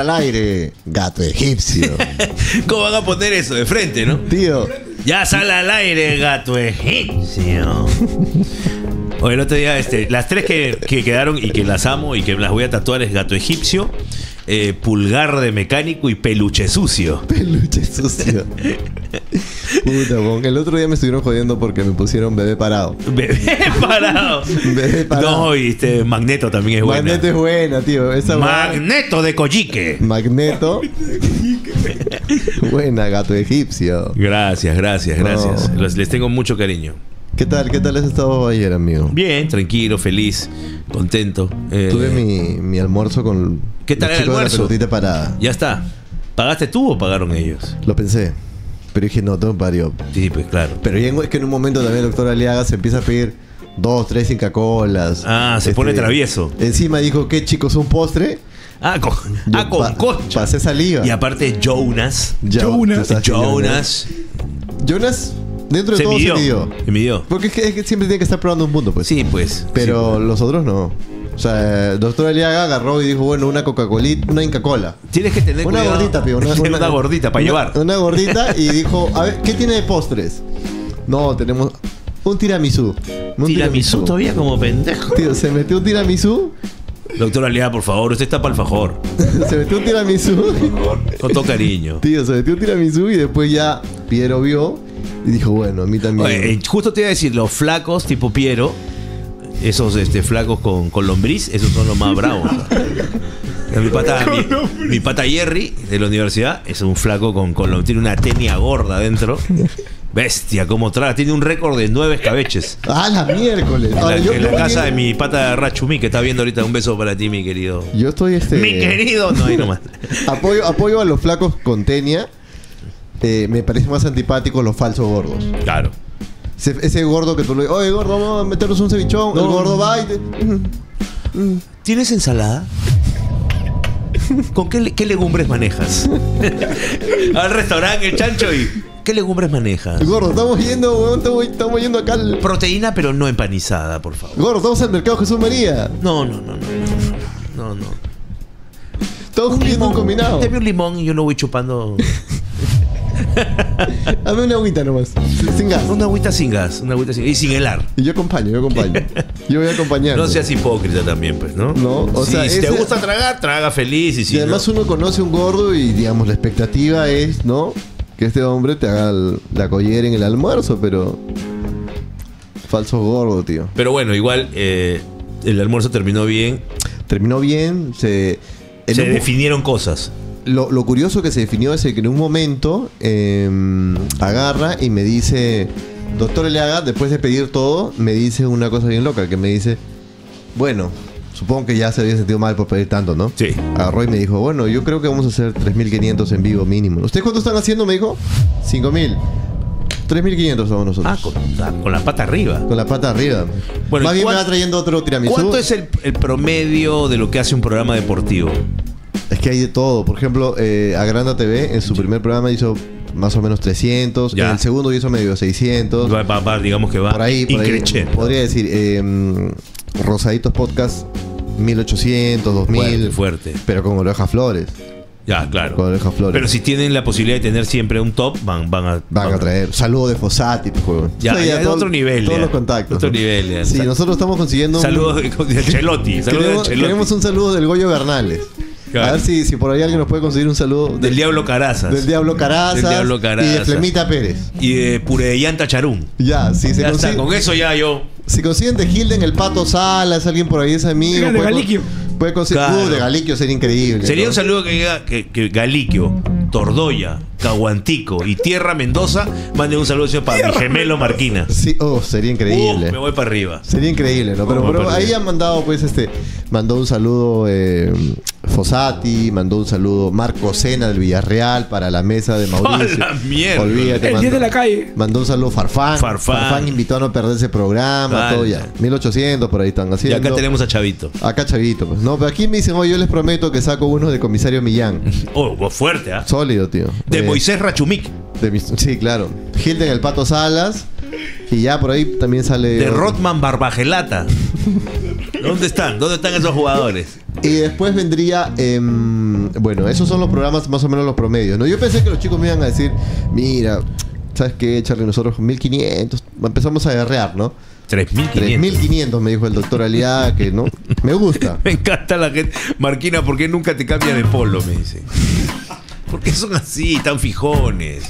Al aire, gato egipcio. ¿Cómo van a poner eso de frente, no? Tío, Ya sale al aire, gato egipcio. O el otro día, este, las tres que, que quedaron y que las amo y que las voy a tatuar es gato egipcio, eh, pulgar de mecánico y peluche sucio. peluche sucio. Puta, bon. El otro día me estuvieron jodiendo porque me pusieron bebé parado. Bebé parado. Bebé parado. No, y este Magneto también es buena. Magneto es buena, tío. Esa buena- Magneto de Coyique. Magneto. buena, gato egipcio. Gracias, gracias, gracias. No. Los- les tengo mucho cariño. ¿Qué tal? ¿Qué tal has estado ayer, amigo? Bien, tranquilo, feliz, contento. Eh, Tuve mi, mi almuerzo con ¿Qué tal los el chicos de almuerzo? la pelotita parada. Ya está. ¿Pagaste tú o pagaron ellos? Lo pensé. Pero dije, no, tengo parió. Sí, pues claro. Pero ya en- es que en un momento también el doctor Aliaga se empieza a pedir dos, tres Inca Colas. Ah, se pone travieso. Encima dijo, ¿qué chicos? ¿Un postre? Ah, con, Yo ah, con pa- concha. Pasé saliva. Y aparte Jonas. Jonas. Jonas. Jonas, dentro de Se todo midió. se midió. Se midió. Porque es que, es que siempre tiene que estar probando un mundo, pues. Sí, pues. Pero sí, los otros no. O sea, el doctor Aliaga agarró y dijo, bueno, una Coca-Cola, una Inca Cola. pues. Tienes que tener Una cuidado. gordita, pío. Una, gordita para una- llevar. Una gordita y dijo, a ver, ¿qué tiene de postres? No, tenemos un tiramisú. Un Tiramisú todavía como pendejo. Tío, se metió un tiramisú. Doctor Aliada, por favor, usted está para alfajor. se metió un tiramisú. Con todo cariño. Tío, se metió un tiramisú y después ya Piero vio y dijo, bueno, a mí también. Oye, eh, justo te iba a decir, los flacos tipo Piero, esos este, flacos con, con lombriz, esos son los más bravos. mi, pata, mi, mi pata Jerry de la universidad es un flaco con, con tiene una tenia gorda adentro. Bestia, como traga. Tiene un récord de nueve escabeches. ¡Ah, la miércoles! En la, Ahora, yo, en la yo casa de mi pata Rachumi, que está viendo ahorita. Un beso para ti, mi querido. Yo estoy este. Mi querido. No, ahí nomás. Apoyo, apoyo a los flacos con tenia. Eh, me parece más antipático los falsos gordos. Claro. Ese, ese gordo que tú le dices, oye gordo, vamos a meternos un cevichón. No. El gordo va y te. ¿Tienes ensalada? ¿Con qué, le- qué legumbres manejas? Al restaurante, el chancho y. ¿Qué legumbres manejas? Gordo, estamos yendo, weón, estamos, estamos yendo acá al. Proteína, pero no empanizada, por favor. Gordo, estamos al mercado Jesús María. No, no, no, no. No, no. no. Estamos comiendo un combinado. Deme un limón y yo lo voy chupando. Dame una agüita nomás. Sin gas. Una agüita sin gas, una agüita sin Y sin helar. Y yo acompaño, yo acompaño. Yo voy a acompañar. No seas hipócrita también, pues, ¿no? No, o Si- sea, si te ese- gusta tragar, traga feliz. Y si y además no- uno conoce un gordo y digamos la expectativa es, ¿no? Que este hombre te haga el- la collera en el almuerzo, pero falso gordo, tío. Pero bueno, igual eh, el almuerzo terminó bien. Terminó bien, se Se un- definieron cosas. Lo, lo curioso que se definió es que en un momento eh, agarra y me dice, doctor Eleaga, después de pedir todo, me dice una cosa bien loca, que me dice, bueno, supongo que ya se había sentido mal por pedir tanto, ¿no? Sí. Agarró y me dijo, bueno, yo creo que vamos a hacer 3.500 en vivo mínimo. ¿Ustedes cuánto están haciendo? Me dijo, 5.000. 3.500 somos nosotros. Ah, con, con la pata arriba. Con la pata arriba. Bueno, Más ¿y bien me va trayendo otro tiramisú. ¿Cuánto es el, el promedio de lo que hace un programa deportivo? Es que hay de todo. Por ejemplo, eh, Agranda TV en su primer programa hizo más o menos 300. Ya. En el segundo hizo medio 600. Va, va- va, digamos que va por ahí, por ahí. increciendo. Podría decir, eh, Rosaditos Podcast 1800, 2000. Fuerte, fuerte. Pero con oreja flores. Ya, claro. Con oreja flores. Pero si tienen la posibilidad de tener siempre un top, van, van a. Van a traer. Saludo de Fossati, pues. Ya, O sea, ya todo- otro nivel, Todos ya. los contactos. Otro nivel, ya. Sí, nosotros estamos consiguiendo. Saludos de, de Chelotti. Saludos de Queremos, Chelotti. queremos un saludo del Goyo Bernales. Claro. A ver si, si por ahí alguien nos puede conseguir un saludo Del Diablo Carazas. del Diablo Carazas, Del Diablo y de Carazas. Flemita Pérez. Y de Pure de Llanta Charún. Ya, si se Ya está, con eso ya yo. Si consiguen de Hilden el Pato Salas, alguien por ahí es amigo. De puede con- Galiquio. Puede conseguir. Claro. Uh, de Galiquio sería increíble. Sería ¿no? un saludo que diga que, que Galiquio, Tordoya, Caguantico y Tierra Mendoza manden un saludo para mi gemelo Marquina. Sí, oh, sería increíble. Uh, me voy para arriba. Sería increíble, ¿no? Pero, para ahí han mandado, pues, este. Mandó un saludo eh, Fossati, mandó un saludo Marco Sena del Villarreal para la mesa de Mauricio. ¡A la mierda! Olvídate, El mandó, 10 de la calle. mandó un saludo Farfán. Farfán. invitó a no perder ese programa, Vale. todo ya. 1800 por ahí están Y haciendo. acá tenemos a Chavito. Acá chavito, pues. No, pero aquí me dicen, oye, yo les prometo que saco uno de comisario Millán. Oh, fuerte, ¿ah? Sólido, tío. De Eh, Moisés Rachumic. de mis- sí, claro. Hilden el Pato Salas. Y ya por ahí también sale. De Rotman Barbagelata. ¿Dónde están? ¿Dónde están esos jugadores? Y después vendría, em, bueno, esos son los programas más o menos los promedios, ¿no? Yo pensé que los chicos me iban a decir, mira, ¿sabes qué, Charlie? Nosotros con 1500, empezamos a guerrear, ¿no? 3500. 3500 me dijo el doctor Aliaga, que no, me gusta. Me encanta la gente. Marquina, ¿por qué nunca te cambias de polo? Me dice. ¿Por qué son así, tan fijones?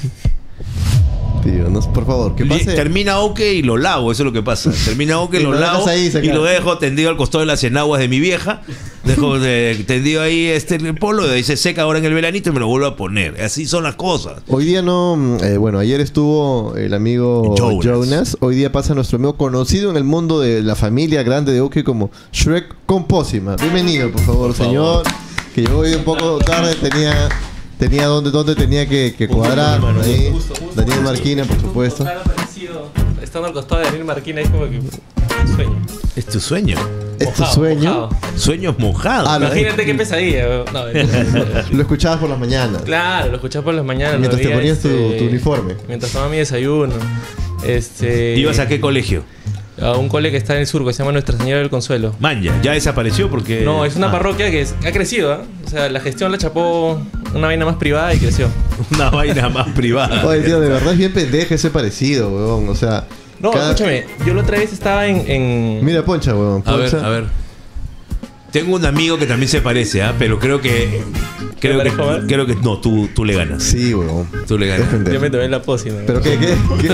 Tío, no, por favor, que pase. Termina Oke y lo lavo, eso es lo que pasa. Termina Oke, Y lo lavo ahí, y lo dejo tendido al costado de las enaguas de mi vieja. Dejo de- tendido ahí este el polo, y ahí se seca ahora en el veranito y me lo vuelvo a poner. Así son las cosas. Hoy día no, mm, eh, bueno, ayer estuvo el amigo Jonas. Jonas. Hoy día pasa nuestro amigo conocido en el mundo de la familia grande de Oki como Shrek con pócima. Bienvenido, por favor, Por señor. Que llegó hoy un poco tarde, tenía tenía donde, donde tenía que, que cuadrar. ahí. Justo, justo, Daniel. Marquina, por supuesto. Claro, parecido. Estando al costado de Daniel Marquina es como que sueño. Es tu sueño. Es tu sueño. mojado. Sueños mojados. Ah, no. Imagínate qué pesadilla. No, Lo escuchabas por las mañanas. claro, lo escuchaba por las mañanas. Mientras te ponías tu- este, tu uniforme. Mientras tomaba mi desayuno. Este, ¿Ibas a qué colegio? A un cole que está en el sur que se llama Nuestra Señora del Consuelo. Manja, ya desapareció porque. No, es una Ah, parroquia que es- ha crecido, ¿ah? O sea, la gestión la chapó una vaina más privada y creció. Una vaina más privada. Oye, tío, de verdad es bien pendeja ese parecido, weón. O sea. No, cada- escúchame, yo la otra vez estaba en. en- Mira, Poncha, weón. A ver, a ver. Tengo un amigo que también se parece, ¿ah? Pero creo que. Creo que, parezco más? creo que no, tú, tú le ganas. Sí, weón. Tú le Es ganas. pendejo. Yo me tomé la pócima. ¿Pero qué, qué, qué,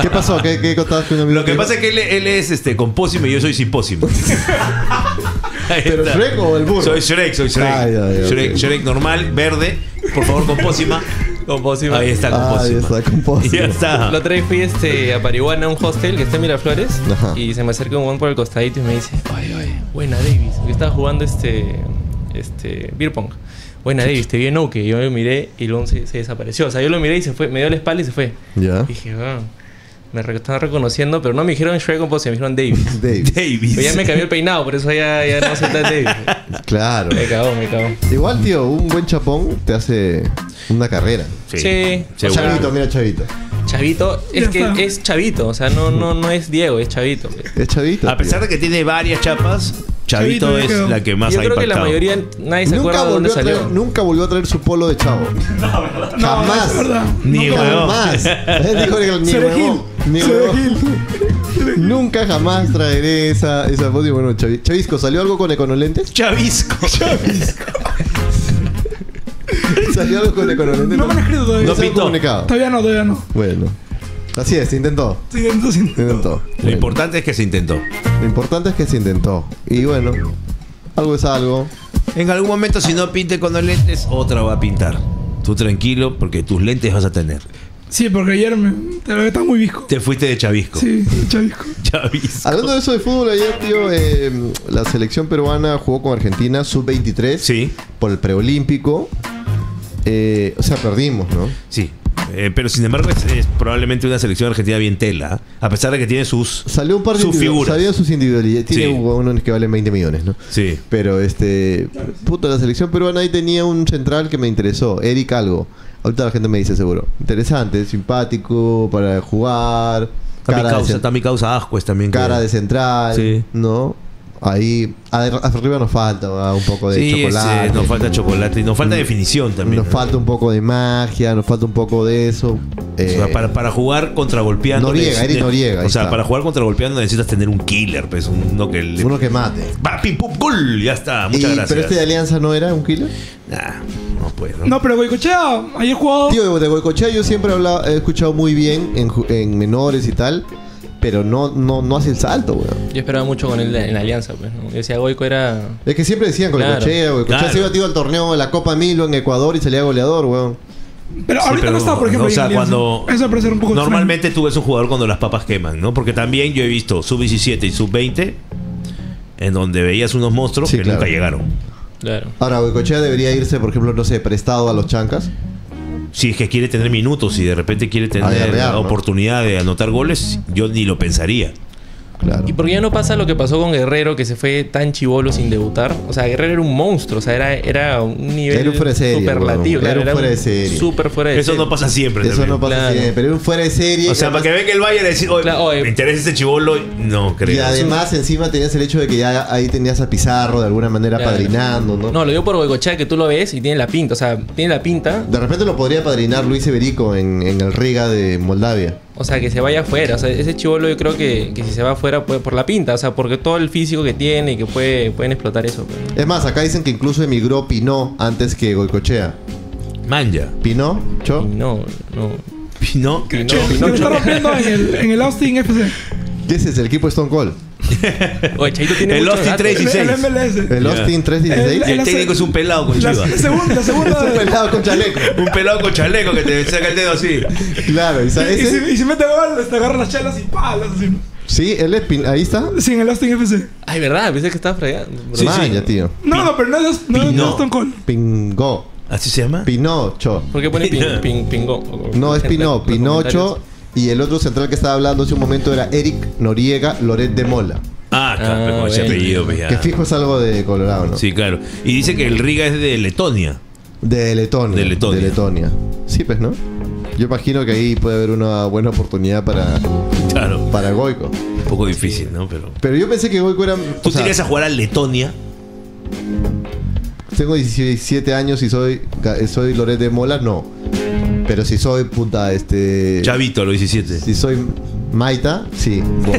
qué pasó? ¿Qué, qué contabas con un amigo? Lo que pasa es que él, él es este, con pócima y yo soy sin pócima. Ahí ¿Pero está. Shrek o el burro? Soy Shrek, soy Shrek. Ay, ay, ay, Shrek, ok. Shrek normal, verde. Por favor, con pócima. Con pócima. Ahí está, con Ah, pócima. ya está, con pócima. Ya está. La otra vez fui este, a Parihuana, a un hostel que está en Miraflores. Ajá. Y se me acerca un buen por el costadito y me dice: oye, buena Davis. Yo estaba jugando este. Este. Beer pong. Buena Davis, te vi en Oke. Yo me miré y luego se, se desapareció. O sea, yo lo miré y se fue. Me dio la espalda y se fue. Ya. Dije, ah, me re- estaban reconociendo, pero no me dijeron Shrek con pócima, me dijeron Davis. Davis. Davis. Pero ya me cambió el peinado, por eso ya, ya no tan Davis. Claro. Me cagó, me cagó. Igual, tío, un buen chapón te hace una carrera. Sí. seguro. Chavito, mira, chavito. Chavito, es que es chavito, o sea, no, no, no es Diego, es chavito. Es chavito. A pesar de que tiene varias chapas, Chavito Chavito, es creo. la que más Yo ha creo que impactado. la mayoría, nadie se acuerda Nunca de dónde volvió, a salió. traer, nunca volvió a traer su polo de chavo. No, Jamás. es verdad. Ni No, huevón. Jamás. Él dijo que ni huevón. Ni huevón. Nunca jamás traeré esa, esa foto. Y bueno, Chavi- Chavisco, ¿salió algo con Econolentes? Chavisco. ¿Salió algo con Econolentes? No me han escrito todavía. No ¿Es un pintó. comunicado? Todavía no, todavía no. Bueno. Así es, se intentó. Sí, entonces, Se intentó. Lo Bueno, importante es que se intentó. lo importante es que se intentó. Y bueno, algo es algo. En algún momento, si no pinte con los lentes, otra va a pintar. Tú tranquilo, porque tus lentes vas a tener. sí, porque ayer me, te lo está muy visco. Te fuiste de Chavisco. Sí, chavisco. Chavisco. Hablando de eso de fútbol, ayer, tío, eh, la selección peruana jugó con Argentina sub-23 Sí, por el preolímpico. Eh, o sea, perdimos, ¿no? sí. Eh, pero sin embargo, es, es probablemente una selección argentina bien tela. A pesar de que tiene sus. Salió un par de Sus figuras. Salieron sus individualidades. Tiene Sí. unos que valen 20 millones, ¿no? Sí. Pero este. Puta, la selección peruana ahí tenía un central que me interesó, Eric Algo. Ahorita la gente me dice seguro. Interesante, simpático, para jugar. Cara, de, causa, cen- también causa Ascuez también. que- cara de central, Sí. ¿no? Ahí, arriba nos falta ¿va? un poco de Sí, chocolate. ese, nos falta chocolate y nos falta definición también. Nos ¿no? falta un poco de magia, nos falta un poco de eso. O Eh, sea, para, para jugar contragolpeando. Noriega, Eric Noriega, ahí O sea, está. para jugar contragolpeando necesitas tener un killer, pues. Uno que le. uno que mate. Va, pim, pum, gol. Ya está. Muchas Y- gracias. pero este de Alianza no era un killer. Nah, no puede. ¿no? No, pero Goicochea, ayer jugado. Tío, de Goicochea yo siempre he, hablado- he escuchado muy bien en menores y tal, pero no, no, no hace el salto, weón. Yo esperaba mucho con él en la alianza, pues. ¿no? Yo decía, Goico era. Es que siempre decían Claro. Goicochea, Goicochea Claro. se iba tío, al torneo de la Copa Milo en Ecuador y salía goleador, weón. pero Sí, ahorita pero, no está, por ejemplo. o sea, ahí en Alianza. cuando- Eso parece un poco Normalmente tú ves un jugador cuando las papas queman, ¿no? Porque también yo he visto sub-17 y sub-20 en donde veías unos monstruos Sí, que claro. nunca llegaron. Claro. Ahora, Goicochea debería irse, por ejemplo, no sé, prestado a los chancas. Si es que quiere tener minutos y de repete quiere tener la oportunidad de anotar goles, yo ni lo pensaría. Claro. ¿Y por qué ya no pasa lo que pasó con Guerrero, que se fue tan chivolo sin debutar? O sea, Guerrero era un monstruo, o sea, era, era un nivel Era un fuera de serie, superlativo. weón. Era claro, un fuera de serie. Súper fuera de Eso serie. no pasa siempre. Eso también. no pasa Claro. siempre. Pero fuera de serie. O sea, para que vean que el Bayern decir, oye, Claro, oye. me interesa este chivolo, no creo. Y además encima tenías el hecho de que ya ahí tenías a Pizarro de alguna manera Claro. padrinando, ¿no? No, lo digo por Goicochea, que tú lo ves y tiene la pinta. O sea, tiene la pinta. De repente lo podría padrinar Luis Iberico en, en el Riga de Moldavia. O sea, que se vaya afuera. O sea, ese chivolo yo creo que, que si se va afuera puede por la pinta. O sea, porque todo el físico que tiene y que puede, pueden explotar eso. pues. Es más, acá dicen que incluso emigró Pinó antes que Goicochea. Manja. ¿Pinó? ¿Cho? Y no, no. rompiendo en el, en el Austin FC. ¿Qué es ese? ¿El equipo Stone Cold? Oye, Chaito tiene El muchos Austin datos. 3 y El, 6. el MLS. ¿El. Austin 316? El- El técnico es un pelado con La, segunda, la segunda Un pelado con chaleco. Un pelado con chaleco que te saca el dedo así. Claro, ¿y sabes y ese? si, y si mete gol, te agarran las chelas y palas. Así. Sí, él es Pin- ahí está. Sí, en el Austin FC. Ay, verdad, pensé que estaba fregando. Sí, sí. tío. No, no, pero no es, no, no Pino. es Stone Cold. ¿Así se llama? Pinocho. ¿Por qué pone pin, pin, pingo? No, es Pinó. Los Pinocho. Y el otro central que estaba hablando hace un momento era Eric Noriega Loret de Mola. Ah, claro, Ah, con ese bueno. apellido, pues, ya. Que fijo es algo de Colorado, ¿no? Sí, claro. Y dice que el Riga es de Letonia. De Letonia. De Letonia. De Letonia. Sí, pues, ¿no? Yo imagino que ahí puede haber una buena oportunidad para, Claro. para Goico. Un poco difícil, ¿no? Pero. Pero yo pensé que Goico era. ¿Tú te irías a jugar a Letonia? Tengo 17 años y soy, soy Loret de Mola, no. Pero si soy puta, este. Chavito a los 17. Si soy Maita, sí. voy.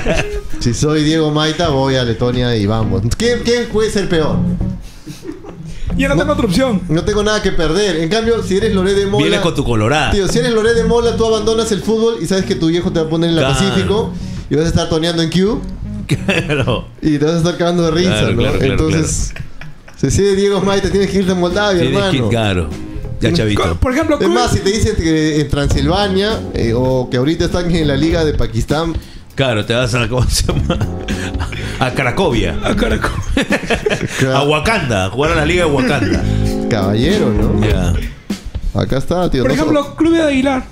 si soy Diego Maita, voy a Letonia y vamos. ¿Qué, qué puede ser peor? Ya no tengo otra opción. No tengo nada que perder. En cambio, si eres Loret de Mola. Vienes con tu colorada. Tío, si eres Loret de Mola, tú abandonas el fútbol y sabes que tu viejo te va a poner en la Claro. Pacífico y vas a estar toneando en Q Claro. y te vas a estar cagando de risa, Claro, ¿no? claro, claro, Entonces, si sigue Diego Maita, tienes que irte a Moldavia, Tienes que hermano. claro. Ya, chavito. Por ejemplo, Es más, si te dicen que en Transilvania eh, o que ahorita están en la liga de Pakistán, Claro, te vas a. ¿Cómo se llama? A Cracovia. Ah, carajo. A Wakanda. A jugar a la liga de Wakanda. caballero, ¿no? Ya. Acá está, tío. Por no ejemplo, Club de Aguilar.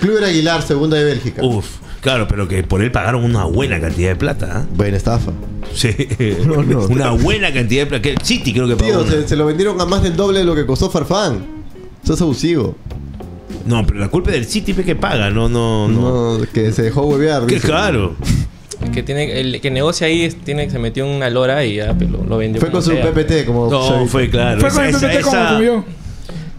Club Aguilar, segunda de Bélgica. Uf. Claro, pero que por él pagaron una buena cantidad de plata. ¿ah? Buena estafa. Sí. No, no. Una buena cantidad de plata. Que el City creo que pagó. Tío, se, se lo vendieron a más del doble de lo que costó Farfán. Eso es abusivo. No, pero la culpa es del City que paga, no, no, no. No, que se dejó huevear. Qué caro. El que tiene, el que negocia ahí es- tiene, se metió en una lora y ya lo, lo vendió. Fue con su sea. PPT, como No, fue claro. Fue con el PPT como, esa- como yo.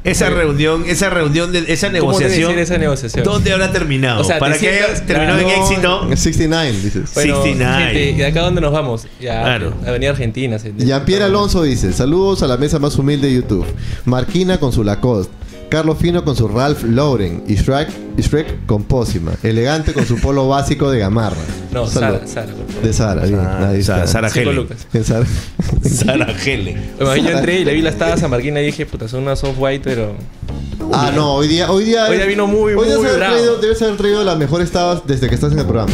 Esa reunión, esa reunión de esa ¿Cómo debe negociación. ser esa negociación? ¿Dónde habrá terminado? O sea, Para que haya terminado en éxito. En 69, dices. Bueno, 69. gente, ¿y de acá dónde nos vamos? Ya, Claro. Avenida Argentina. Jean-Pierre Alonso dice: Saludos a la mesa más humilde de YouTube. Marquina con su Lacoste. Carlos Fino con su Ralph Lauren. Y Shrek, y Shrek con Pósima. Elegante con su polo básico de gamarra. No. Sara, Sara. De Sara, bien. Ah, ahí Sara, está. Sara Cinco Helen. lucas. En Sara. Sara Helen. Bueno, yo entré y le vi las tabas a Marquina y dije, puta, son unas soft white, pero. Ah, no, hoy día. Hoy día, Hoy día vino muy, hoy debes muy haber bravo. traído- debes haber traído las mejores tabas desde que estás en el programa.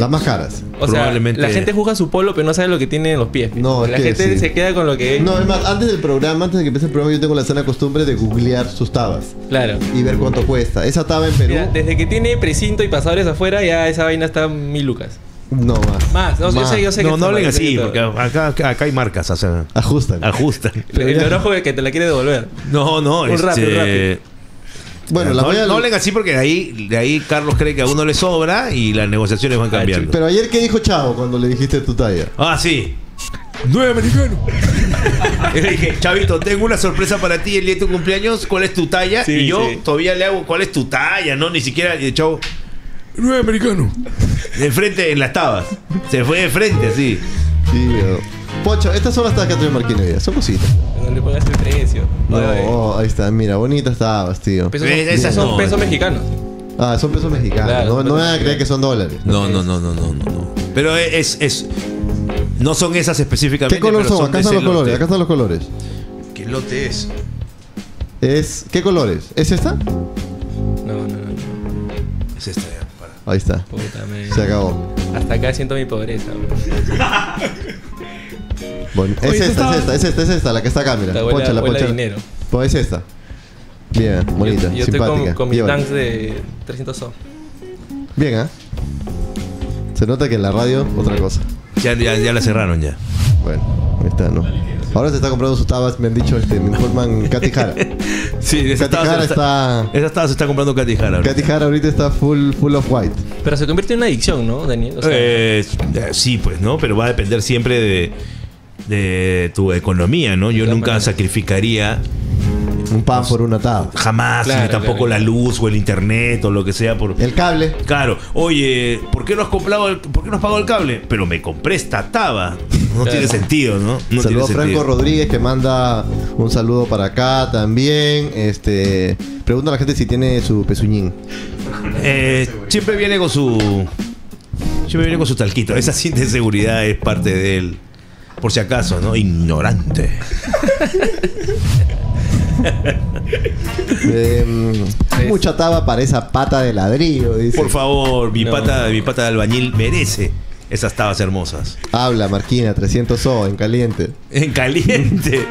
Las más caras. O sea, Probablemente- la gente juzga su polo, pero no sabe lo que tiene en los pies. No, es la que gente sí. se queda con lo que. No, es más, antes del programa, antes de que empiece el programa, yo tengo la sana costumbre de googlear sus tabas Claro. y ver cuánto cuesta. Esa taba en Perú, Mira, desde que tiene precinto y pasadores afuera, ya esa vaina está mil lucas. no más. Más, no, yo Más. sé, yo sé que No, no está hablen así, yo porque que acá, acá, acá hay marcas, o sea, Ajustan. ajustan. El el ojo que te la quiere devolver. No, no, Un este, rápido, un rápido. Bueno, la no, voy a- no hablen así porque de ahí, de ahí Carlos cree que a uno le sobra y las negociaciones van cambiando. Pero ayer, ¿qué dijo Chavo cuando le dijiste tu talla? Ah, sí. Nueve americano. Y le dije, Chavito, tengo una sorpresa para ti el día de tu cumpleaños. ¿Cuál es tu talla? Sí, y yo sí. todavía le hago, ¿cuál es tu talla? No, ni siquiera. Y el chavo, Nueve americano. de frente en las tabas. Se fue de frente, así. Sí, eh, Pocho, estas son las tabas que Marquín hoy día. Son cositas. No le pongas el precio. No, oh, ahí está. Mira, bonitas tabas, tío. Pesos, esas son no. pesos mexicanos. Ah, son pesos mexicanos. Claro, no no pesos van a creer que son dólares. No, no, no, no, no, no. no. Pero es, es. No son esas específicamente. ¿Qué color pero son? Acá están los colores. Acá están los colores. ¿Qué lote es? Es, ¿Qué colores? ¿Es esta? No, no, no. no. Es esta ya. Para. Ahí está. Puta, me- Se acabó. Hasta acá siento mi pobreza. Bueno, es Oye, esta, es esta, es esta, es esta, la que está acá, mira. Esta huele a- Pónchala, huele a pónchala. dinero. Pues es esta. Bien, bonita, Yo, yo estoy simpática. con, con mis tanks de 300 so. Bien, ¿ah? Se nota que en la radio, otra cosa. Ya, ya, ya la cerraron ya. Bueno, ahí está, ¿no? Ahora se está comprando sus tabas, me han dicho, este, me informan Katy Jara. Sí, esa Katy Jara está... esa estaba se está comprando Katy Jara. ahora. Katy Jara ahorita está full, full of white. Pero se convierte en una adicción, ¿no, Daniel? O sea, Eh, sí, pues, ¿no? Pero va a depender siempre de, de tu economía, ¿no? Yo nunca sacrificaría Un pan por una taba. jamás, Claro, ni tampoco claro. la luz o el internet o lo que sea por... El cable. Claro, oye, ¿por qué no has comprado el, ¿por qué no has pagado el cable? Pero me compré esta taba. No Claro. tiene sentido, ¿no? No Saludo a Franco sentido. Rodríguez que manda un saludo para acá también. Este pregunta a la gente si tiene su pezuñín. Eh, siempre viene con su. Siempre viene con su talquito. Esa cinta de seguridad es parte de él. Por si acaso, ¿no? Ignorante. Eh, Es- mucha taba para esa pata de ladrillo, dice. Por favor, mi No. pata, mi pata de albañil merece esas tabas hermosas. Habla, Marquina, 300 O en caliente. En caliente.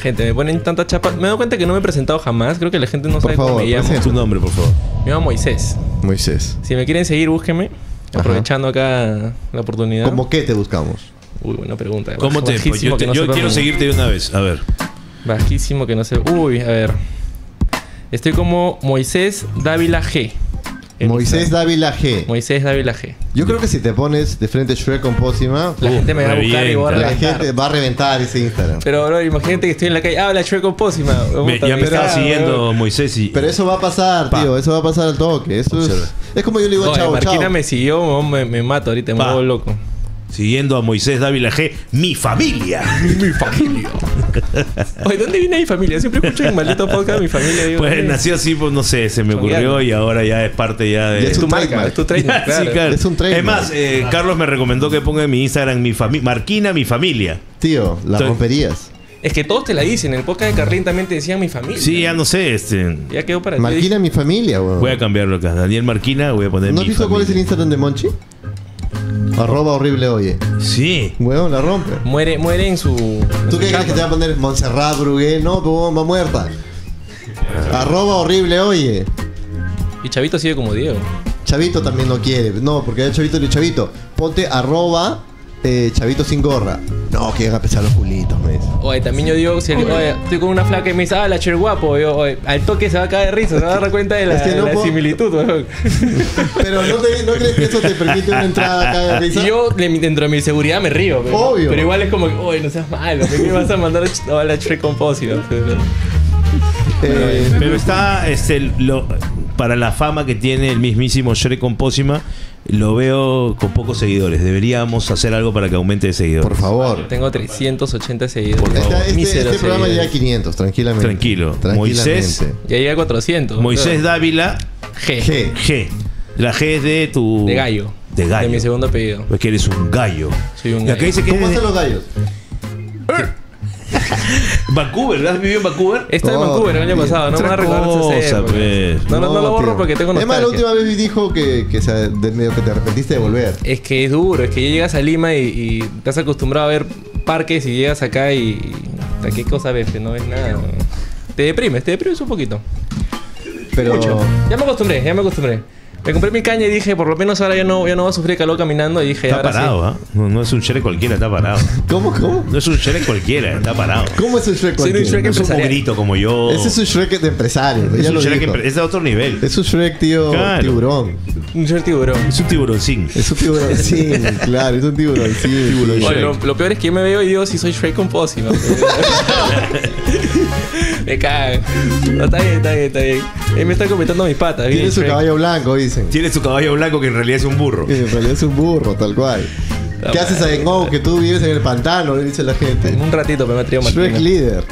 Gente, me ponen tanta chapa. Me doy cuenta que no me he presentado jamás. Creo que la gente no Por sabe cómo favor, me llamo. presenta. tu nombre, por favor. Me llamo Moisés. Moisés. Si me quieren seguir, búsquenme. Ajá. Aprovechando acá la oportunidad. ¿Cómo qué te buscamos? Uy, buena pregunta. ¿Cómo te.? Pues yo que te- no yo quiero seguirte de una vez. A ver. Bajísimo que no sé. Uy, a ver. Estoy como Moisés Dávila G. Moisés. Dávila G. Moisés Dávila G. Yo creo que si te pones de frente Shrek con Pósima, La Uh, gente me va a buscar y voy a revienta. la reventar. gente va a reventar ese Instagram. Pero, bro, imagínate que estoy en la calle. Habla Shrek con Pósima. Me- ya me estaba siguiendo bro. Moisés y. Pero eso va a pasar, Pa. tío. Eso va a pasar al toque. Eso es, como yo le digo Oye, chao, Marquina chao. me siguió, me, me mato ahorita, me vuelvo loco. Siguiendo a Moisés Dávila G. Mi familia. Mi familia. Oye, ¿dónde viene mi familia? Siempre escucho en maldito podcast mi familia. Digo, Pues ¿dónde? nació así, pues no sé, se me ocurrió y ahora ya es parte ya de. Ya Es tu marca, es tu trademark, Sí, claro. claro. Es un trademark. Es más, eh, Carlos me recomendó que ponga en mi Instagram mi familia. Marquina, mi familia. Tío, la Estoy- romperías. Es que todos te la dicen. En el podcast de Carlín también te decían mi familia. Sí, ya no sé, este. Ya quedó para ti. Marquina mi familia, weón. Voy a cambiarlo acá. Daniel Marquina, voy a poner ¿No has visto cuál es el. Instagram de Monchi? Arroba horrible oye. Sí. Weón, la rompe. Muere, muere en su. ¿Tú qué crees que te va a poner Montserrat Brugué? No, pues bomba muerta. Arroba horrible oye. Y Chavito sigue como Diego. Chavito también no quiere. No, porque Chavito le Chavito. Ponte arroba eh, Chavito sin gorra. No, que a pesar los culitos, me dice. Oye, también yo digo, si el- oye, estoy con una flaca y me dice, ah, la cher guapo. Yo, oye, al toque se va a caer de risa, se va a dar cuenta de la, Es que no la puedo- similitud, weón. Pero ¿no, te- ¿no crees que eso te permite una entrada acá de risa? Y yo, dentro de mi seguridad, me río. Pero, Obvio. Pero igual es como, que, oye, no seas malo. ¿por qué me vas a mandar a ch- a la Shrek Compósito? Eh, Pero está, este, lo, para la fama que tiene el mismísimo Shrek con Pósima, lo veo con pocos seguidores. Deberíamos hacer algo para que aumente de seguidores. por favor. Tengo 380 seguidores. Por favor. Este, este- este programa llega a 500, tranquilamente. Tranquilo. Tranquilamente. Moisés- Ya llegué a 400. Moisés Dávila, G. G. G. La G es de tu. De gallo. De gallo. De mi segundo apellido. Pues que eres un gallo. Soy un Y acá gallo. dice que ¿Cómo hacen los gallos? Vancouver. ¿Has vivido en Vancouver? Estoy en Vancouver el año pasado, no me van a pues. No, no, no lo borro porque tengo Es más, la nostalgia. última vez dijo que, que, se, de medio que te arrepentiste de volver. Es que es duro, es que ya llegas a Lima y, y estás acostumbrado a ver parques y llegas acá y... y- ¿Qué cosa ves? No ves nada. Te deprimes, te deprimes un poquito. Pero. Mucho. Ya me acostumbré, ya me acostumbré. Me compré mi caña y dije, por lo menos ahora ya no, ya no voy a sufrir calor caminando. Y dije, Está ahora parado, ¿ah? No, no es un Shrek cualquiera, está parado. ¿Cómo, cómo? No es un Shrek cualquiera, está parado. ¿Cómo es un Shrek cualquiera? Shrek No es un grito como yo. Ese es un Shrek de empresario. Es ya un lo Shrek empre- es de otro nivel. Es un Shrek, tío, Claro. tiburón. sí, un short tiburón. Es un tiburoncín. Es un tiburón, sí, claro, es un tiburón, sí. Tiburón. Oye, lo, lo peor es que yo me veo y digo si soy Shrek con pócima. me cago. No, está bien, está bien, está bien. Él me está comentando mis patas. bien, Tiene su caballo blanco, dicen. Tiene su caballo blanco que en realidad es un burro. En realidad es un burro, tal cual. ¿Qué haces ahí en que tú vives en el pantano? Le dice la gente. Un ratito pero me ha traído Shrek líder.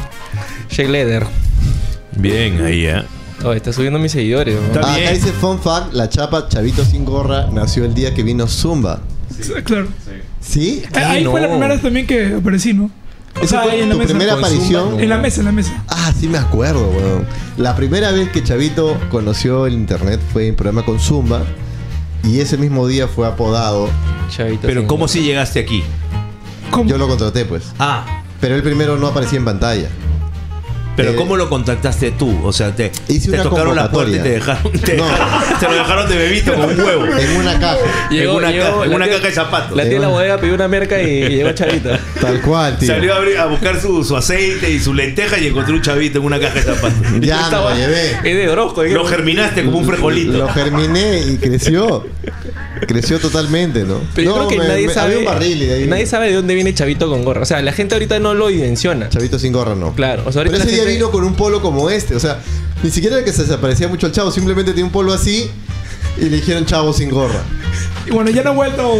Shrek Leather. Bien, ahí, ¿eh? Oh, está subiendo mis seguidores. ¿no? Está Ah, bien. acá dice fun fact, la chapa Chavito sin gorra nació el día que vino Zumba. Sí, Claro. ¿Sí? Ahí no? fue la primera vez también que aparecí, ¿no? O ¿Esa fue ahí en la tu mesa. primera aparición? Zumba, En la mesa, en la mesa. Ah, sí me acuerdo, weón. La primera vez que Chavito conoció el internet fue en programa con Zumba. Y ese mismo día fue apodado. Chavito Pero ¿cómo si llegaste aquí? ¿Cómo? Yo lo contraté, pues. Ah, Pero él primero no aparecía en pantalla. Pero Eh, ¿cómo lo contactaste tú? O sea, te, Hice te una tocaron la puerta y te dejaron, te, No. dejaron- te lo dejaron de bebito con un huevo. En una caja. en una, llegó caja, en la una tía- caja de zapatos. La tía de la bodega pidió una merca y llegó Chavito. Tal cual, tío. Salió a, abrir- a buscar su, su aceite y su lenteja y encontró un chavito en una caja de zapatos. Ya no Estaba- lo llevé. Es de Orozco. Lo germinaste como un frijolito. Lo germiné y creció. Creció totalmente, ¿no? Pero yo No, creo que me- nadie me- sabe. Había un barril y de ahí. Nadie sabe de dónde viene Chavito con gorra. O sea, la gente ahorita no lo dimensiona. Chavito sin gorra, no. Claro, o sea, ahorita Pero ese la día gente- vino con un polo como este. O sea, ni siquiera era que se desaparecía mucho el chavo. Simplemente tenía un polo así y le dijeron chavo sin gorra. Y bueno, ya no he vuelto.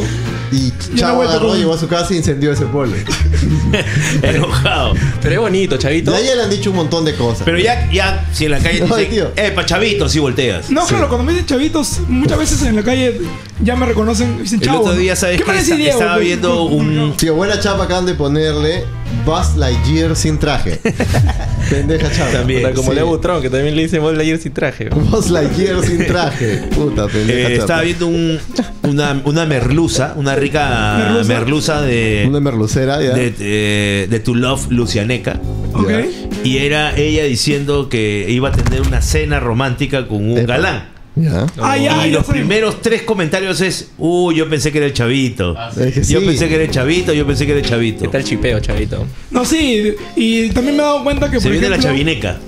Y no chavo vuelto agarró, con- llegó a su casa y incendió ese polo. Enojado. Pero es bonito, Chavito. De ahí le han dicho un montón de cosas. Pero ya, ya, si en la calle te No, dicen, tío. eh, pa' chavito, si volteas. No, claro, cuando me dicen chavitos, muchas veces en la calle ya me reconocen. Dicen El chavo. otro ¿no? día, ¿sabes ¿Qué Esta- Diego? estaba ¿Qué- viendo un- Tío, buena chapa acaban de ponerle Buzz Lightyear sin traje. Pendeja chapa. También. Puta, como Sí. Leo Butrón, que también le dicen Ball ayer sin traje. Buzz Lightyear sin traje. Puta, pendeja Eh, chapa. estaba viendo un- una, una merluza, una rica ¿Merluza? merluza, de, Una merlucera, ya. de, de- de Tu Love Lucianeca. Ok. Ya. Y era ella diciendo que iba a tener una cena romántica con un Epa. galán. Ya. Ah, y los sé. primeros tres comentarios es, uy, yo pensé que era el chavito. Que Yo sí. pensé que era el chavito, yo pensé que era el chavito. ¿Qué tal chipeo, Chavito? No, sí. Y también me he dado cuenta que. Se por viene la chavineca.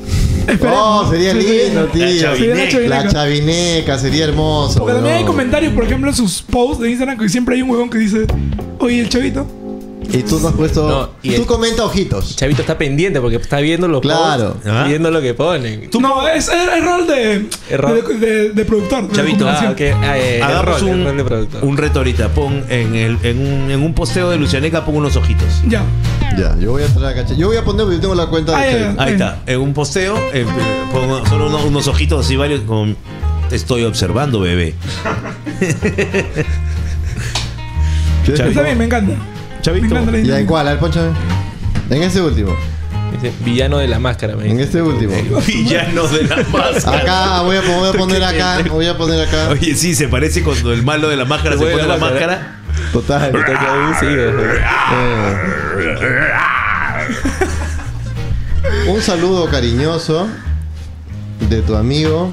Esperemos, Oh, ¿no? sería lindo, tío. La chavineca. Sería la chavineca. La chavineca, sería hermoso. Porque también hay comentarios, por ejemplo, en sus posts de Instagram que siempre hay un huevón que dice, oye, el chavito. Y tú no has puesto. No, y tú el- comenta ojitos. Chavito está pendiente porque está viendo los Claro. posts, viendo lo que ponen. No, es, es, es rol de, rol. de, de- de productor. de Chavito. Ah, comunicación. ok. Ah, eh, el Hagamos rol, el un, rol de productor. un reto ahorita. Pon en, el, en, un, en un posteo de Lucianeca, pon unos ojitos. Ya. Ya, yo voy a traer acá. Yo voy a poner porque yo tengo la cuenta Ah, de ya, Chavito. ya. Ahí está. En un posteo, eh, pongo solo unos, unos ojitos así varios. Con, te estoy observando, bebé. ¿Quieres que- Está bien, me encanta. Chavito. ¿Ya en cuál? A ver, ponchame. En ese último. Dice, villano de la máscara, me En dice. este último. Villano de la máscara. Acá voy a, voy a poner acá. Voy a poner acá. Oye, sí, se parece cuando el malo de la máscara se pone la la máscara. Total. Está que ahí. Eh. Un saludo cariñoso de tu amigo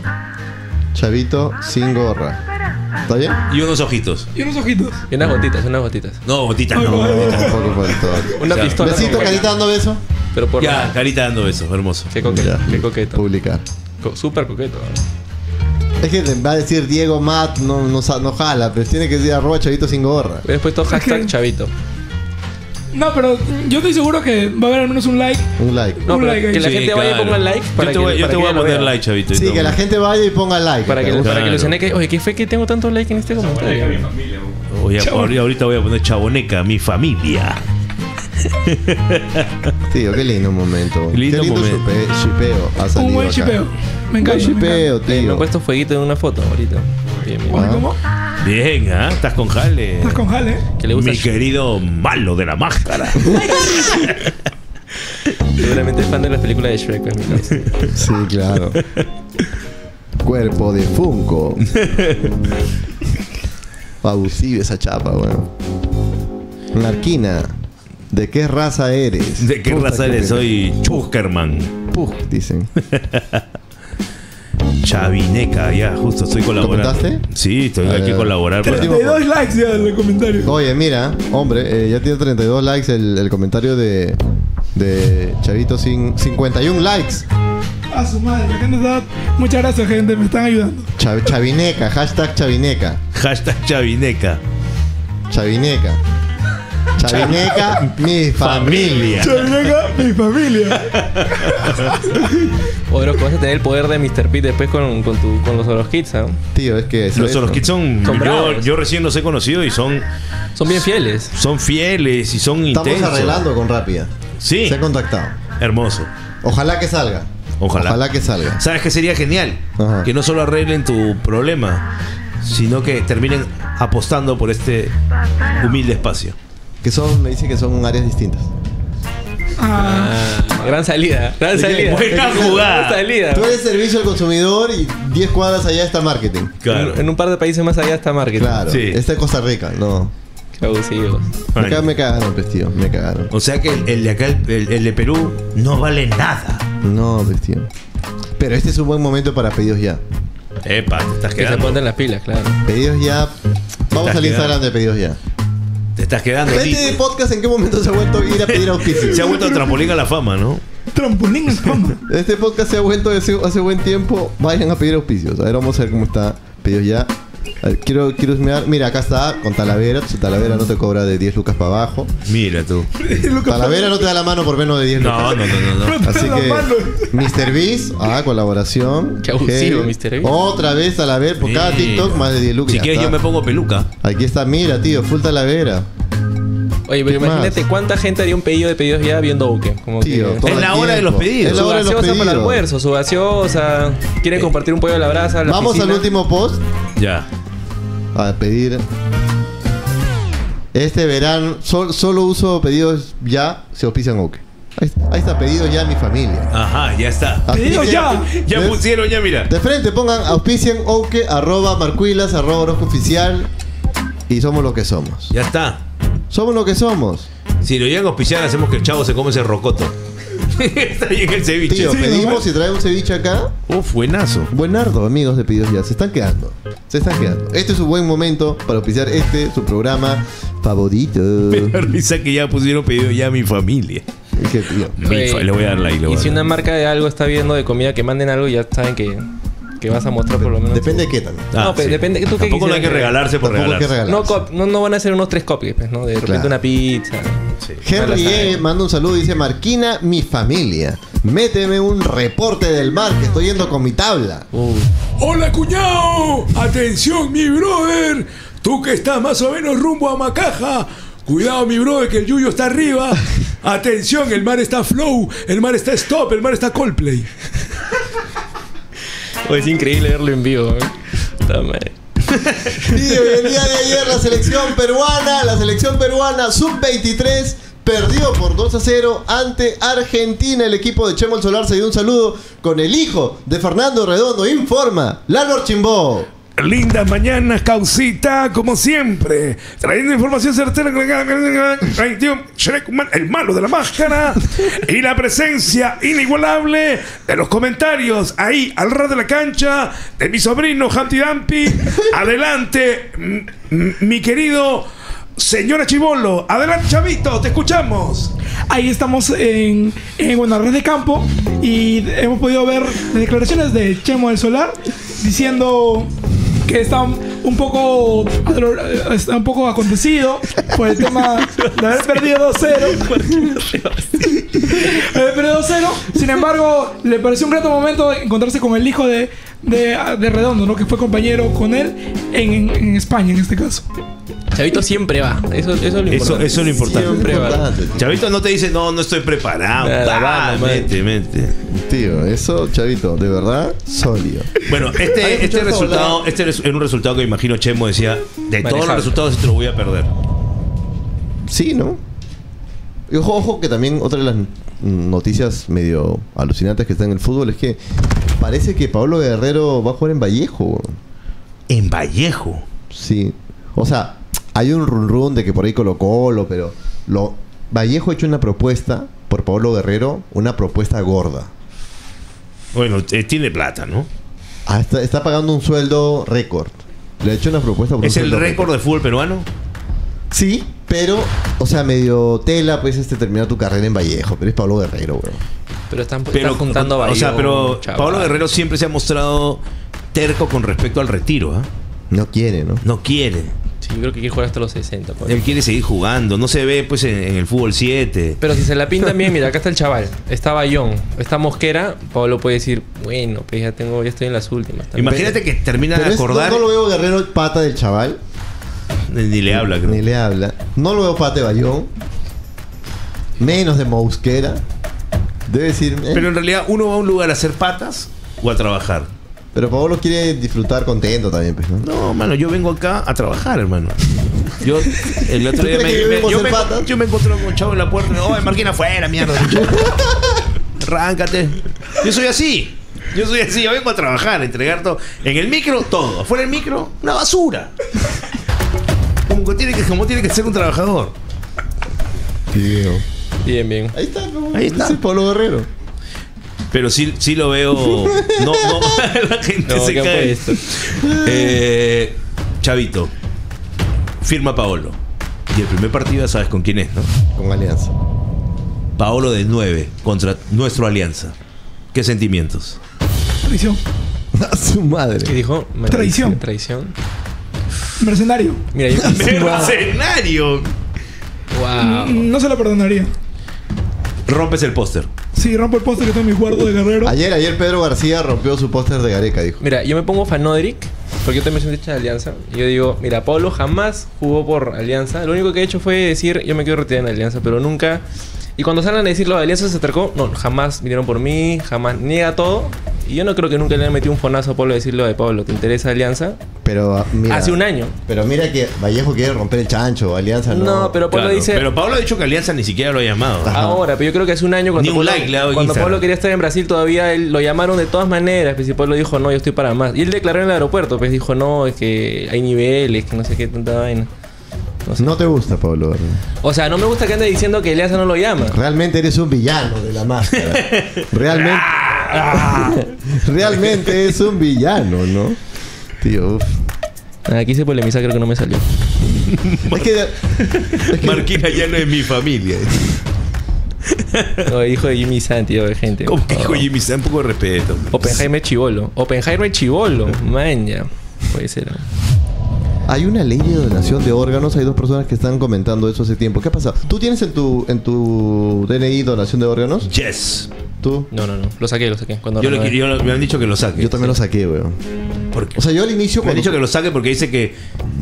Chavito sin gorra. ¿Está bien? Y unos ojitos. Y unos ojitos. Y unas gotitas, unas gotitas. No, gotitas no. madre. Tampoco por todo. Una Ya. pistola. Besito, carita dando beso. Pero por Ya, carita dando besos, hermoso. Qué coqueto, Ya. qué coqueto. Publicar. Co- Súper coqueto. Es que va a decir Diego Matt, no, no, sa- no jala, pero tiene que decir arroba Chavito sin gorra. Hubieras puesto hashtag. Chavito. No, pero yo estoy seguro que va a haber al menos un like. Un like. No, Un pero like ahí. que la Sí, gente vaya y claro. ponga like para yo te que voy, yo para te que voy a ella lo poner vea. like, chavito. Sí, que la gente vaya y ponga like. Para que, Claro. para que. Lucianeca, oye, ¿qué fue que tengo tantos likes en este comentario? Voy a- Chavo. ahorita voy a poner chaboneca, mi familia. Tío, qué lindo momento. Lindo qué lindo momento. chupe- chipeo ha salido Un buen acá. chipeo. Me Buen encanta. me chipeo, Eh, me he tío. puesto fueguito en una foto ahorita. Bien, bien. encanta. Oye, ¿Cómo? Bien, ¿ah? Estás con jale. Estás con Jale. Que le gusta Mi querido malo de la máscara. Seguramente es fan de las películas de Shrek, pues, mi causa. Sí, claro. Cuerpo de Funko. Abusiva esa chapa, weón. Narquina. ¿De qué raza eres? ¿De qué Puta raza eres? Soy Chuskerman. Pug, dicen. Chavineca, ya, justo estoy colaborando. ¿Comentaste? Sí, estoy aquí a colaborar. para- 32 likes ya en el comentario. Oye, mira, hombre, eh, ya tiene 32 likes el, el comentario de, de Chavito sin 51 likes. A su madre, la gente está. Muchas gracias, gente, me están ayudando. Chav- chavineca, hashtag Chavineca. Hashtag Chavineca. Chavineca. Chavineca, mi familia. Chavineca, mi familia. O Droco, vas a tener el poder de Mr. Pete después con, con, tu, con los Oros Kids, ¿ah? Tío, es que. Los Soros Kids son. Son yo, recién los he conocido y son, Son bien fieles. son fieles y son Estamos intensos. arreglando con Rápida. Sí, Se han contactado. hermoso. Ojalá que salga. Ojalá. Ojalá que salga. ¿Sabes qué sería genial? Ajá. Que no solo arreglen tu problema, sino que terminen apostando por este humilde espacio. Que son, me dicen que son áreas distintas. Ah, Ah, gran salida, gran salida. Buena jugada. Gran salida. Tú eres servicio al consumidor y 10 cuadras allá está marketing. En, en un par de países más allá está marketing. Claro. Sí. Está en Costa Rica, no. Qué abusivos. Me, ca- me cagaron, pues, tío. Me cagaron. O sea que el, el de acá, el, el de Perú, no vale nada. No, pues, tío. Pero este es un buen momento para pedidos ya. Epa, te estás Que se quedando. pongan las pilas, claro. Pedidos ya. Vamos al Instagram quedando. de pedidos ya. Estás quedando. Este podcast en qué momento se ha vuelto a ir a pedir auspicio. Se ha vuelto trampolín a la fama, ¿no? Trampolín en fama. Este podcast se ha vuelto hace, hace buen tiempo. Vayan a pedir auspicios. A ver, vamos a ver cómo está. Pedidos ya. Ver, quiero, quiero husmear. Mira, acá está con Talavera. Su Talavera no te cobra de 10 lucas para abajo. Mira tú. Talavera no te da la mano por menos de 10 lucas. No, no, no, no. no. Así que Mr. Beast, ah, colaboración. Qué abusivo. Mr. Beast. Otra vez Talavera por cada. TikTok más de 10 lucas. Si quieres, está. yo me pongo peluca. Aquí está, mira, tío, full Talavera. Oye, pero ¿Qué imagínate más? cuánta gente haría un pedido de pedidos ya viendo Uke. Como Tío, que... todo Es la hora de los pedidos. Es la Su hora de los gaseosa para el pedidos. almuerzo, su gaseosa. Quieren compartir un pollo a la brasa. a la Vamos al último post Ya. a pedir. Este verano, sol- solo uso pedidos ya, se auspician OK. Ahí, ahí está, pedidos ya mi familia. Ajá, ya está. Pedidos ya. Ya ¿Ves? pusieron, ya mira. De frente pongan auspician OK, arroba marcuilas, arroba oficial. Y somos lo que somos. Ya está. Somos lo que somos. Si lo llegan a auspiciar, hacemos que el chavo se come ese rocoto. está ahí en el ceviche. Tío, Sí, pedimos y trae un ceviche acá. Uf, buenazo. Buenardo, amigos de Pedidos Ya. Se están quedando. Se están quedando. Este es un buen momento para auspiciar este, su programa favorito. Me da risa que ya pusieron pedido ya a mi familia. Qué tío. Mi Oye, fa- le voy a dar like. le voy Y a si dar una like. marca de algo está viendo de comida que manden algo, ya saben que, que vas a mostrar por lo menos. Depende de qué también. Ah, no, pero sí. depende. ¿tú qué Tampoco no hay que regalarse por Tampoco hay que regalarse. regalar. No, cop- no, no van a ser unos tres copies, pues, ¿no? De repente Claro. una pizza. Sí. Henry E. manda un saludo y dice: Marquina, mi familia. Méteme un reporte del mar que estoy yendo con mi tabla. Uh, Hola, cuñado. Atención, mi brother. Tú que estás más o menos rumbo a Macaja. Cuidado, mi brother, que el yuyo está arriba. Atención, el mar está flow, el mar está stop, el mar está Coldplay. Es increíble verlo en vivo. ¿eh? Y el día de ayer la selección peruana, la selección peruana sub-23 perdió por 2 a 0 ante Argentina. El equipo de Chemo el Solar se dio un saludo con el hijo de Fernando Redondo. Informa, Lalo Chimbó. Lindas mañanas, causita, como siempre. Trayendo información certera. El malo de la máscara. Y la presencia inigualable de los comentarios ahí al ras de la cancha de mi sobrino Humpty Dumpty. Adelante, mi querido señora Chivolo. Adelante, chavito, te escuchamos. Ahí estamos en, en bueno, red de campo y hemos podido ver las declaraciones de Chemo del Solar diciendo que está un poco está un poco acontecido por el tema de haber perdido 2-0. haber perdido 2-0. Sin embargo, le pareció un grato momento encontrarse con el hijo de, de, de Redondo, ¿no? que fue compañero con él en, en- en España en este caso. Chavito siempre va. Eso, eso es lo Eso, importante. eso es lo importante. Siempre. Chavito no te dice, no, no estoy preparado. Nada, mente, mente. Tío, eso, chavito, de verdad, sólido. Bueno, este, este resultado, este es un resultado que imagino Chemo decía, de todos los resultados este lo voy a perder. Sí, ¿no? Y ojo, ojo, que también otra de las noticias medio alucinantes que está en el fútbol es que parece que Pablo Guerrero va a jugar en Vallejo. En Vallejo. Sí. O sea, hay un run run de que por ahí Colo Colo, pero lo Vallejo ha hecho una propuesta por Pablo Guerrero, una propuesta gorda. Bueno, eh, tiene plata, ¿no? Ah, está, está pagando un sueldo récord. Le ha hecho una propuesta por un ¿Es el récord de fútbol peruano? Sí, pero, o sea, medio tela, pues, este terminar tu carrera en Vallejo. Pero es Pablo Guerrero, weón. Pero están, Pero, están juntando a o sea, pero chaval. Pablo Guerrero siempre se ha mostrado terco con respecto al retiro, ¿ah? No quiere, ¿no? No quiere. Sí, yo creo que quiere jugar hasta los 60. pues. Él quiere seguir jugando. No se ve, pues, en, en el fútbol 7. Pero si se la pintan bien, mira, acá está el chaval. Está Bayón, está Mosquera. Pablo puede decir, bueno, pues ya tengo, ya estoy en las últimas. también. Imagínate que termina Pero de es- no- acordar. no, lo veo Guerrero pata del chaval. Ni le habla, creo. Ni le habla. No lo veo pata de Bayón. Menos de Mosquera. Debe decir. eh, Pero en realidad uno va a un lugar a hacer patas o a trabajar. Pero Pablo quiere disfrutar contento también, pues, ¿no? No, mano, yo vengo acá a trabajar, hermano. Yo el otro ¿Tú día crees me, que yo me- vengo a yo, hacer me, patas? yo me encontré con un chavo en la puerta. Oye, Marquina afuera, mierda. Arráncate. Yo soy así. Yo soy así. Yo vengo a trabajar, a entregar todo. En el micro, todo. Afuera del micro, una basura. Como tiene que, como tiene que ser un trabajador. Tío. Bien, bien. Ahí está, ¿no? Ahí está. Es Pablo Guerrero. Pero sí, sí lo veo. No, no, la gente No, se ¿qué han cae. Eh, Chavito, firma Paolo. Y el primer partido ya sabes con quién es, ¿no? Con Alianza. Paolo de 9 contra nuestro Alianza. ¿Qué sentimientos? Traición. A su ¿Qué madre. dijo? Traición. Traición. Mercenario. Mira, yo. ¡Mercenario! wow. Mm, No se lo perdonaría. Rompes el póster. Sí, rompo el póster que está en mi cuarto de guerrero. Ayer, ayer Pedro García rompió su póster de Gareca, dijo. Mira, yo me pongo fanodric porque yo también soy hincha de Alianza. Y yo digo, mira, Pablo jamás jugó por Alianza. Lo único que he hecho fue decir, yo me quiero retirar en Alianza, pero nunca. Y cuando salgan a decirlo de Alianza se acercó, no, jamás vinieron por mí, jamás niega todo. Y yo no creo que nunca le haya metido un fonazo a Pablo a decirlo de Pablo, ¿te interesa Alianza? Pero ah, mira. Hace un año. Pero mira que Vallejo quiere romper el chancho, Alianza no. No, pero Pablo Claro, dice. Pero Pablo ha dicho que Alianza ni siquiera lo ha llamado. Ajá. Ahora, pero yo creo que hace un año cuando, Ni un Pablo, like cuando Instagram. Pablo quería estar en Brasil todavía él, lo llamaron de todas maneras. Pues, y Pablo dijo, no, yo estoy para más. Y él declaró en el aeropuerto, pues dijo, no, es que hay niveles, que no sé qué, tanta vaina. No te gusta, Pablo. O sea, no me gusta que ande diciendo que Eliasa no lo llama. Realmente eres un villano de la máscara. Realmente. Realmente es un villano, ¿no? Tío, uf. Nada, quise polemizar, creo que no me salió. Es que. es que- Marquina ya no es mi familia. No, hijo de Jimmy Santi, de gente. ¿Cómo que Oh. dijo Jimmy? Se da un poco de respeto. Oppenheimer Chivolo. Oppenheimer Chivolo. Man, ya. Puede ser. Hay una ley de donación de órganos. Hay dos personas que están comentando eso hace tiempo. ¿Qué pasa? ¿Tú tienes en tu, en tu DNI donación de órganos? Yes. ¿Tú? No, no, no. Lo saqué, lo saqué. Cuando Yo, lo, renové. yo lo- me han dicho que lo saque. Yo también lo saqué, weón. Porque, O sea, yo al inicio. me han cuando- dicho que lo saque porque dice que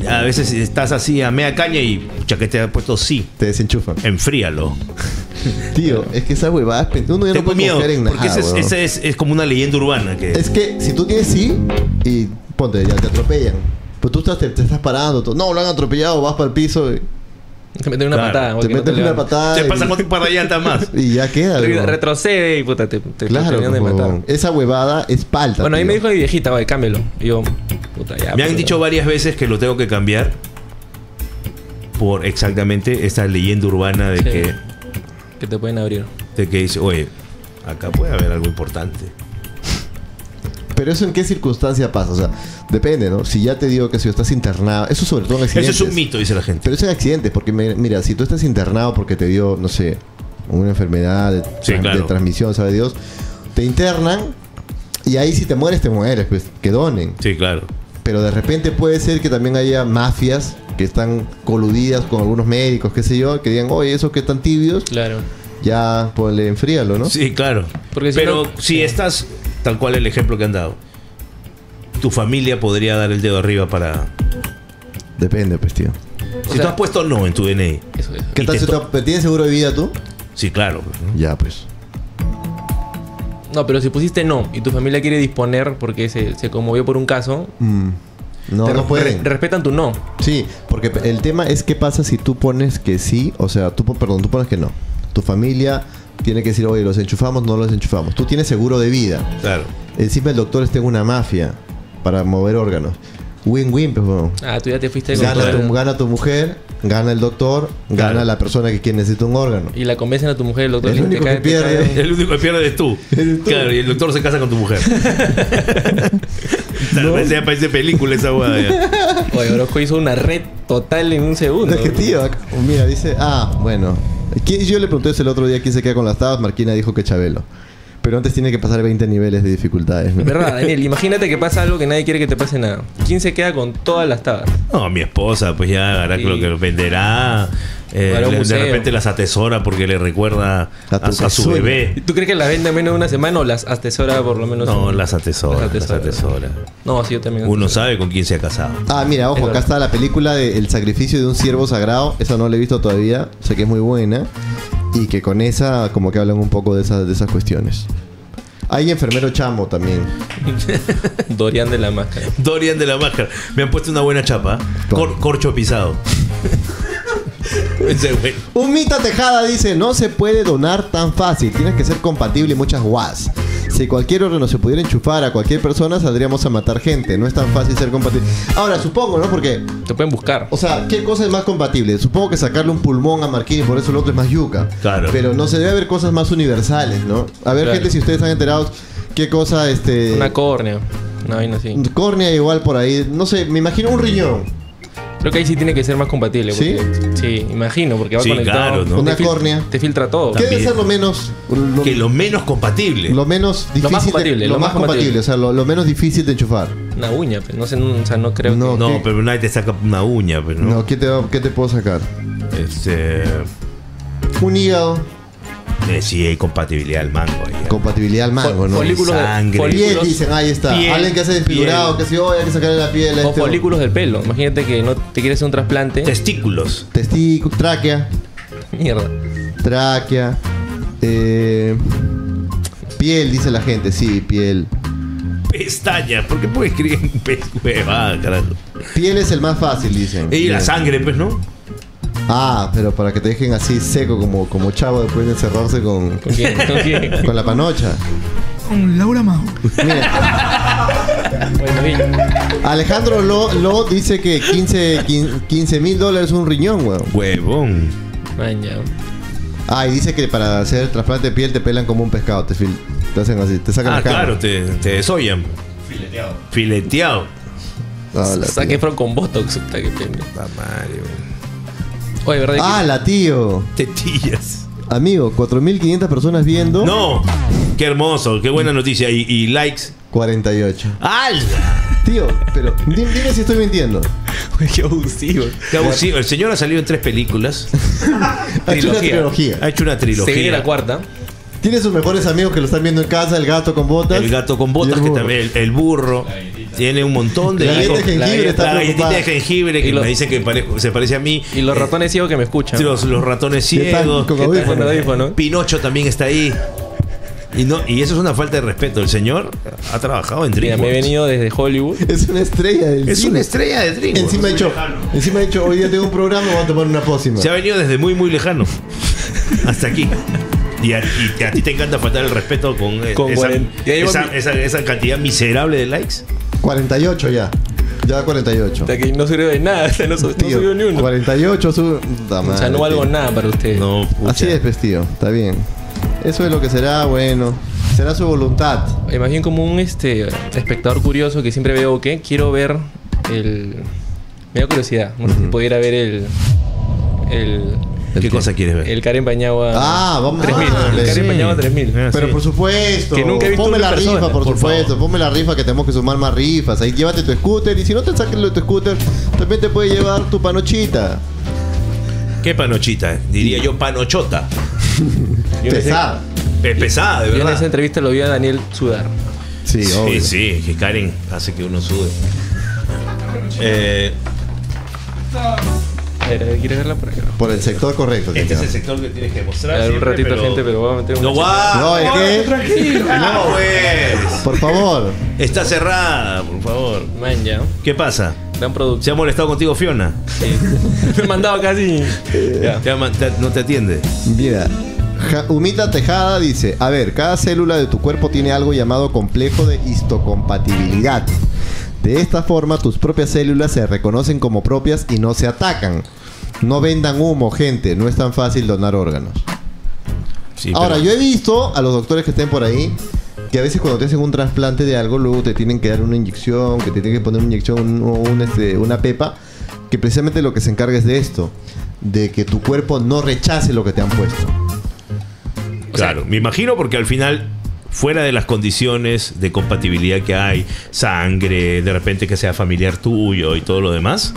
a veces estás así a media caña y pucha que te ha puesto sí. Te desenchufan. Enfríalo. Tío, es que esa huevada es pen- Uno ya no Tengo puede miedo. confiar en nada. Porque ese es, weón. ese es, es como una leyenda urbana. Que, Es que si tú tienes sí y ponte, ya te atropellan. Pues tú estás, te, te estás parando. tú- no, lo han atropellado, vas para el piso y Te meten una Claro. patada. te no meten una patada. te y- pasa con un par de llantas más. Y ya queda. Retrocede y puta, te, te Claro, terminan de matar. esa huevada es palta. Bueno, ahí tío. me dijo mi viejita, oye, cámbialo. Y yo, puta, ya. Me han dicho varias veces que lo tengo que cambiar por exactamente esta leyenda urbana de Sí. que Que te pueden abrir. de que dice, oye, acá puede haber algo importante. Pero eso en qué circunstancia pasa, o sea, depende, ¿no? Si ya te digo que si estás internado, eso sobre todo en Eso accidentes. es un mito, dice la gente. Pero eso en accidentes, porque mira, si tú estás internado porque te dio, no sé, una enfermedad de, Sí, tran- claro. de transmisión, sabe Dios, te internan y ahí si te mueres, te mueres, pues que donen. Sí, claro. Pero de repente puede ser que también haya mafias que están coludidas con algunos médicos, qué sé yo, que digan, oye, esos que están tibios, Claro. ya ponle enfríalo, ¿no? Sí, claro. Porque si Pero no- si estás, tal cual el ejemplo que han dado, tu familia podría dar el dedo arriba para... Depende, pues, tío. Si sea- tú has puesto no en tu DNI. Eso es. ¿Qué tal si to- te- tienes seguro de vida tú? Sí, claro. pues, ¿no? Ya, pues. No, pero si pusiste no y tu familia quiere disponer porque se, se conmovió por un caso, Mm. No, no re- pueden. respetan tu no. Sí, porque el tema es qué pasa si tú pones que sí, o sea, tú, perdón, tú pones que no. Tu familia tiene que decir, oye, los enchufamos, no los enchufamos. Tú tienes seguro de vida. Claro. Encima el doctor está en una mafia para mover órganos. Win-win, pues, weón. Ah, tú ya te fuiste con Gana tu, gana tu mujer, gana el doctor, gana Claro. la persona que quien necesita un órgano. Y la convencen a tu mujer, el doctor. El único que pierde. cae- El único que pierde es tú. Claro, y el doctor se casa con tu mujer. Tal vez ya parece película esa hueá. Oye, Orozco hizo una red total en un segundo. Es que tío, acá- mira, dice, ah, bueno. ¿Quién- Yo le pregunté eso el otro día quién se queda con las tabas, Marquina dijo que Chabelo. Pero antes tiene que pasar 20 niveles de dificultades. ¿no? ¿Verdad, Daniel? Imagínate que pasa algo que nadie quiere que te pase nada. ¿Quién se queda con todas las tabas? No, mi esposa, pues ya hará Sí. lo que venderá. eh, de repente las atesora porque le recuerda A a, tu a su bebé. ¿Tú crees que las vende en menos de una semana o las atesora por lo menos? No, un- las atesora. Las Las atesora. atesora. No, sí, yo también. Uno sabe con quién se ha casado. Ah, mira, ojo, Es acá verdad. está la película de El sacrificio de un siervo sagrado. Esa no la he visto todavía, sé que es muy buena. Y que con esa como que hablan un poco de esas, de esas cuestiones. Hay enfermero chamo también. Dorian de la máscara. Dorian de la Máscara. Me han puesto una buena chapa. Cor- corcho pisado. Un Mita Tejada dice, no se puede donar tan fácil, tienes que ser compatible y muchas guas. Si cualquier órgano se pudiera enchufar a cualquier persona, saldríamos a matar gente. No es tan fácil ser compatible. Ahora, supongo, ¿no? Porque, Te pueden buscar. o sea, ¿qué cosa es más compatible? Supongo que sacarle un pulmón a Marquín, por eso el otro es más yuca. Claro. Pero no se debe haber cosas más universales, ¿no? A ver, Claro. gente, si ustedes están enterados, ¿qué cosa, este. Una córnea. Una vaina así. córnea igual por ahí. No sé, me imagino un riñón. Creo que ahí sí tiene que ser más compatible. ¿Sí? porque- Sí, imagino, porque va Sí, conectado. claro, ¿no? Te Una córnea. Te filtra todo. ¿Qué debe ser lo menos. Lo, Que lo menos compatible. lo menos difícil. Lo más de- compatible, lo, lo más más compatible. compatible. O sea, lo, lo menos difícil de enchufar. Una uña, pues. No sé, no- o sea, no creo No. que... no, ¿qué? pero nadie te saca una uña, pero No, no. ¿qué, te, qué te puedo sacar? Este, Un hígado. Eh, sí hay compatibilidad al mango ahí. Compatibilidad al mango, Fol- ¿no? folículos de- Sangre. folículos- Piel, dicen, ahí está. Piel, Alguien que hace desfigurado, piel. que si oh, hay que sacarle la piel a O este. folículos del pelo. Imagínate que no te quieres hacer un trasplante. Testículos. Testículo, tráquea. Mierda. Tráquea. Eh, piel, dice la gente, sí, piel. Pestañas. ¿Por qué puedes escribir en pez huevada, carajo? Piel es el más fácil, dicen. Y la sangre, pues, ¿no? Ah, pero para que te dejen así seco como, como chavo después de encerrarse con, ¿Con quién? ¿Con quién? con la panocha. Con Laura bien. Alejandro Lo, Lo dice que 15 mil dólares un riñón, weón. Huevón. Man, ya. Ah, y dice que para hacer el trasplante de piel te pelan como un pescado, te, fil- te hacen así, te sacan Ah, la cara. claro, te, te desollan. Fileteado. Fileteado. Ah, Saque con Botox. puta que. La madre, weón. Oye, ¿verdad? Ah, la tío. Tetillas. Amigo, 4.500 personas viendo. No. Qué hermoso, qué buena noticia. Y, y likes. 48. ¡Alga! Tío, pero di- dime si estoy mintiendo. Qué abusivo. Qué abusivo. El señor ha salido en tres películas. Ha hecho una Trilogía. trilogía. Ha hecho una Se viene trilogía. la cuarta. Tiene sus mejores amigos que lo están viendo en casa, el gato con botas. El gato con botas, que también. El, el burro. Tiene un montón de La galleta hijos. de jengibre la está La galletita de jengibre que me dicen que se parece a mí. Y los ratones ciegos que me escuchan. Los, los ratones ciegos. Pinocho también está ahí. Y, no, y eso es una falta de respeto. El señor ha trabajado en Mira, DreamWorks. me he venido desde Hollywood. Es una estrella del Es cine. una estrella de DreamWorks. Encima ha dicho, encima ha dicho, hoy día tengo un programa, voy a tomar una pócima. Se ha venido desde muy, muy lejano. Hasta aquí. Y a, y a ti te encanta faltar el respeto con, eh, esa cantidad miserable de likes. 48 ya. Ya 48. Hasta que no sirve de nada. O sea, no, no Tío, subió ni uno. 48 su... Puta O sea, madre, no valgo tío. nada para usted. No, pucha. Así es, pues, tío. Está bien. Eso es lo que será, bueno. Será su voluntad. Más bien como un este espectador curioso que siempre veo que quiero ver el. Me da curiosidad. No sé si pudiera ver el. El. ¿Qué cosa quieres ver? El Karen Pañagua. Ah, vamos 3000. ah, el sí. Karen Pañagua 3000. Ah, Pero sí. por supuesto. Que nunca he visto Ponme una la persona, rifa, por, por supuesto. Ponme la rifa que tenemos que sumar más rifas. Ahí llévate tu scooter. Y si no te saques lo de tu scooter, también te puede llevar tu panochita. ¿Qué panochita? Diría yo panochota. Pesada. Es pesada, de yo en verdad. esa entrevista lo vi a Daniel sudar. Sí, Sí, obvio. sí, que Karen hace que uno sude. Eh, ¿quieres verla por acá? Por el sector correcto. este es Cristian. el sector que tienes que mostrar. A ver, un siempre, ratito, gente, pero voy a meter una No, guau. No, es que. Tranquilo. No, pues. Por favor. Está cerrada, por favor. Man, ya. ¿Qué pasa? Dan producción. ¿Se ha molestado contigo Fiona? Me he mandado casi. Ya. Te te- no te atiende. Mira, Ja- Humita Tejada dice, a ver, cada célula de tu cuerpo tiene algo llamado complejo de histocompatibilidad. De esta forma, tus propias células se reconocen como propias y no se atacan. No vendan humo, gente, no es tan fácil donar órganos. Sí, Ahora, pero- yo he visto a los doctores que estén por ahí que a veces cuando te hacen un trasplante de algo, luego te tienen que dar una inyección, que te tienen que poner una inyección o un, este, una pepa, que precisamente lo que se encarga es de esto, de que tu cuerpo no rechace lo que te han puesto. Claro, me imagino porque al final, fuera de las condiciones de compatibilidad que hay, sangre, de repente que sea familiar tuyo y todo lo demás,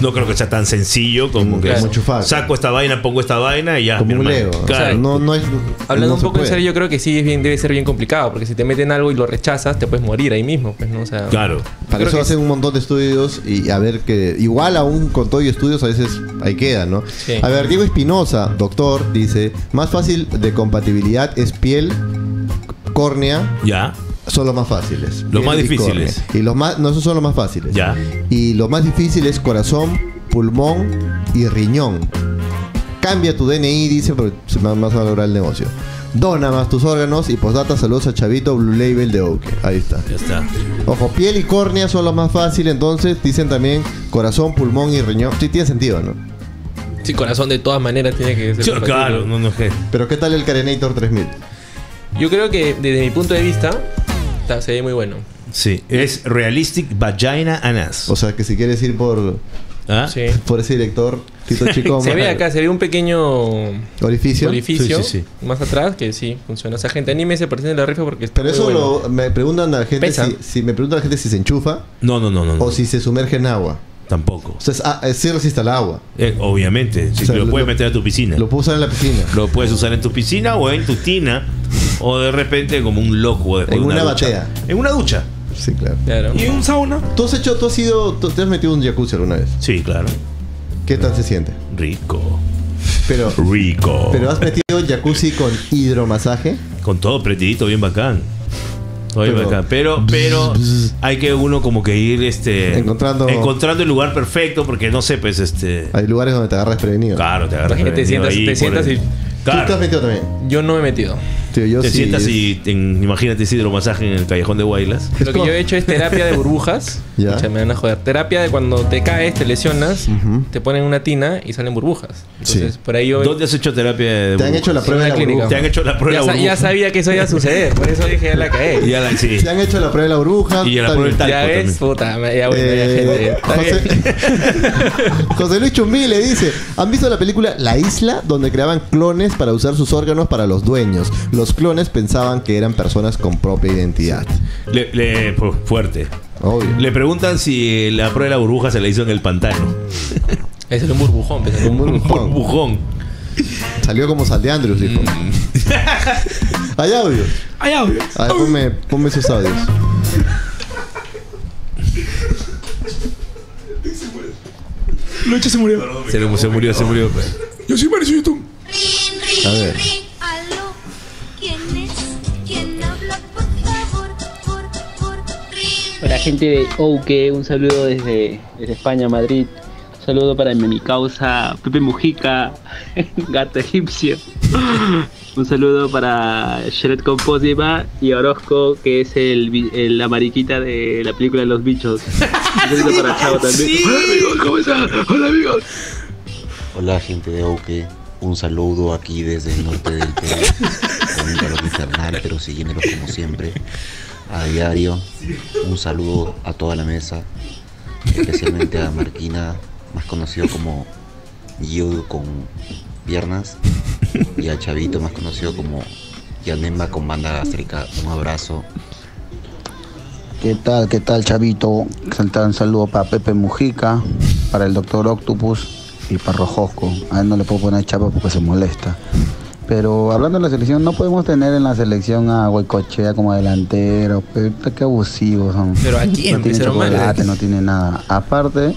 no creo que sea tan sencillo como que Como es, enchufar. saco esta vaina, pongo esta vaina y ya. Como un. Lego. Claro. O sea, no, no es, Hablando no un se poco en puede. serio, yo creo que sí es bien, debe ser bien complicado, porque si te meten algo y lo rechazas, te puedes morir ahí mismo, pues no, o sea. Claro. Para eso hacen un montón de estudios y a ver que igual aún con todo y estudios a veces ahí queda, ¿no? Sí. A ver, Diego Espinosa, doctor, dice, más fácil de compatibilidad es piel, córnea, Ya, son los más fáciles. Los más difíciles. Y los más, no, esos son los más fáciles. ya. Y lo más difícil es corazón, pulmón y riñón. Cambia tu DNI, dice, porque se va más a lograr el negocio. Dona más tus órganos y postdata saludos a Chavito Blue Label de Oke. Ahí está. Ya está. Ojo, piel y córnea son los más fáciles, entonces dicen también corazón, pulmón y riñón. Sí tiene sentido, ¿no? Sí, corazón de todas maneras tiene que ser. Sí, claro, no, no, que- Pero ¿qué tal el Carenator 3000? Yo creo que desde mi punto de vista está- se ve muy bueno. Sí, es Realistic Vagina Anas. O sea, que si quieres ir por, ¿Ah? Sí. por ese director, Tito Chico, Se ve acá, se ve un pequeño orificio. orificio Sí, sí, más atrás que sí funciona. O sea, gente, anímese, parece la rifa porque está Pero muy eso bueno. lo, me preguntan a la gente si, si me preguntan a la gente si se enchufa No, no, no, no. no. o si se sumerge en agua. Tampoco. O sea, es, ah, sí resiste al agua. Eh, obviamente, si O sea, lo, lo- puedes meter a tu piscina. Lo Lo, puedo usar en la piscina. puedes usar en tu piscina o en tu tina. O de repente como un loco después En de una ducha. batea. En una ducha. Sí, claro. Claro. Y un sauna. ¿Tú has hecho, tú has ido, tú te has metido un jacuzzi alguna vez? Sí, claro. ¿Qué tal se siente? Rico. Pero, Rico. pero has metido jacuzzi con hidromasaje. Con todo pretidito, bien bacán. Bien Pero- bacán. Pero, pero hay que uno como que ir este Encontrando- encontrando el lugar perfecto porque no sé, pues este. Hay lugares donde te agarras prevenido. Claro, te agarras. Te prevenido sientas- ahí te sientas el- y- ¿Tú te has Claro. metido también? Yo no me he metido. Tío, yo Te sí. sientas es- y te- imagínate ese hidromasaje en el callejón de Guaylas. Lo que yo he hecho es terapia de burbujas. Ya. Escucha, me van a joder. Terapia de cuando te caes, te lesionas, Ujú. te ponen una tina y salen burbujas. Entonces, Sí. por ahí yo. ¿Dónde has hecho terapia de Te han hecho la En prueba de una la clínica. burbuja. Te han hecho la prueba ya, de la sa- burbuja. ya sabía que eso iba a suceder. Por eso dije, ya la caí. Y ya la- sí. Te han hecho la prueba de la burbuja. Y la está prueba del bien. talco Ya ves, puta, me- ya bueno, ya Eh, gente. Está bien. José, José Luis Chumbi le dice: ¿Han visto la película La Isla? Donde creaban clones para usar sus órganos para los dueños. Los clones pensaban que eran personas con propia identidad. Le, le- fu- fuerte. Obvio. Le preguntan si la prueba de la burbuja se la hizo en el pantano. Ese es un burbujón. pues, Un burbujón. Burbujón. Salió como Sal de Andrews, dijo. Hay audios. Hay audio. A ver, ponme, ponme esos audios. Lucho se murió. Se, le- se murió, se murió. Yo soy Mauricio YouTube. A ver. Para gente de Ouque, un saludo desde, desde España, Madrid. Un saludo para mi causa Pepe Mujica, gato egipcio. Un saludo para Shred Composiva y Orozco, que es el, el- la mariquita de la película Los Bichos. Un saludo para Chavo también. Hola amigos, ¿cómo están? Hola amigos. Hola gente de Oque, un saludo aquí desde el norte del Perú, infernal, pero siguiéndolos como siempre, a diario. Un saludo a toda la mesa, especialmente a Marquina, más conocido como Gio con piernas, y a Chavito, más conocido como Yanemba con banda gástrica. Un abrazo. ¿Qué tal? ¿Qué tal, Chavito? Un saludo para Pepe Mujica, para el Doctor Octopus y para Rojosco. A él no le puedo poner chapa porque se molesta. Pero hablando de la selección, no podemos tener en la selección a Huecochea como delantero. Pero qué abusivos son. Pero ¿a quién? No tiene chocolate, no tiene nada. Aparte,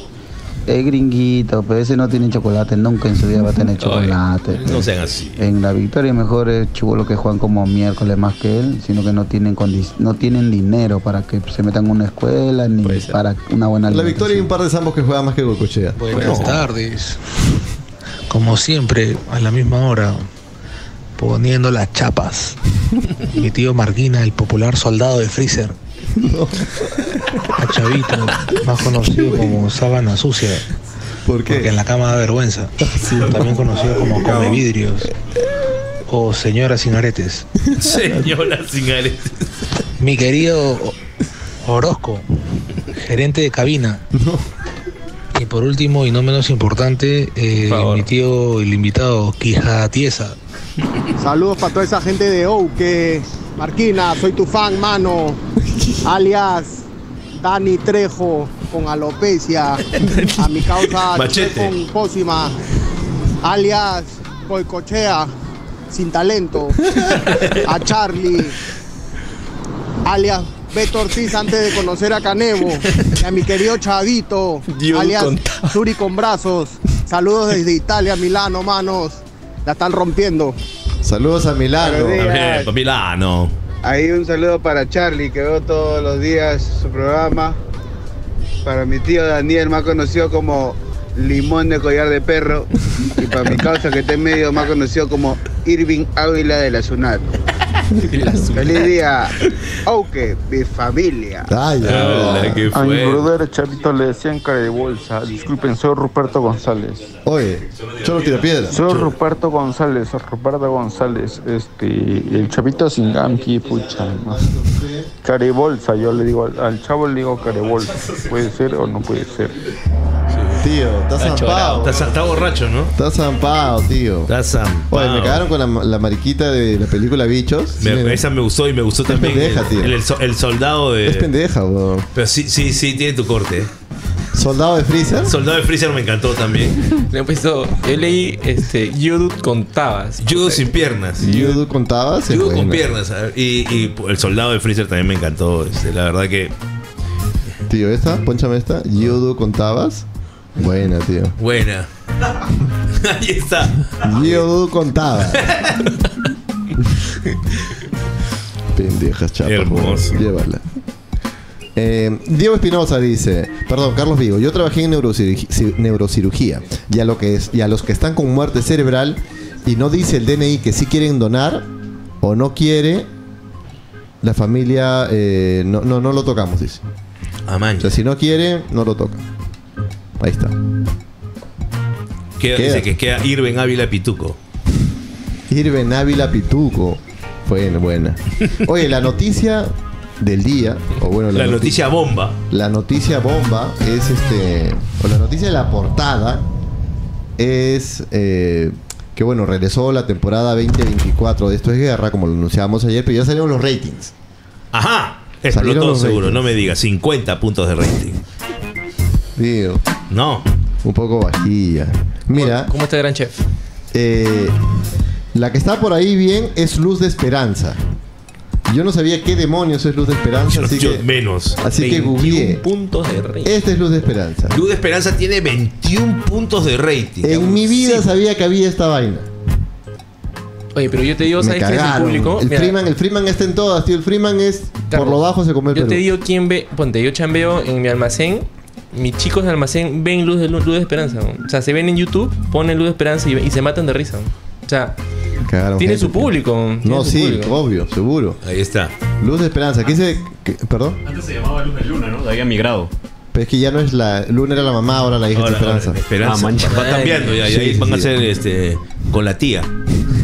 es gringuito, pero ese no tiene chocolate. Nunca en su vida va a tener chocolate. No sean así. En la victoria mejor es chivolo que juegan como miércoles más que él, sino que no tienen condi- no tienen dinero para que se metan en una escuela ni para una buena La victoria y un par de zambos que juegan más que Gocochea. Buenas tardes. Como siempre, a la misma hora, poniendo las chapas. Mi tío Marquina, el popular soldado de Freezer. A Chavito, más conocido como Sábana Sucia, ¿Por porque en la cama da vergüenza. También conocido como Come Vidrios o Señora Sin Aretes. Señora sin aretes. Mi querido Orozco, gerente de cabina. Y por último, y no menos importante, eh, mi tío, el invitado, Quija Tiesa. Saludos para toda esa gente de Ouque. Marquina, soy tu fan, mano. Alias Dani Trejo con alopecia. A mi causa con pócima. Alias Coicochea sin talento. A Charlie. Alias Beto Ortiz antes de conocer a Canevo. Y a mi querido Chavito. Dios alias. Suri con brazos. Saludos desde Italia, Milano, manos. La están rompiendo. Saludos a Milano. Bien, Milano. Ahí un saludo para Charlie, que veo todos los días su programa. Para mi tío Daniel, más conocido como limón de collar de perro. Y para mi causa que está en medio, más conocido como Irving Ávila de la Sunat. Feliz día. Auque, mi familia. Ay, Hola, ¿qué A mi brother Chavito le decían cara de bolsa. Disculpen, soy Ruperto González. Oye, Cholo tira piedra. Soy Ruperto González, Ruperto González. Este, el Chavito sin gampi, pucha. ¿no? Cara de bolsa, yo le digo al, al chavo le digo cara de bolsa. ¿Puede ser o no puede ser? Tío, estás Está zampado. Está, está borracho, ¿no? Estás zampado, tío. Está zampado. Oye, me cagaron con la, la mariquita de la película Bichos. Me- Sí, esa me gustó y me gustó Es también. pendeja, el, tío. el- el so- el soldado de. Es pendeja, weón. Pero sí, sí, sí, tiene tu corte. ¿Soldado de Freezer? Soldado de Freezer me encantó también. Le han puesto. Yo leí este. Yudut con tabas. Judo sin piernas. Yudu contabas. es Judo con buena. piernas. Y, y el soldado de Freezer también me encantó. este, la verdad que. Tío, esta, ponchame esta. Yudu contabas. Buena, tío. Buena. Ahí está. Yudu contabas. Pendejas chapas. Hermoso. Llévala. Eh, Diego Espinosa dice, perdón, Carlos Vigo, yo trabajé en neurocirugía, neurocirugía y, a lo que es, y a los que están con muerte cerebral y no dice el DNI que sí quieren donar o no quiere, la familia eh, no, no, no lo tocamos, dice. A man. O sea, si no quiere, no lo toca. Ahí está. Queda, queda. Dice que queda Irving Ávila Pituco. Irben Ávila Pituco. Buena, buena. Oye, la noticia del día, o bueno, La noti- noticia bomba. La noticia bomba es este. O la noticia de la portada es. eh, que bueno, regresó la temporada 2024 de Esto es Guerra, como lo anunciábamos ayer, pero ya salieron los ratings. Ajá. Explotó seguro, ratings. no me digas. 50 puntos de rating. Digo, No. un poco bajilla. Mira, ¿Cómo está Gran Chef? eh, la que está por ahí bien es Luz de Esperanza. Yo no sabía qué demonios es Luz de Esperanza, Yo, así yo que, menos. así que 21 googleé. puntos de rating. Este es Luz de Esperanza. Luz de Esperanza tiene 21 puntos de rating. En mi vida sabía que había esta vaina. Oye, pero yo te digo, ¿sabes quién es el público? El Mira, Freeman, el Freeman está en todas, tío. El Freeman es por lo bajo se come el Yo te digo quién ve. Ponte, yo chambeo en mi almacén. Mis chicos de almacén ven luz de, luz de esperanza. ¿no? O sea, se ven en YouTube, ponen luz de esperanza y, y se matan de risa. ¿no? O sea, tiene gente, su público. tiene No, su sí, público. obvio, seguro. Ahí está. Luz de Esperanza. ¿Qué dice? ¿Qué- ¿Perdón? Antes se llamaba Luz de Luna, ¿no? De ahí ha migrado. Pero es que ya no es la. Luna era la mamá, ahora la hija Ahora, de Esperanza. ahora, Esperanza. Ah, mancha. Va cambiando ya. y Sí, ahí sí, van a ser este, con la tía.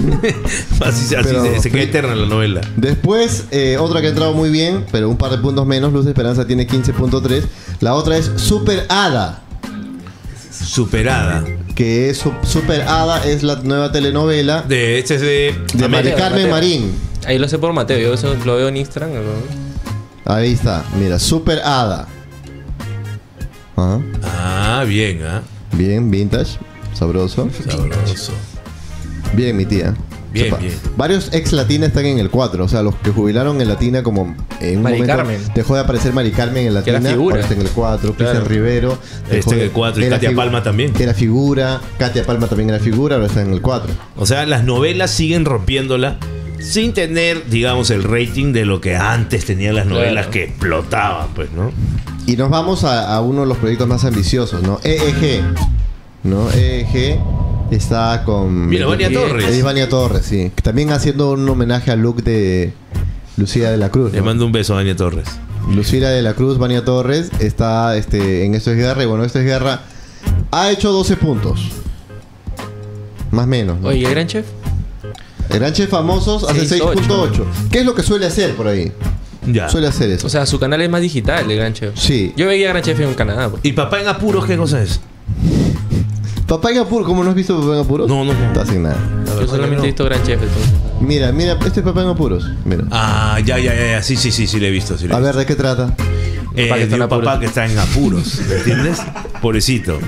así así Pero- se, se queda eterna la novela. Después, eh, otra que ha entrado muy bien, pero un par de puntos menos. Luz de Esperanza tiene 15.3. La otra es Super Hada. Superada. Que es Su- Super Hada, es la nueva telenovela De este es de. de Mari Mateo, Carmen Mateo. Marín. Ahí lo sé por Mateo. Yo eso lo veo en Instagram. ¿no? Ahí está, mira, Super Hada. Ajá. Ah, bien, ¿ah? Bien, vintage, sabroso. Sabroso. Bien, mi tía. Bien, Sepa. bien. Varios ex Latina están en el 4, o sea, los que jubilaron en Latina como en un Mari momento Carmen. dejó de aparecer Mari Carmen en Que era Latina, figura. ahora está en el 4, Claro. Cristian Rivero dejó Está en de- el 4 y era Katia figu- Palma también. Era figura, Katia Palma también era figura, ahora está en el 4. O sea, las novelas siguen rompiéndola sin tener, digamos, el rating de lo que antes tenían las novelas Claro. que explotaban, pues, ¿no? Y nos vamos a, a uno de los proyectos más ambiciosos, ¿no? EEG. ¿No? EEG está con. Mira, Vania Torres. Es Vania Torres, sí. Que También haciendo un homenaje al look de Lucía de la Cruz. Le ¿no? mando un beso a Daniel Torres. Lucía de la Cruz, Vania Torres, está este, en Esto es Guerra. Y bueno, Esto es Guerra ha hecho 12 puntos. Más o menos. ¿no? Oye, ¿el Gran Chef? El Gran Chef Famosos hace 6.8. 6.8. ¿Qué es lo que suele hacer por ahí? Ya. Suele hacer eso. O sea, su canal es más digital, el Gran Chef. sí. Yo veía Gran Chef en Canadá. pues. ¿Y papá en apuros qué cosa es? Papá en Apuros, ¿cómo no has visto Papá en Apuros? No, no, no. Está sin nada. Yo solamente he visto Gran Chef. Entonces. Mira, mira, este es Papá en Apuros. Mira. Ah, ya, ya, ya, ya. Sí, sí, sí, sí, le he visto. Sí, le he A ver, ¿de qué trata? Eh, Papá que está de en un papá apuros. que está en apuros, ¿me entiendes? Pobrecito.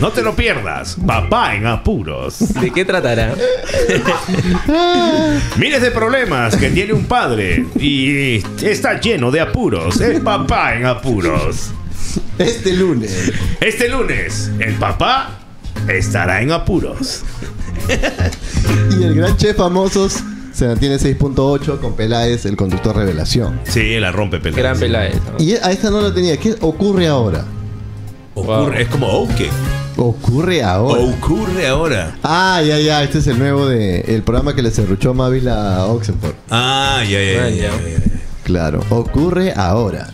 No te lo pierdas, papá en apuros. ¿De qué tratará? Miles de problemas que tiene un padre y está lleno de apuros. El papá en apuros. Este lunes. Este lunes, el papá estará en apuros. Y el gran chef famosos se mantiene 6.8 con Peláez, el conductor revelación. Sí, la rompe. Gran Peláez. ¿no? Y a esta no la tenía. ¿Qué ocurre ahora? Ocurre, es como, ok. Ocurre ahora. Ocurre ahora. Ah, ya, ya. Este es el nuevo de el programa que le cerruchó Mavis a Oxenford. Ah, ya, ya, ya. Claro. Ocurre ahora.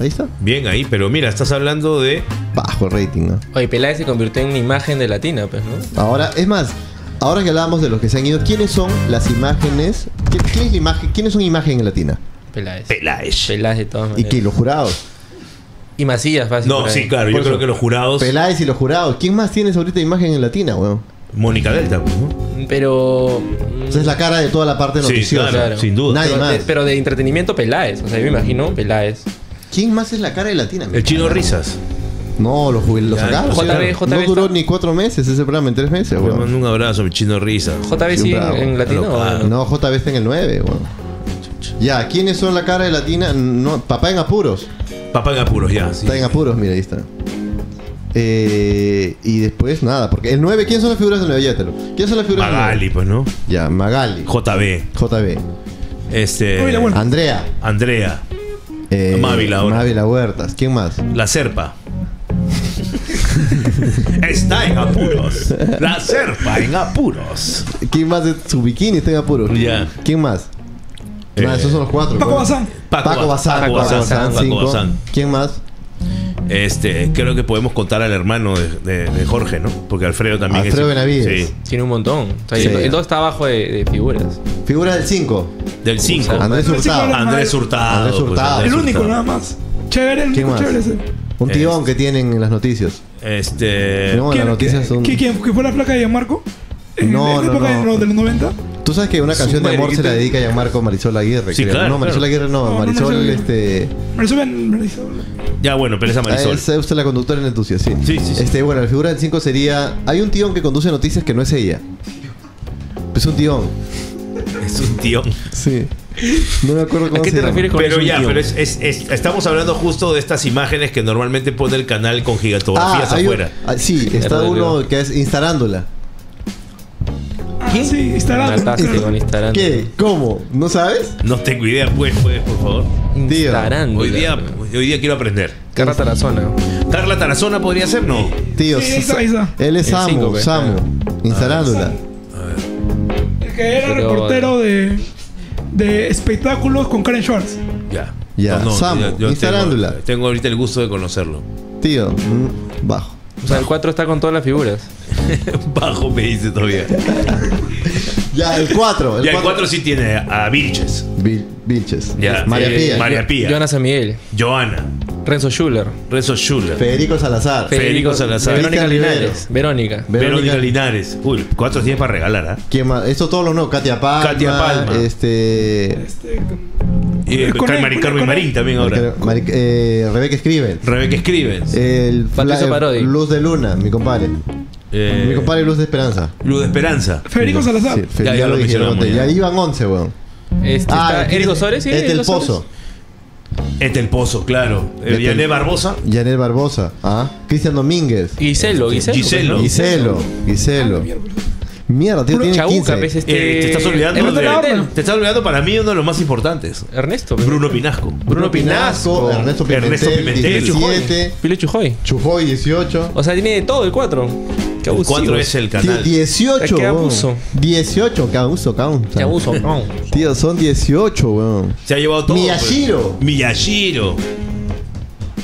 Ahí está. Bien ahí, pero mira, estás hablando de. Bajo rating, ¿no? Oye, Peláez se convirtió en una imagen de Latina, pues, ¿no? Ahora, es más, ahora que hablábamos de los que se han ido, ¿quiénes son las imágenes? ¿Quién, quién es la imagen? ¿Quiénes son imagen en latina? Peláez. Peláez. Peláez de todas ¿Y maneras. que los jurados? Y Macías, fácil. No, sí, claro. Yo creo que los jurados. Peláez y los jurados. ¿Quién más tienes ahorita imagen en latina, weón? Mónica Delta, pues, ¿no? Pero. Esa es la cara de toda la parte Sí, noticiosa. claro, sin duda. Nadie pero, más. de, pero de entretenimiento, Peláez. O sea, yo me imagino Peláez. ¿Quién más es la cara de latina? El chino Risas. No, lo, lo Ya, sacaron. JB, sacaron. JB no duró está- ni cuatro meses ese programa, en tres meses, Le weón. mando un abrazo, mi chino Risas. JB Sí, sí en, bravo. en latino. No, JB está en el 9, weón. Ya, ¿quiénes son la cara de latina? No, papá en apuros. Papá en apuros, ya. sí. Está en apuros, mira, ahí está. Eh, y después nada, porque el 9, ¿quiénes son las figuras del 9? Ya te lo- ¿Quiénes son las figuras Magali, del pues, ¿no? 9? Ya, Magali. JB. JB. Este. Andrea. Andrea. Eh, Mávila ahora. Mávila Huertas. ¿Quién más? La Serpa. Está en apuros. La Serpa en apuros. ¿Quién más de su bikini está en apuros? Ya. ¿Quién más? Eh, Nada, esos son los cuatro. Paco bueno. Bazán. Paco Bazán. Paco Paco Bazán, Bazán, Paco. Bazán. ¿Quién más? Este, creo que podemos contar al hermano de, de- de Jorge, ¿no? Porque Alfredo también Alfredo es. Benavides. Sí. Tiene un montón. O sea, Sí. el, el dos está abajo de, de figuras. Figura del 5. Del 5. Andrés Andrés Hurtado. Hurtado. Andrés Hurtado. Andrés pues, Hurtado. Andrés El único, Hurtado. nada más. Chévere, el ¿Quién único más? chévere ese. Un tirón que tienen en las noticias. Este. No, en las noticias son. ¿Qué, quién, ¿Qué fue la placa de Gianmarco? En, No, en la no, época no. de, los- de los 90. Tú sabes que una canción de amor se la dedica a Gianmarco Marisol Aguirre. Sí, creo. claro, No, Marisol claro. Aguirre no. No, no, Marisol, Marisol este. Marisol, Marisol. Ya, bueno, pero esa Marisol. Es usted la conductora en Noticias, sí. Sí, sí, sí. Este, bueno, la figura del 5 sería. Hay un tío que conduce noticias que no es ella. Es un tío. Es un tío. Sí. No me acuerdo cómo ¿A qué se te llama. refieres con Pero eso, ya, tío? pero es, es- es- estamos hablando justo de estas imágenes que normalmente pone el canal con Ah, gigantografías hay un- afuera. ah, sí, está uno que es instalándola. Ah, sí, Instagram. Mataste con Instagram. ¿Qué? ¿Cómo? ¿No sabes? No tengo idea, pues, pues, por favor. Tío. Instagram. Hoy día, hoy día quiero aprender. Carla Tarazona. Carla Tarazona podría ser, ¿no? Tío, Sí, ahí está, ahí está. él es El Samu, cinco, pues, Samu. Instalándola. Que era Pero- reportero de, de espectáculos con Karen Schwartz. Ya. Ya, Samu, tengo, instalándola. tengo ahorita el gusto de conocerlo. Tío, mm, bajo. O sea, el 4 está con todas las figuras. Bajo me dice todavía. Ya, el 4. ya el 4 sí tiene a Vilches. Vilches. Ya. María eh, Pía. María Pía. Joana San Miguel. Joana. Renzo Schuller. Renzo Schuller. Federico Salazar. Federico Salazar. Verónica. Linares. Verónica. Verónica Linares. Uy, cuatro tienes para regalar, ¿ah? ¿Quién más? Esto todos los no. Katia Palma. Katia Palma. Este. Este, Y eh, Carmen él. Marín también ahora. Mari- eh, Rebeca Escriben. Rebeca Escribens. El Patricio Parodi. Luz de Luna, mi compadre. Eh, Mi compadre Luz de Esperanza. Luz de Esperanza. Federico Salazar. Sí, Ya, ya lo dije, mencionamos, conté. ya. Ya iban 11, weón. Este está ¿quién Eric es? Osores, ¿sí? Este el Osores. Pozo. Este el Pozo, claro. Eh, Este- Yané Barbosa. Yanel Barbosa. ¿Ah? Cristian Domínguez. Giselo, Giselo. Giselo. Giselo. Giselo. Mierda, tío, tiene Chabuca, 15. pues, este... Eh, te estás olvidando de- Pimentel. Te estás olvidando para mí uno de los más importantes. Ernesto. Bruno Pinasco. Bruno Pinasco. Ernesto Pimentel, Ernesto Pimentel. 17. Pilo Chujoy. Chujoy, 18. O sea, tiene de todo el 4. Qué abusivo. 4 es el Tío, canal. 18, Qué weón. abuso. 18, qué abuso, cabrón. Qué abuso. Tío, son 18, weón. Se ha llevado todo. Miyashiro. pues. Miyashiro.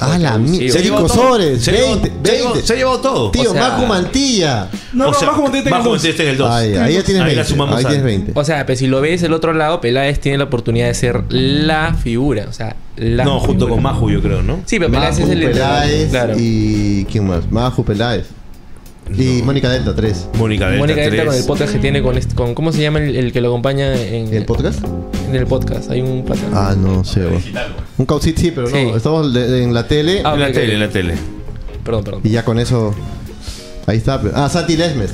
Ah, la mierda. Se ha Eric llevado todo. Osores, Se ha llevado- 20. se ha llevado- 20. Se ha llevado todo. Tío, O sea- Macu Mantilla. No, no, sea, el Bajo 2. Montete en el 2. Ahí, ahí ya tienes Ahí 20. la sumamos ahí tienes 20. O sea, pues si lo ves del otro lado, Peláez tiene la oportunidad de ser la figura. O sea, la No, junto con Maju, yo creo, ¿no? Sí, pero Peláez es el Peláez Claro. y ¿quién más? Maju Peláez. Y No. Mónica Delta 3. Mónica Delta. Mónica Delta con 3. el podcast que tiene con, este- con ¿cómo se llama el, el que lo acompaña en ¿El podcast? en el podcast? Hay un pata. Ah, no sé. Un caucit sí, pero Sí. no. Estamos de- en la tele Ah, En la ok, tele, en la tele. Perdón, perdón. y ya con eso. Ahí está. pe- Ah, Santi Lesmes.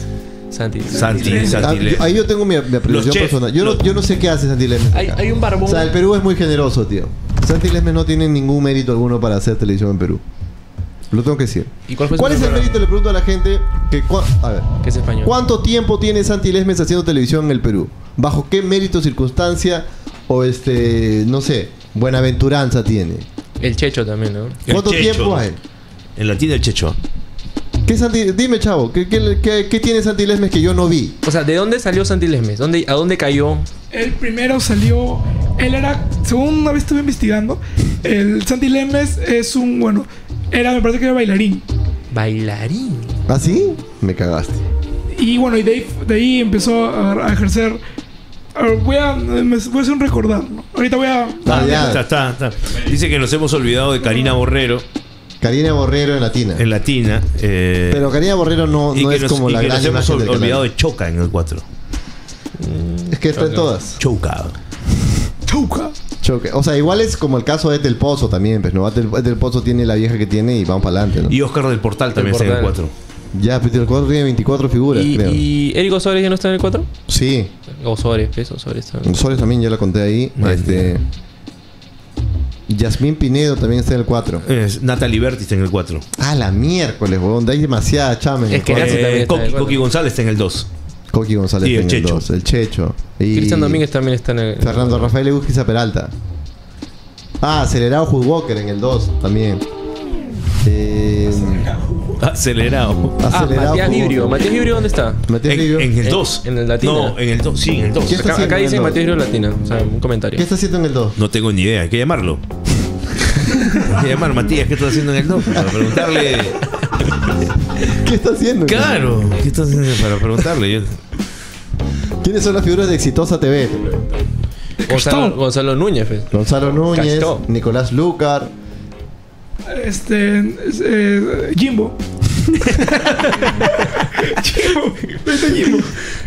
Santi. Santi, Ah, Santi. yo- ahí yo tengo mi, mi chefs, personal. Yo, los- no, yo no sé qué hace Santi Lesmes. Hay, acá. hay un O barbón. sea, el Perú es muy generoso, tío. Santi Lesmes no tiene ningún mérito alguno para hacer televisión en Perú. Lo tengo que decir. ¿Y cuál fue su ¿Cuál es el mérito? Le pregunto a la gente. Que, a ver. Que es español. ¿Cuánto tiempo tiene Santi Lesmes haciendo televisión en el Perú? ¿Bajo qué mérito, circunstancia o este, no sé, buenaventuranza tiene? El Checho también, ¿no? El ¿Cuánto Checho, tiempo hay? En la tienda del Checho. ¿Qué Santi- Dime, chavo, ¿qué, qué, qué- qué tiene Santi Lesmes que yo no vi? O sea, ¿de dónde salió Santi Lesmes? ¿Dónde, ¿A dónde cayó? El primero salió. Él era, según una vez estuve investigando, el Santi Lemes es un, bueno, era, me parece que era bailarín. Bailarín. ¿Ah, sí? Me cagaste. Y bueno, y de ahí, de ahí empezó a, a ejercer. voy a, me- voy a hacer un recordar. Ahorita voy a. Ah, ya. Está, está, está. Dice que nos hemos olvidado de Karina Borrero. Karina Borrero en Latina. En Latina. eh, Pero Karina Borrero no, no es nos- como la que gran nos hemos imagen del ol- olvidado canal. de Choca en el 4. Es que está en todas. Choca. O sea, igual es como el caso de Del Pozo también, pues, ¿no? Del, Del Pozo tiene la vieja que tiene y vamos para adelante, ¿no? Y Oscar del Portal también está en el 4. Ya, pero el 4 tiene 24 figuras, ¿Y, creo. y Eric Osores ya no está en el 4? Sí. Osores, ¿ves? Osores está en el Soles también ya la conté ahí. este. Yasmín Pinedo también está en el 4. Es Natalie Berti está en el 4. Ah, la miércoles, huevón. Hay demasiada chama en Es que también el. Coqui González está en el 2. Coqui González Y el está en el Checho. 2. El Checho. Y Cristian Domínguez también está en el. Fernando Rafael Egusquiza Peralta. Ah, Acelerado Hood Walker en el 2 también. Eh, Acelerado. Ah, acelerado Matías Hood Vibrio. Walker. ¿Matías Vibrio dónde está? Matías En, Vibrio. en el En- 2. en el Latina. No, en el 2. Sí, en el 2. ¿Qué está Acá, haciendo acá en el dice? Matías Vibrio Latina. O sea, un comentario. ¿Qué está haciendo en el 2? No tengo ni idea, hay que llamarlo. hay que llamar Matías, ¿qué estás haciendo en el 2? Para preguntarle. ¿Qué está haciendo? Claro, ¿qué estás haciendo para preguntarle? Yo- ¿Quiénes son las figuras de Exitosa TV? Gonzalo, Gonzalo Núñez. pues. Gonzalo Núñez, Castó. Nicolás Lucar. Este. es, eh, Jimbo. Jimbo. Vete, Jimbo.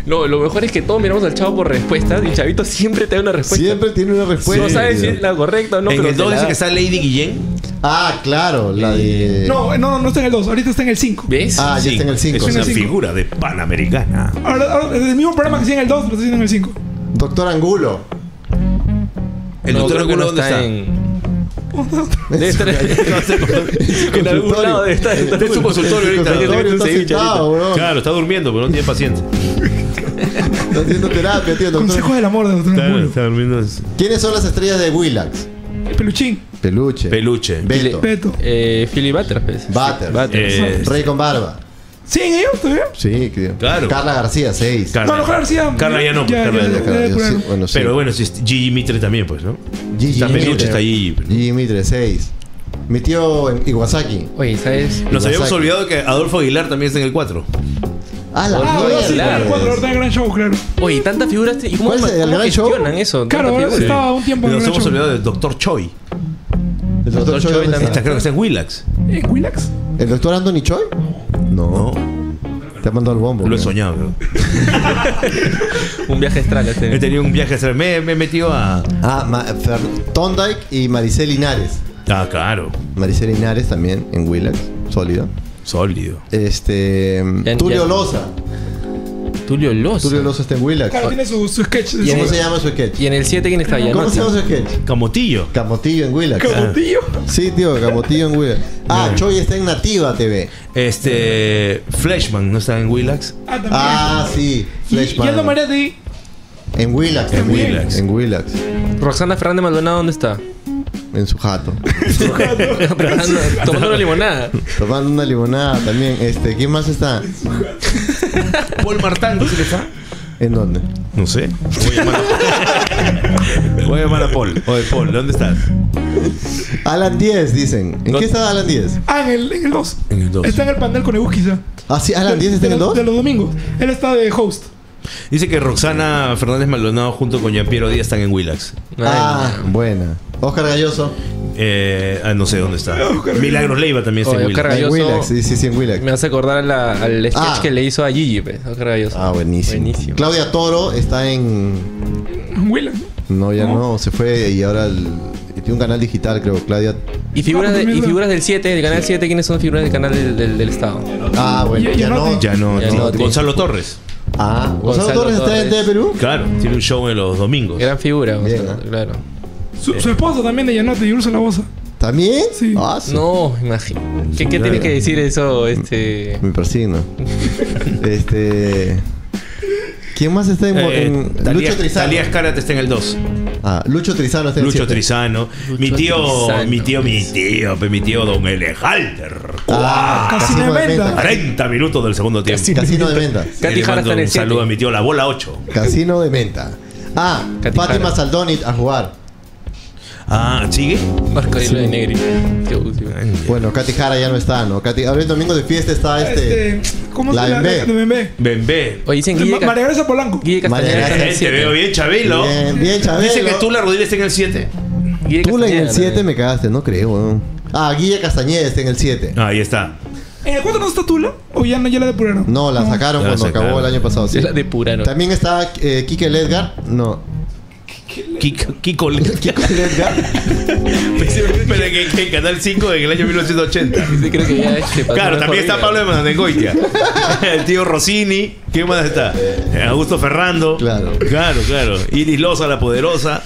No, lo mejor es que todos miramos al chavo por respuestas y Chavito siempre te da una respuesta. Siempre tiene una respuesta. no sabes si es la correcta o no, en pero el te 2 la dice que está Lady Guillén. Ah, claro, la de. No, no, no está en el 2. Ahorita está en el 5. ¿Ves? Ah, ya está en el 5. Es en una el cinco. figura de Panamericana. Ahora, ahora, desde el mismo programa que hacía en el 2, lo está haciendo en el 5. Doctor Angulo. El No, doctor creo que Angulo, no ¿dónde está? en- Debe estar en algún lado debe estar. Está en su consultorio ahorita. consultorio, está Sí, sentado, weón. Claro, está durmiendo, pero no tiene paciente. Está haciendo terapia, tío. doctor. Consejo del amor de Doctor está durmiendo. ¿Quiénes son las estrellas de Willax? Peluchín. Peluche. Peluche. Beto. Beto. Eh, Philly Butter, pues. Butter. Butter. Eh, Rey con barba. ¿Siguen ellos todavía? Sí, creo. Claro. Carla García, 6. Carla. No, no, Carla García. Carla ya no, pues, Carla ya no. bueno, sí. Pero bueno, si es Gigi Mitre también, pues, ¿no? Gigi Está Peluche, Mitre. está Gigi. Gigi Mitre, 6. Mi tío en Iwasaki. Oye, ¿sabes? Nos habíamos Iwasaki. olvidado que Adolfo Aguilar también está en el 4. Ah, la Ah, ahora sí, claro. el 4 ahorita en el gran show, claro. Oye, tantas figuras. ¿Y cómo, ¿Cuál es el gran show? eso? Claro, ahora estaba un tiempo en el Nos hemos olvidado del Dr. Choi. ¿El doctor Doctor Choi también. Creo que está en Willax. ¿En Willax? ¿El doctor Anthony Choi? No. No, Te ha mandado el bombo. lo he soñado. Un viaje astral. este. He tenido un viaje a hacer. Me, me he metido a. Ah, Ma- Fer- Thorndike y Maricel Linares. Ah, claro. Maricel Linares también en Willax. Sólido. Sólido. Este. Ya- Tulio ya- Loza. Tulio Loza. Tulio Loza está en Willax. Claro, tiene su, su sketch. Y ¿Cómo su- se llama su sketch? Y en el 7, ¿quién está? ¿Cómo se llama su sketch? Camotillo. Camotillo en Willax. Camotillo. Sí, tío, Camotillo en Willax. Ah, Choi está en Nativa TV. Este. Fleshman, ¿no está en Willax? Ah, también. Ah, sí. y, y Fleshman. Aldo María de En Willax En. Willax. En Willax. Roxana Fernández Maldonado, ¿dónde está? En su jato. Preparando- Tomando una limonada. Tomando una limonada también. Este, ¿quién más está? Paul Martán, ¿dice que está? ¿En dónde? No sé. Voy a llamar a, Voy a, llamar a Paul. Oye, Paul, ¿dónde estás? Alan 10, dicen. ¿En qué está Alan 10? Ah, en el, en el 2. En el 2. Está en el panel con Egus quizá. Ah, sí, Alan 10 está de, en el los- 2. De los domingos. Él está de host. Dice que Roxana Fernández Maldonado junto con Jean-Piero Díaz están en Willax. Ah, buena. Oscar Galloso. Eh, ah, no sé dónde está. Milagros Leiva también está Oye, en Oscar Willax. En Galloso. Willax, sí, sí, sí, en Willax. Me hace acordar a la- al sketch Ah. que le hizo a Gigi. Oscar Galloso. Ah, buenísimo. Buenísimo. Claudia Toro está en. En Willax. No, ya no, se fue y ahora el- tiene un canal digital, creo. Claudia. Y figuras, de- y figuras del 7, del canal 7, ¿quiénes son figuras del canal del, del- del Estado? Ah, bueno, Ya- ya, ya no- no. Ya no, Ya no. no, Gonzalo Torres. Ah, Gonzalo, Gonzalo Torres está en. TV Perú. Claro, tiene un show en los domingos. Gran figura, Bien, Gonzalo, ¿no? claro. Su, su esposa también de Yanote y Úrsula Bosa. ¿También? Sí. Ah, sí. No, imagino. ¿Qué, qué tiene que decir eso? Este. Me persigno. este. ¿Quién más está en, Eh, en- Talía- Lucho Trizano? Talía Escárate está en el 2. Ah, Lucho Trizano está en Lucho siete. Trizano. mi tío, Trizano. mi tío, mi tío, mi tío Don Elejalder. Ah, Casino de venta. 40 minutos del segundo tiempo. Casino de venta. Y le mando un saludo a mi tío La Bola 8. Casino de venta. Ah, Katy Fátima Jara. Saldoni a jugar. Ah, ¿sigue? Marco Sí. de Negri. Qué útil. Bueno, Katy Jara ya no está, ¿no? Katy, ahora el domingo de fiesta está este. Este, ¿Cómo La se llama? Bembé. Bembé. Oye, dicen Guille, María Gracia Polanco. Guille María Castañeda está en el Gracia. Te 7. veo bien, Chabelo. Bien, bien, Chabelo. Dice que tú, la Rodríguez, está en el 7. Guille Tú en el Castañeda 7 también. me cagaste, no creo, weón. Ah, Guilla Castañeda en el 7. Ahí está. ¿En el 4 no está Tula? ¿O ya, no, ya la depuraron? No, la sacaron Ya la cuando acabó sacaron. el año pasado. sí. Ya la depuraron. También está eh, Kike Ledgar. No. Kiko, Kiko Kiko Ledgar. Pero que en Canal 5 en el año 1980. Sí, creo que ya este pasó Claro, también está jodida. Pablo de Manangoitia. El tío Rossini. ¿Quién más está? Augusto Ferrando. Claro. Claro, claro. Iris Loza, la poderosa.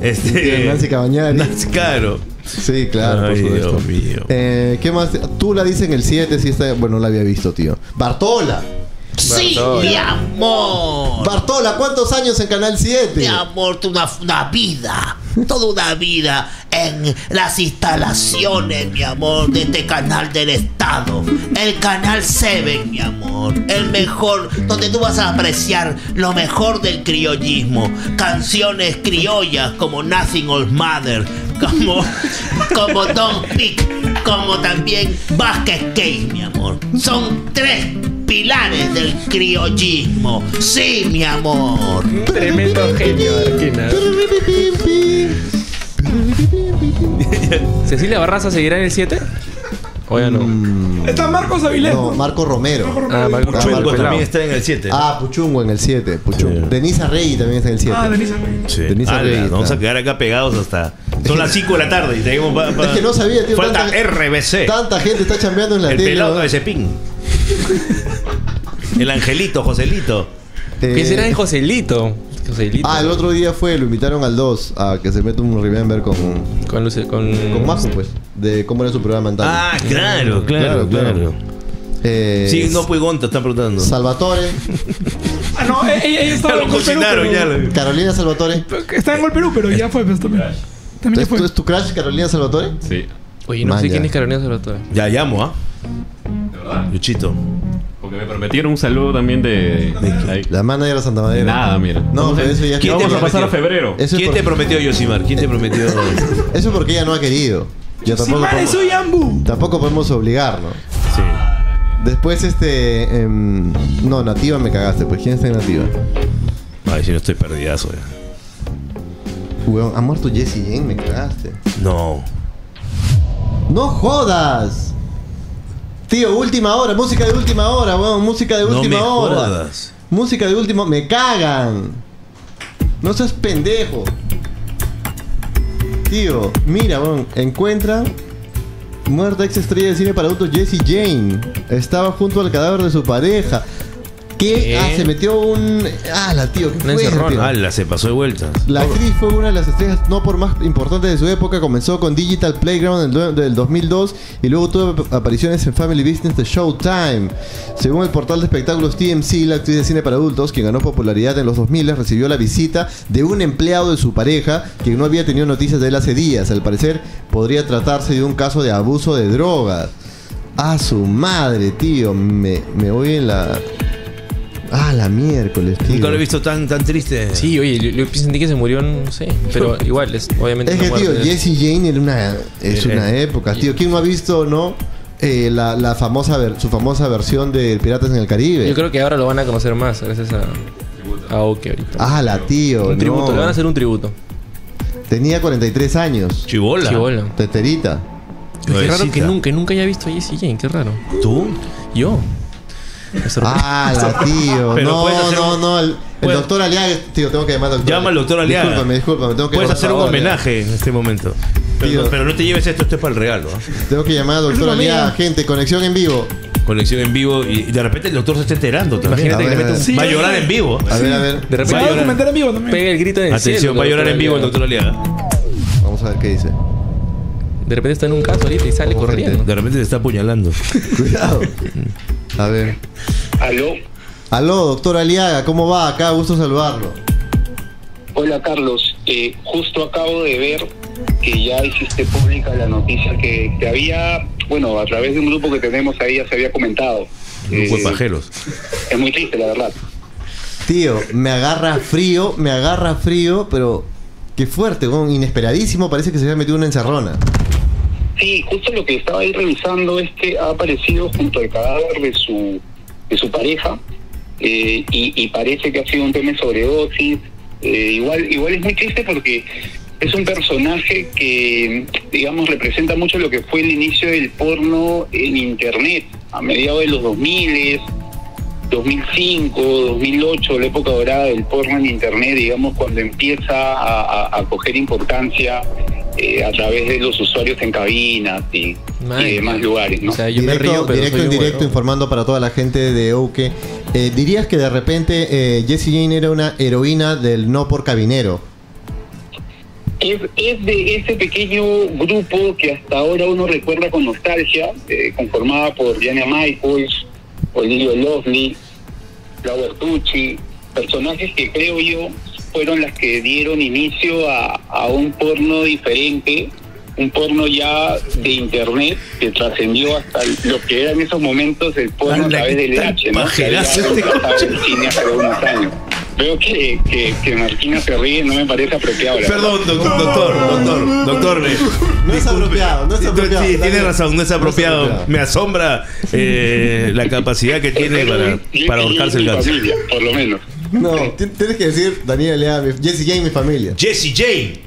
Este. Nancy Cabañari. Nancy, claro. Sí, claro, Ay, por supuesto. Dios mío. Eh, ¿Qué más? Tú la dices en el 7, sí está. Bueno, no la había visto, tío. Bartola. Sí, mi amor. Bartola, ¿cuántos años en Canal 7? Mi amor, toda una, una vida, toda una vida en las instalaciones, mi amor, de este canal del Estado. El canal 7, mi amor. El mejor, donde tú vas a apreciar lo mejor del criollismo. Canciones criollas como Nothing Old Mother, como, como Don't Pick, como también Basket Case, mi amor. Son tres pilares del criollismo. Sí, mi amor. Tremendo genio, Arquina. ¿Cecilia Barraza seguirá en el 7? ¿O ya no? Está Marcos Avilés. No. Marco Romero. Ah, Marco Ah, Chungo Marco también Pelao. está en el 7. Ah, Puchungo en el 7. Puchungo. Denise Arregui también está en el 7. Ah, Denise Arregui. Sí. Arregui nos vamos a quedar acá pegados hasta. Son las 5 de la tarde y tenemos. pa- pa- Es que no sabía, tío. Falta tanta, RBC. tanta gente está chambeando en la El tele. pelado ¿no? de Cepín. El Angelito, Joselito. Eh, ¿Qué será de Joselito? Joselito. Ah, el otro día fue, lo invitaron al 2 a que se meta un remember con, Con Luce, con. con Majo, pues. De cómo era su programa mental. Ah, claro, claro, claro. Eh, Sí, no pues Gonta, están preguntando. Salvatore, Ah, no, ella, ella Ya estaba lo en Gol Perú. pero- ya. lo- Carolina Salvatore. Está en Gol Perú, pero ya fue, pues también. También ya ¿Es tu, fue. es tu crush Carolina Salvatore? Sí. Oye, no Man, sé ya. quién es Carolina Salvatore. Ya llamo, ¿ah? ¿De verdad? Luchito. Porque me prometieron un saludo también de. La manager de Santa Madera. Nada, mira. No, pero eso ya ¿Quién que- vamos a pasar a febrero? Eso ¿Quién por- te prometió, Yosimar? ¿Quién te prometió? Eso porque ella no ha querido. Yo tampoco, podemos, soy Ambu. tampoco podemos obligar, ¿no? Sí. Después, este. em, no, Nativa me cagaste. Pues, ¿quién está en Nativa? Ay, si no estoy perdidazo ya. Weón, ha muerto Jesse Jane, me cagaste. No. ¡No jodas! Tío, última hora, música de última hora, weón, música de No última me hora. jodas. Música de última. ¡Me cagan! No seas pendejo. Tío, mira, weón, encuentra. Muerta ex estrella de cine para adultos Jessie Jane. Estaba junto al cadáver de su pareja. ¿Qué? ¿Qué? Ah, se metió un. Ah, la tío, ¿qué Una fue? tío? Ala, se pasó de vueltas. La actriz fue una de las estrellas no por más importantes de su época. Comenzó con Digital Playground del, del 2002 y luego tuvo ap- apariciones en Family Business de Showtime. Según el portal de espectáculos TMC, la actriz de cine para adultos, quien ganó popularidad en los 2000, recibió la visita de un empleado de su pareja, quien no había tenido noticias de él hace días. Al parecer, podría tratarse de un caso de abuso de drogas. A su madre, tío. Me, me voy en la. Ah, la miércoles, tío. Nunca lo he visto tan, tan triste. Sí, oye, yo sentí que se murió, no sé. Pero igual, es obviamente. Es que, tío. Jesse Jane era una, es Eh, una eh. época, tío. ¿Quién no ha visto, no? Eh, la, la famosa ver- su famosa versión de Piratas en el Caribe. Yo creo que ahora lo van a conocer más, gracias a. A Oki ahorita. Ah, la tío. un tributo, no. le van a hacer un tributo. Tenía 43 años. Chibola. Chibola. Teterita. Qué raro que nunca, nunca haya visto a Jesse Jane, qué raro. ¿Tú? Yo. Ah, la tío. Pero no, puedes hacer no, un- no. El, doctor Aliaga, tío, tengo que llamar al doctor. Llama al doctor Aliaga. Discúlpame, discúlpame. Tengo que Puedes hacer un homenaje en este momento. Pero, Tío. no, pero no te lleves esto, esto es para el regalo. ¿ah? Tengo que llamar al doctor Aliaga. Gente, conexión en vivo. Conexión en vivo y, de repente el doctor se está enterando. Imagínate que. Sí, va a llorar en vivo. A ver, a ver. De Se repente va a llorar. documentar en vivo también. pega el grito en el Atención, cielo, va a llorar en vivo el doctor Aliaga. Vamos a ver qué dice. De repente está en un caso ahorita y sale corriendo. gente. De repente te está apuñalando. Cuidado. A ver. Aló, Aló, doctor Aliaga, ¿cómo va? Acá, gusto saludarlo. hola Carlos, Eh, justo acabo de ver que ya hiciste pública la noticia que te había bueno, a través de un grupo que tenemos ahí ya se había comentado. Grupo de Eh, pajeros. Es muy triste, la verdad. Tío, me agarra frío, me agarra frío, pero qué fuerte, inesperadísimo, parece que se había metido una encerrona. Sí, justo lo que estaba ahí revisando es que ha aparecido junto al cadáver de su, de su pareja eh, y, y parece que ha sido un tema de sobredosis. Eh, igual, igual es muy triste porque es un personaje que, digamos, representa mucho lo que fue el inicio del porno en Internet a mediados de los 2000 2005, 2008, la época dorada del porno en Internet, digamos, cuando empieza a, coger importancia eh, a través de los usuarios en cabinas y, y demás lugares, ¿no? directo, directo en directo informando para toda la gente de Ouke. Eh, ¿Dirías que de repente eh, Jessie Jane era una heroína del no por cabinero? Es, es de ese pequeño grupo que hasta ahora uno recuerda con nostalgia, eh, conformada por Diana Michaels, Olivia Lovely, Laura Tucci, personajes que creo yo fueron las que dieron inicio a, a un porno diferente, un porno ya de internet que trascendió hasta lo que era en esos momentos el porno a través del H, ¿no? Que había este el cine hace algunos años. Veo que, que, que Martina se ríe, no me parece apropiado. Perdón, doctor, doctor, doctor, doctor. me- No es apropiado, no es apropiado. Sí, tiene razón, no es apropiado. apropiado. Me asombra eh, la capacidad que tiene para, para ahorcarse el familia, por lo menos. No, ti- tienes que decir Daniel Lea, Jessie Jane, mi familia. Jesse Jane.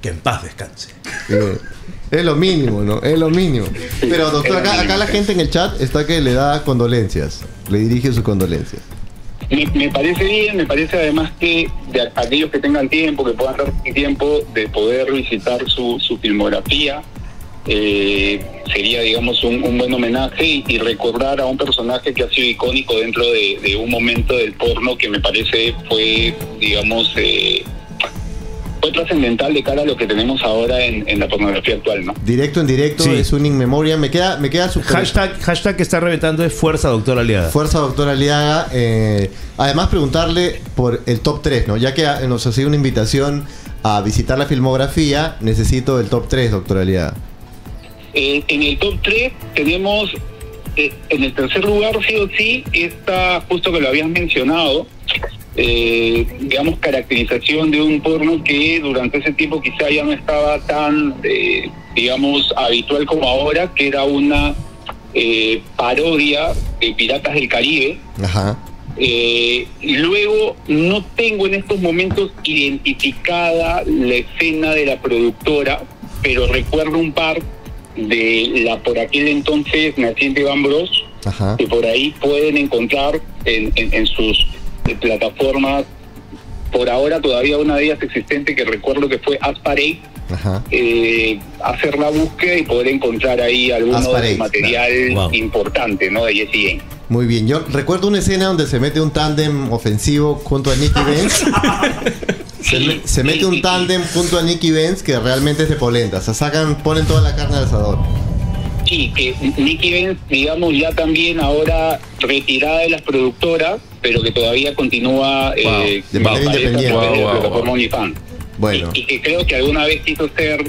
Que en paz descanse. Eh, Es lo mínimo, ¿no? Es lo mínimo. Pero doctor, acá, acá la gente en el chat está que le da condolencias. Le dirige sus condolencias. Me, me parece bien, me parece además que de a- aquellos que tengan tiempo, que puedan dar tiempo de poder visitar su, su filmografía, eh, sería, digamos, un, un buen homenaje y, y recordar a un personaje que ha sido icónico dentro de, de un momento del porno que me parece fue, digamos, eh, fue trascendental de cara a lo que tenemos ahora en, en la pornografía actual, ¿no? Directo en directo Sí. es un in memoria. Me queda, me queda super- Hashtag, hashtag que está reventando es Fuerza Doctor Aliada. Fuerza doctora Aliaga. eh, además preguntarle por el top 3, ¿no? Ya que nos ha sido una invitación a visitar la filmografía, necesito el top 3, doctora Aliaga. Eh, en el top 3 tenemos, eh, en el tercer lugar, sí o sí, está justo que lo habías mencionado, eh, digamos, caracterización de un porno que durante ese tiempo quizá ya no estaba tan, eh, digamos, habitual como ahora, que era una eh, parodia de Piratas del Caribe. Ajá. Luego no tengo en estos momentos identificada la escena de la productora, pero recuerdo un par de la por aquel entonces naciente Van Bros, Ajá. que por ahí pueden encontrar en, en- en sus plataformas. Por ahora todavía una de ellas existente que recuerdo que fue Asparate, Ajá. eh, hacer la búsqueda y poder encontrar ahí alguno material Wow. importante, ¿no? De Jesse. Muy bien. Yo recuerdo una escena donde se mete un tándem ofensivo junto a Nicky Benz. se, me- se mete un tándem junto a Nicky Benz que realmente es de polenta. Se sacan, ponen toda la carne al asador. Sí, que Nicky Benz, digamos, ya también ahora retirada de las productoras, pero que todavía continúa eh, De manera independiente. Wow, wow, plataforma wow. OnlyFans. Bueno. Y que creo que alguna vez quiso ser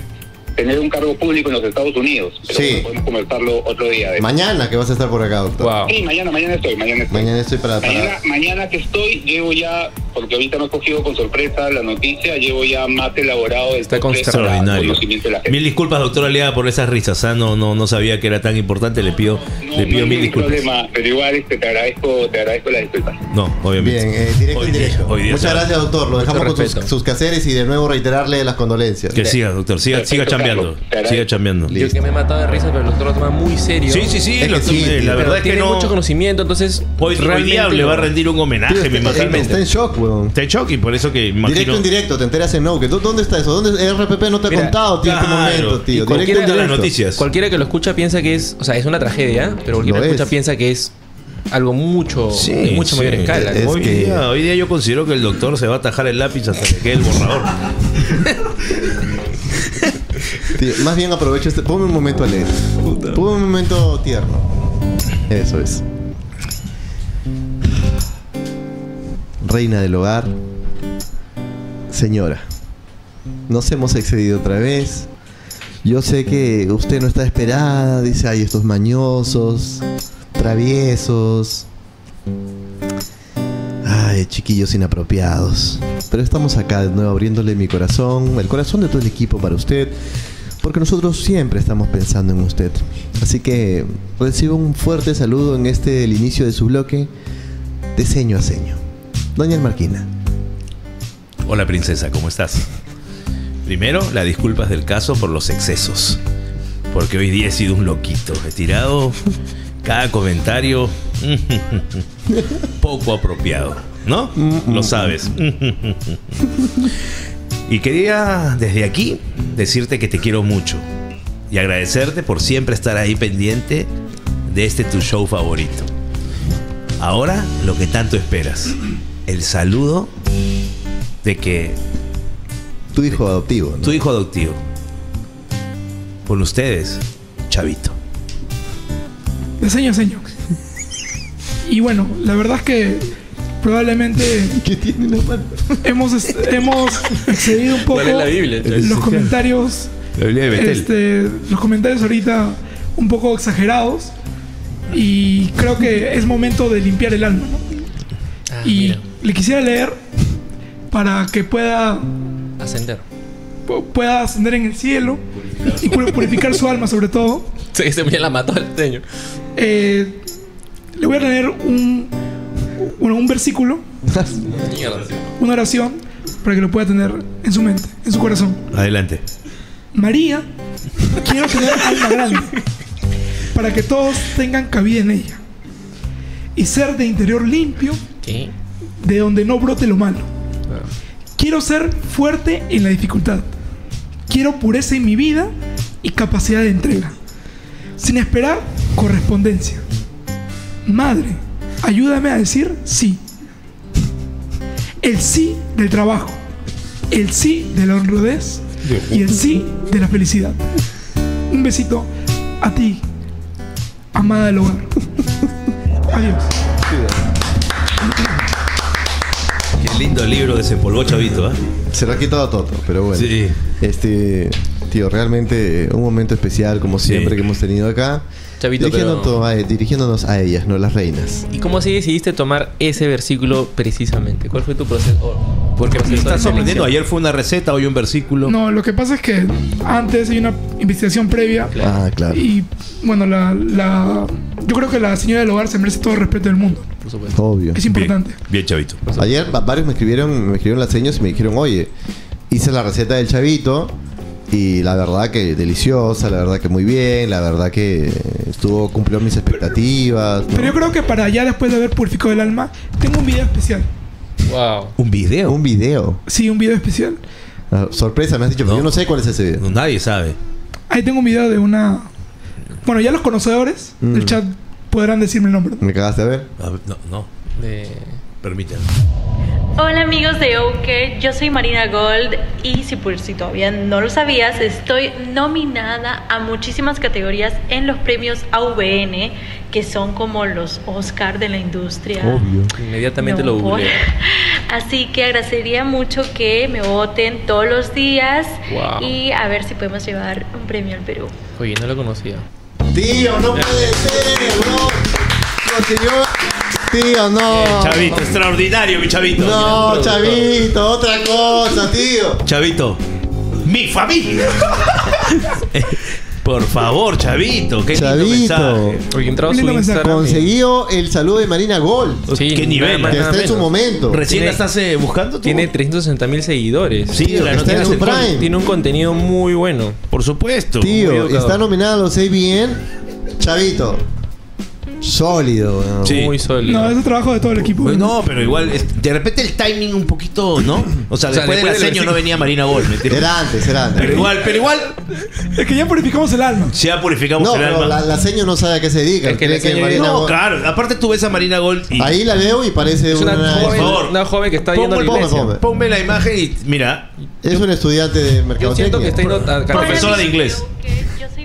tener un cargo público en los Estados Unidos. Pero Sí. bueno, podemos conversarlo otro día. de- Mañana que vas a estar por acá, doctor. Sí, mañana, mañana estoy, mañana estoy. Mañana estoy para... para- Mañana, mañana que estoy, llevo ya, porque ahorita me he cogido con sorpresa la noticia, llevo ya más elaborado Está top tres para extraordinario. conocimiento de la gente. Mil disculpas, doctor Aliada, por esas risas. ah, No, no, no sabía que era tan importante. Le pido, le No pido hay mil ningún disculpas. problema, pero igual este, te agradezco, te agradezco la disculpa. No, obviamente. Bien, eh, directo en directo. hoy día Muchas está- gracias, doctor. Lo dejamos con sus, sus quehaceres y de nuevo reiterarle las condolencias. Que siga, doctor. Siga, siga chambeando. Siga chambeando. Yo que me he matado de risa, pero el doctor lo toma muy serio. Sí, sí, sí, Es que lo- sí, la verdad es que tiene no- mucho conocimiento, entonces. Hoy, hoy día le va a rendir un homenaje, me está- imagino. está en shock, weón. En shock y por eso que imagino. Directo en directo, te enteras en no. Que ¿Dónde está eso? ¿Dónde RPP no te ha Mira, contado, tío, en este claro, momento, tío? Directo cualquiera, en directo. Cualquiera que lo escucha piensa que es, o sea, es una tragedia, pero cualquiera Lo que lo escucha es. piensa que es algo mucho, Sí, mucho sí. mayor escala. hoy, día, hoy día yo considero que el doctor se va a atajar el lápiz hasta que quede el borrador. Tío, más bien aprovecho este. Ponme un momento a leer. Ponme un momento tierno. Eso es. Reina del hogar. Señora. Nos hemos excedido otra vez. Yo sé que usted no está esperada, dice, ay, estos mañosos, traviesos. Ay, chiquillos inapropiados. Pero estamos acá de nuevo abriéndole mi corazón, el corazón de todo el equipo para usted, porque nosotros siempre estamos pensando en usted. Así que recibo un fuerte saludo en este, el inicio de su bloque, de ceño a ceño. Doña Marquina. Hola princesa, ¿cómo estás? Primero, las disculpas del caso por los excesos. Porque hoy día he sido un loquito. He tirado cada comentario poco apropiado. ¿No? Lo sabes. y quería desde aquí decirte que te quiero mucho. Y agradecerte por siempre estar ahí pendiente de este tu show favorito. Ahora, lo que tanto esperas. El saludo de que Tu hijo adoptivo. ¿no? tu hijo adoptivo. Con ustedes, Chavito. De seño a seño. Y bueno, la verdad es que probablemente hemos, est- hemos excedido un poco ¿Cuál es la Biblia? los comentarios La Biblia de Betel. este, los comentarios ahorita un poco exagerados y creo que es momento de limpiar el alma ¿no? y le quisiera leer para que pueda Ascender. pu- pueda ascender en el cielo y pur- purificar su alma sobre todo Se, se me la mató al teño. Eh, le voy a leer un, bueno, un versículo, una oración, para que lo pueda tener en su mente, en su corazón. Adelante. María, quiero tener alma grande, para que todos tengan cabida en ella. Y ser de interior limpio, ¿Qué? De donde no brote lo malo. Quiero ser fuerte en la dificultad. Quiero pureza en mi vida y capacidad de entrega. Sin esperar correspondencia. Madre, ayúdame a decir sí. El sí del trabajo. El sí de la honradez. Y el sí de la felicidad. Un besito a ti, amada del hogar. Adiós. Lindo libro desempolvó Chavito, ¿ah? Se lo ha quitado todo, pero bueno. Sí. Este, tío, realmente un momento especial como siempre que hemos tenido acá. Chavito, dirigiéndonos, pero- a, dirigiéndonos a ellas, no las reinas. ¿Y cómo así decidiste tomar ese versículo precisamente? ¿Cuál fue tu proceso? Oh, Porque me estás sorprendiendo. Ayer fue una receta, hoy un versículo. No, lo que pasa es que antes hay una investigación previa. Ah, claro. Y bueno, la, la- yo creo que la señora del hogar se merece todo el respeto del mundo. Por supuesto. Obvio. Es importante. Bien, Chavito. Ayer va- varios me escribieron, me escribieron las señas y me dijeron, oye, hice la receta del chavito y la verdad que deliciosa, la verdad que muy bien, la verdad que estuvo, cumplió mis expectativas. ¿no? Pero yo creo que para ya después de haber purificado el alma, tengo un video especial. Wow. ¿Un video? Un video. Sí, un video especial. Ah, sorpresa, me has dicho, pero yo no sé cuál es ese video. No, nadie sabe. Ahí tengo un video de una. Bueno, ya los conocedores Mm. del chat podrán decirme el nombre. ¿Me cagaste a ver? A ver, No, no. De... Permítanme. Hola amigos de OK, yo soy Marina Gold y si por si todavía no lo sabías, estoy nominada a muchísimas categorías en los premios AVN, que son como los Oscar de la industria. Obvio. Inmediatamente No, lo googleé. Así que agradecería mucho que me voten todos los días Wow. y a ver si podemos llevar un premio al Perú. Oye, no lo conocía. Tío, no puede ser. No, señor. Tío, no. Chavito, extraordinario, mi Chavito. No, chavito, otra cosa, tío. Chavito. Mi familia. Por favor, Chavito. Qué Chavito. Oye, entraba Lindo su. Instagram. Consiguió el saludo de Marina Gold. Sí, ¿Qué nivel? Que está en su momento. ¿Recién la estás eh, buscando tú? Tiene 360 mil seguidores. Sí, la está noticia en su prime. Tiene un contenido muy bueno. Por supuesto. Tío, está nominado a los ABN. Chavito. Sólido. Sí. Muy sólido. No, es el trabajo de todo el equipo. Pues no, pero igual, es- de repente el timing un poquito, ¿no? O sea, O sea, después, después del del aseño no versículo. venía Marina Gol, ¿me entiendes? Era antes, era antes. Pero igual, pero igual, Es que ya purificamos el alma. ya purificamos No, el pero alma. la, la seño no sabe a qué se dedica. Es que Cree la seño- Marina no, Gold- claro. Aparte tú ves a Marina Gol y... Ahí la veo y parece Es una, una. joven, favor. una joven que está yendo a la Ponme, iglesia. ponme. Ponme la imagen y mira, Es un estudiante de Yo mercadotecnia. siento que está yendo a Profesora de inglés.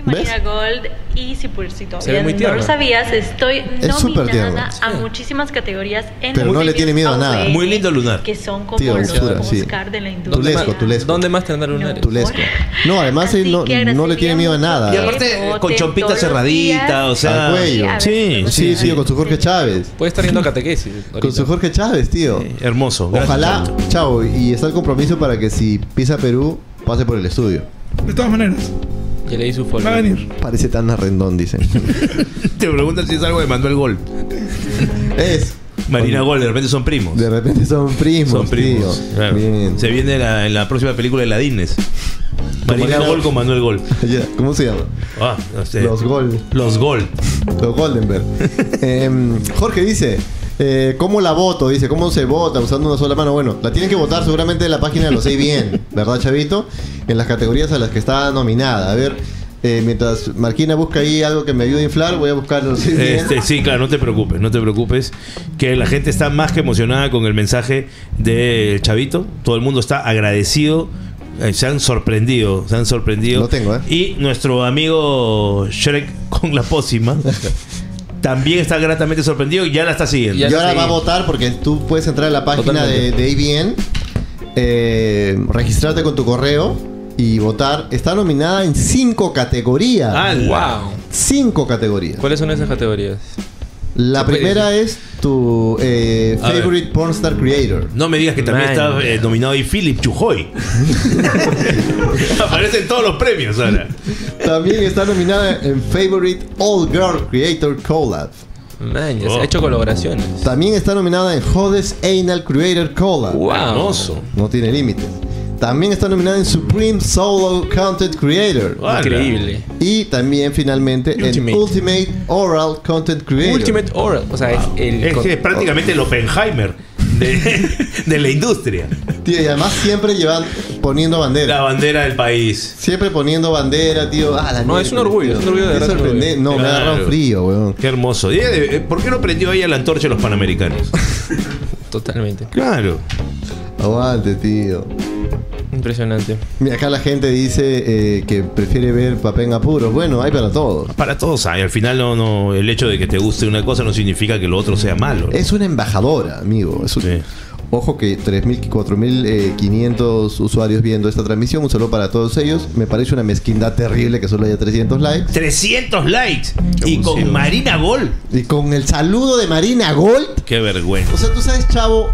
Marina Gold y si por si Se ve muy no lo sabías, estoy Es nominada a muchísimas categorías en Pero no le tiene miedo a nada. Muy lindo lunar. Que son como Tío, los basura, sí. Oscar de la industria. Tulesco, tulesco. ¿Dónde más tendrá lunares? Tulesco. No, además no, no le tiene miedo a nada. Y aparte, con chompita cerradita, o sea. Al cuello. Sí, Sí, tío, con su Jorge Chávez. Puede estar yendo a catequesis. Con su Jorge Chávez, tío. hermoso. Gracias, Ojalá, Chavito. chao, y está el compromiso para que si pisa Perú, pase por el estudio. De todas maneras. Ya le di su folio. Va a venir. Parece tan arrendón, dicen. Te preguntan si es algo de Manuel Gol. es. Marina Gol, de repente son primos. De repente son primos, Son primos. tío. claro. Bien. Se viene la- en la próxima película de Ladines. Marina Marina- Gol con Manuel Gol. ¿Cómo se llama? Ah, no sé. Los Gol. Los Gol. Los Goldenberg. Em, Jorge dice. Eh, ¿Cómo la voto? Dice, ¿cómo se vota usando una sola mano? Bueno, la tienen que votar seguramente en la página de los bien, ¿verdad, Chavito? En las categorías a las que está nominada. A ver, eh, mientras Marquina busca ahí algo que me ayude a inflar, voy a buscar los bien. Este, sí, claro, no te preocupes, no te preocupes. Que la gente está más que emocionada con el mensaje del Chavito. Todo el mundo está agradecido. eh, Se han sorprendido, se han sorprendido. Lo tengo, ¿eh? Y nuestro amigo Shrek con la pócima también está gratamente sorprendido y ya la está siguiendo. y ahora va a votar porque tú puedes entrar a la página de, de ABN, eh, registrarte con tu correo y votar. Está nominada en cinco categorías. ¡Wow! Cinco categorías. ¿Cuáles son esas categorías? La primera es tu eh, favorite pornstar creator. No me digas que también Man. está eh, nominado ahí Philip Chujoy. Aparece en todos los premios ahora. También está nominada en favorite all girl creator collab. Man, ya se Oh. ha hecho colaboraciones. También está nominada en hottest anal creator collab. Wow. Hermoso. No tiene límites. También está nominada en Supreme Solo Content Creator. Increíble. Y también finalmente Ultimate. en Ultimate Oral Content Creator. Ultimate Oral. O sea, es el. Es que es prácticamente el Oppenheimer de, de la industria. Tío, y además siempre llevan poniendo bandera. La bandera del país. Siempre poniendo bandera, tío. Ah, la No, es un orgullo, tío. es un orgullo de verdad. No, me ha Claro. agarrado frío, weón. Qué hermoso. Y, eh, ¿Por qué no prendió ella la antorcha a los panamericanos? Totalmente. Claro. Aguante, tío. Impresionante. Mira, acá la gente dice eh, que prefiere ver papel en apuros. Bueno, hay para todos. Para todos hay. Al final no, no, el hecho de que te guste una cosa no significa que lo otro sea malo. Es una embajadora, amigo. Es un- Sí. Ojo que 3.000, 4.500 usuarios viendo esta transmisión. Un saludo para todos ellos. Me parece una mezquindad terrible que solo haya 300 likes. 300 likes. Y abusivo. con Marina Gol. Y con el saludo de Marina Gold. Qué vergüenza. O sea, tú sabes, chavo,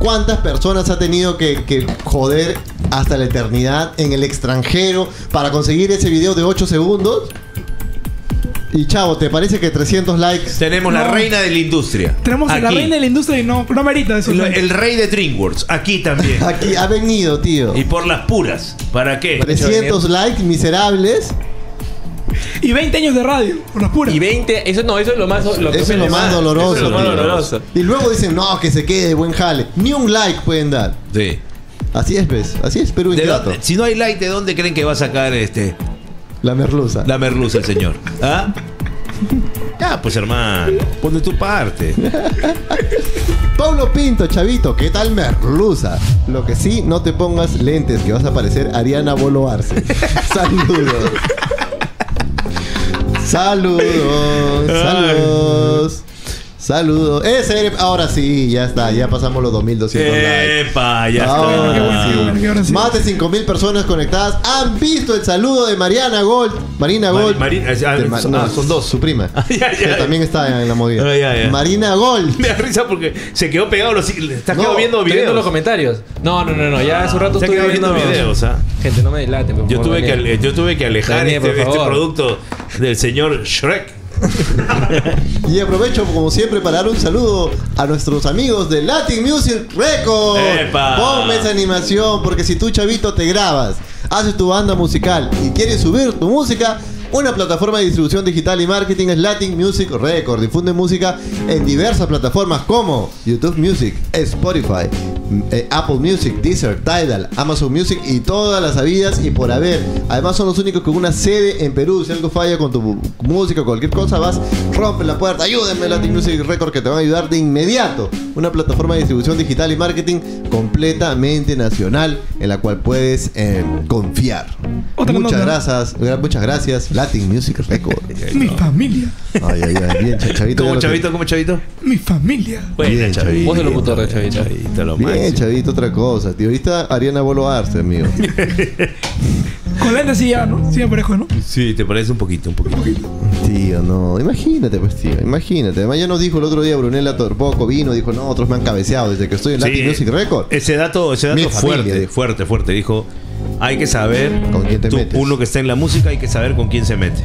cuántas personas ha tenido que, que joder hasta la eternidad en el extranjero para conseguir ese video de 8 segundos. Y chavo, ¿te parece que 300 likes? Tenemos la reina de la industria. Tenemos la reina de la industria y no, no merita eso. Lo- El rey de DreamWorks. Aquí también. Aquí ha venido, tío. Y por las puras. ¿Para qué? 300 likes miserables. Y 20 años de radio, por las puras. Y 20. Eso no, eso es lo más. Lo Eso es lo más doloroso. Eso es lo más tío. doloroso. Y luego dicen, no, que se quede, buen jale. Ni un like pueden dar. Sí. Así es, ¿ves? Así es Perú ¿De ingrato. dónde- si no hay like, ¿de dónde creen que va a sacar este La merluza. la merluza el señor? ¿Ah? Ya, pues hermano, pon de tu parte. Pablo Pinto, chavito, ¿qué tal merluza? Lo que sí, no te pongas lentes, que vas a parecer Ariana Bolo Arce. Saludos. Saludos. Saludos. Saludos. Ese eres- ahora sí, ya está, ya pasamos los 2200 likes. Epa, ya Ahora está. qué bueno, sí. qué bueno, qué bueno, sí. Más de 5000 personas conectadas han visto el saludo de Mariana Gold. Marina Mari- Gold. Mari- ah, Ma- son- no, ah, son dos. Su prima. ya, ya. que también está en la movida. Ah, ya, ya. Marina Gold. Me da risa porque se quedó pegado los Estás No, viendo viendo los videos. comentarios. No, no, no, no. Ya hace un rato estuve viendo viendo videos, ¿ah? Gente, no me dilaten. por Yo tuve, que, yo tuve que alejar Daniel, este, este producto del señor Shrek. Y aprovecho, como siempre, para dar un saludo a nuestros amigos de Latin Music Records. ¡Epa! Ponme esa animación, porque si tú, chavito, te grabas, haces tu banda musical y quieres subir tu música, una plataforma de distribución digital y marketing es Latin Music Records. Difunde música en diversas plataformas como YouTube Music, Spotify, eh, Apple Music, Deezer, Tidal, Amazon Music y todas las habidas y por haber. Además son los únicos con una sede en Perú. Si algo falla con tu música o cualquier cosa, vas, rompe la puerta, ayúdenme Latin Music Record que te van a ayudar de inmediato. Una plataforma de distribución digital y marketing completamente nacional en la cual puedes eh, confiar. Otra muchas nota. gracias, gra- muchas gracias Latin Music Record. Mi familia. Ay, ay, ay, bien, Cha- Chavito. ¿Cómo chavito? ¿Cómo chavito? Mi familia. Bien, chavito. Vos de locutor de Chavito. Chavito, lo Bien, máximo. chavito, otra cosa, tío. Ahorita Ariana Bolo Arce, amigo. Con lentes sí ya, ¿no? Sí me parejo, ¿no? Sí, te parece un poquito, un poquito. Tío, no. Imagínate, pues, tío. Imagínate. Además, ya nos dijo el otro día Brunella Torpoco, vino, dijo, no, otros me han cabeceado desde que estoy en Latin Sí, Music Record. Ese dato, ese dato fuerte, fuerte, fuerte. Dijo, hay que saber, ¿Con quién te tú, metes? uno que está en la música, hay que saber con quién se mete.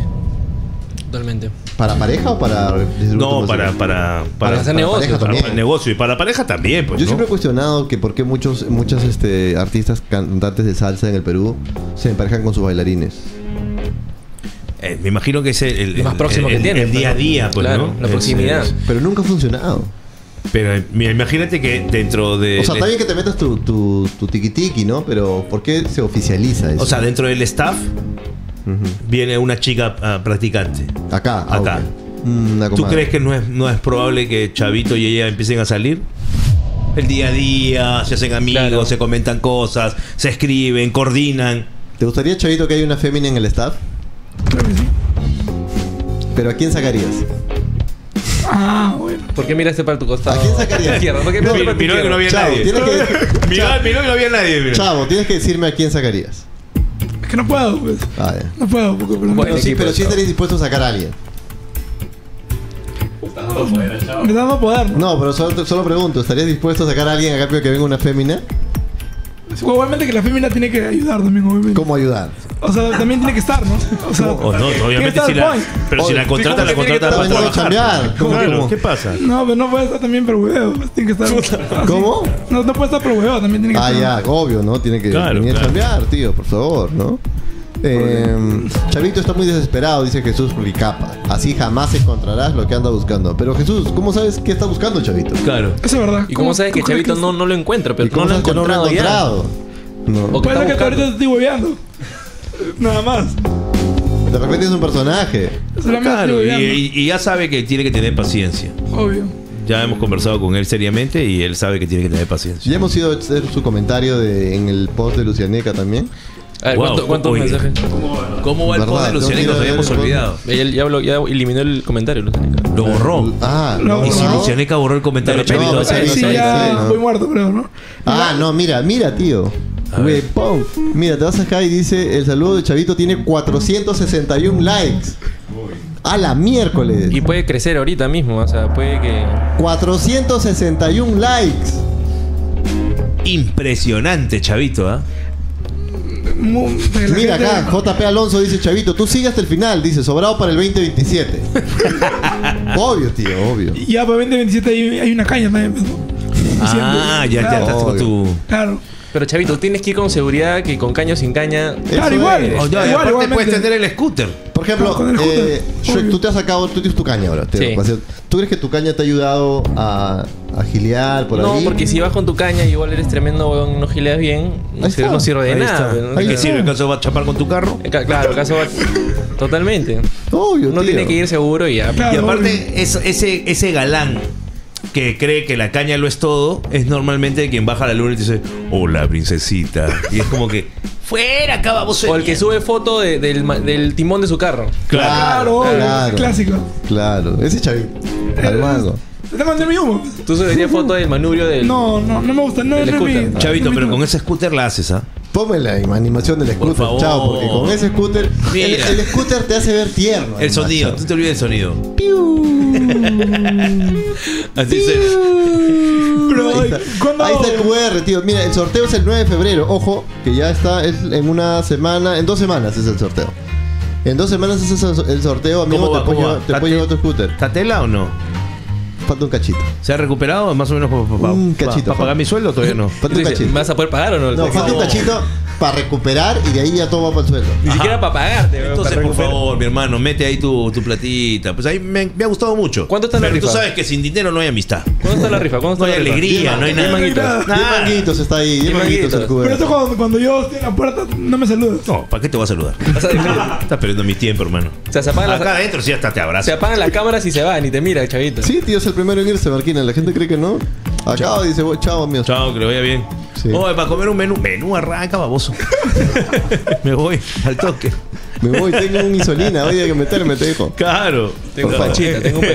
Totalmente. ¿Para pareja o para No, para, para, para, hacer para negocio. para- también. para negocio y para pareja también, pues. Yo ¿no? siempre he cuestionado que por qué muchos, muchas este, artistas cantantes de salsa en el Perú se emparejan con sus bailarines. Eh, me imagino que es el, más próximo el- que tienen, el día a pues, día, pues, Claro, ¿no? la Es, proximidad. Pero nunca ha funcionado. Pero mira, imagínate que dentro de. O sea, está bien que te metas tu, tu, tu tiki-tiki, ¿no? Pero ¿por qué se oficializa eso? o sea, dentro del staff viene una chica ah, practicante. acá, acá. ok. Mm, ¿Tú crees que no es, no es probable que Chavito y ella empiecen a salir? El día a día, se hacen amigos, Claro. se comentan cosas, se escriben, coordinan. ¿Te gustaría, Chavito, que haya una fémina en el staff? Claro que sí. ¿Pero a quién sacarías? Ah. ¿Por qué miraste para tu costado? ¿A quién sacarías? Izquierda. ¿Por qué No, miraste para tu miró que no había? Chavo, nadie. tienes que... Miró, miró que no había nadie. Chavo, tienes que decirme a quién sacarías. Es que no puedo, pues. Ah, ya. No puedo, porque pero Bueno, Pero sí, equipo, pero sí Chavo. estarías dispuesto a sacar a alguien. me da no poder, ¿no? No, pero solo, solo pregunto, ¿estarías dispuesto a sacar a alguien a cambio de que venga una fémina? Obviamente que la fémina tiene que ayudar también, obviamente. ¿Cómo ayudar? O sea, también tiene que estar, ¿no? O sea, O no, que obviamente si la, pero si la contrata, la ¿cómo que contrata que para trabajar. ¿Cómo, cómo? ¿qué pasa? No, pero no puede estar también por huevo. pues, Tiene que estar. así. ¿Cómo? No, no puede estar por huevo, también tiene que Ah, estar. ya, obvio, ¿no? Tiene que Claro, venir a claro. chambear, tío, por favor, ¿no? Eh, Chavito está muy desesperado, dice Jesús Ricapa. Así jamás encontrarás lo que anda buscando. Pero Jesús, ¿cómo sabes qué está buscando, Chavito? Claro. Eso es verdad. ¿Y cómo sabes que crees Chavito es? no, no lo encuentra? Pero ¿Y cómo no lo que no lo ha encontrado ya? encontrado? No. O que está que ahorita te estoy hueveando. Nada más. De repente es un personaje. Claro, y, y- y ya sabe que tiene que tener paciencia. Obvio. Ya hemos conversado con él seriamente y él sabe que tiene que tener paciencia. Ya hemos ido a hacer su comentario de, en el post de Lucianeca también. A ver, Wow, ¿cuánto- ¿cuántos oye. mensajes? ¿Cómo va el ¿Verdad? post de Lucianeca? Nos ver habíamos el olvidado. Él ya, habló- ya eliminó el comentario. Lucianeca. Lo borró. Ah, No, Y si no. Lucianeca borró el comentario, No, Chavito, no, sí, ya no. voy muerto, creo, ¿no? Ah, no, mira, mira, tío. Huepón. Mira, te vas acá y dice, el saludo de Chavito tiene 461 likes. A la miércoles. Y puede crecer ahorita mismo. O sea, puede que. 461 likes. Impresionante, Chavito, ¿ah? Mira acá, JP Alonso dice, Chavito, tú sigue hasta el final, dice, sobrado para el 2027. obvio, tío, obvio. Ya para 2027 hay, hay una caña también, ¿no? Ah, ya, ya Claro. estás con tu. Claro. Pero Chavito, tienes que ir con seguridad que con caño o sin caña. Claro, igual. es. Ya, y Igual, igualmente. puedes tener el scooter. Por ejemplo, eh, Shrek, tú te has sacado, tú tienes tu caña ahora. te- Sí. ¿Tú crees que tu caña te ha ayudado a, a gilear por no, ahí? porque si vas con tu caña y igual eres tremendo y no gileas bien, no sirve, no sirve de Ahí nada. está. ¿no? ¿Qué sirve? ¿Acaso va a chapar con tu carro? Eh, ca- Claro, acaso va. Totalmente. Obvio, Uno tío. tiene que ir seguro y ya. Claro. Y aparte, es- ese, ese galán que cree que la caña lo es todo, es normalmente quien baja la luna y dice, hola, princesita. Y es como que, fuera, acá vamos O el que sube foto de- del, ma- del timón de su carro. Claro, claro. clásico. Claro, ese Chavito. Al mango. Te mandé mi humo. Tú subirías foto del manubrio del. No, no, no me gusta. No, El no es mi- scooter. Chavito, no es pero con ese scooter la haces, ¿ah? Ponme la animación del scooter, favor. chao, porque con ese scooter. El, Mira. el scooter te hace ver tierno. El sonido, tú te olvides del sonido. Así. Pero, Ahí está. ¿cuándo- Ahí está el QR, tío. Mira, el sorteo es el 9 de febrero. Ojo, que ya está es en una semana, en dos semanas es el sorteo. En dos semanas es el sorteo, amigo. ¿Cómo va? Te puedes ¿Cómo llevar- va? te ¿Está puedes llevar te- tu scooter. ¿Está tela o no? Falta un cachito. ¿Se ha recuperado más o menos para Un cachito, pagar mi sueldo todavía no? Falta un cachito. ¿Me vas a poder pagar o no? No, falta un cachito. para recuperar y de ahí ya todo va para el suelo. Ni siquiera para pagarte, Entonces, para por favor, mi hermano, mete ahí tu, tu platita. Pues ahí me, me ha gustado mucho. ¿Cuánto está la Pero tú rifa? sabes que sin dinero no hay amistad. ¿Cuándo está la rifa? ¿Cuándo No está hay la rifa? alegría, no hay nada. manguitos. Diez manguitos está ahí, diez Diez manguitos el. QR. Pero esto cuando, cuando yo estoy en la puerta, no me saludas. No, ¿para qué te vas a saludar? Estás perdiendo mi tiempo, hermano. O sea, se apagan las, Acá adentro sí hasta te abrazo. se apagan las cámaras y se van y te mira, chavito. Sí, tío, es el primero en irse, Marquina. La gente cree que no. Acaba dice, "Bueno, chao, amigos. Chao, que le vaya bien. Sí. Oye, para comer un menú. Menú arranca, baboso. me voy al toque. Me voy, tengo un insulina, oye, que meterme, te dijo. Claro. Tengo un Por favor. panchita, tengo un.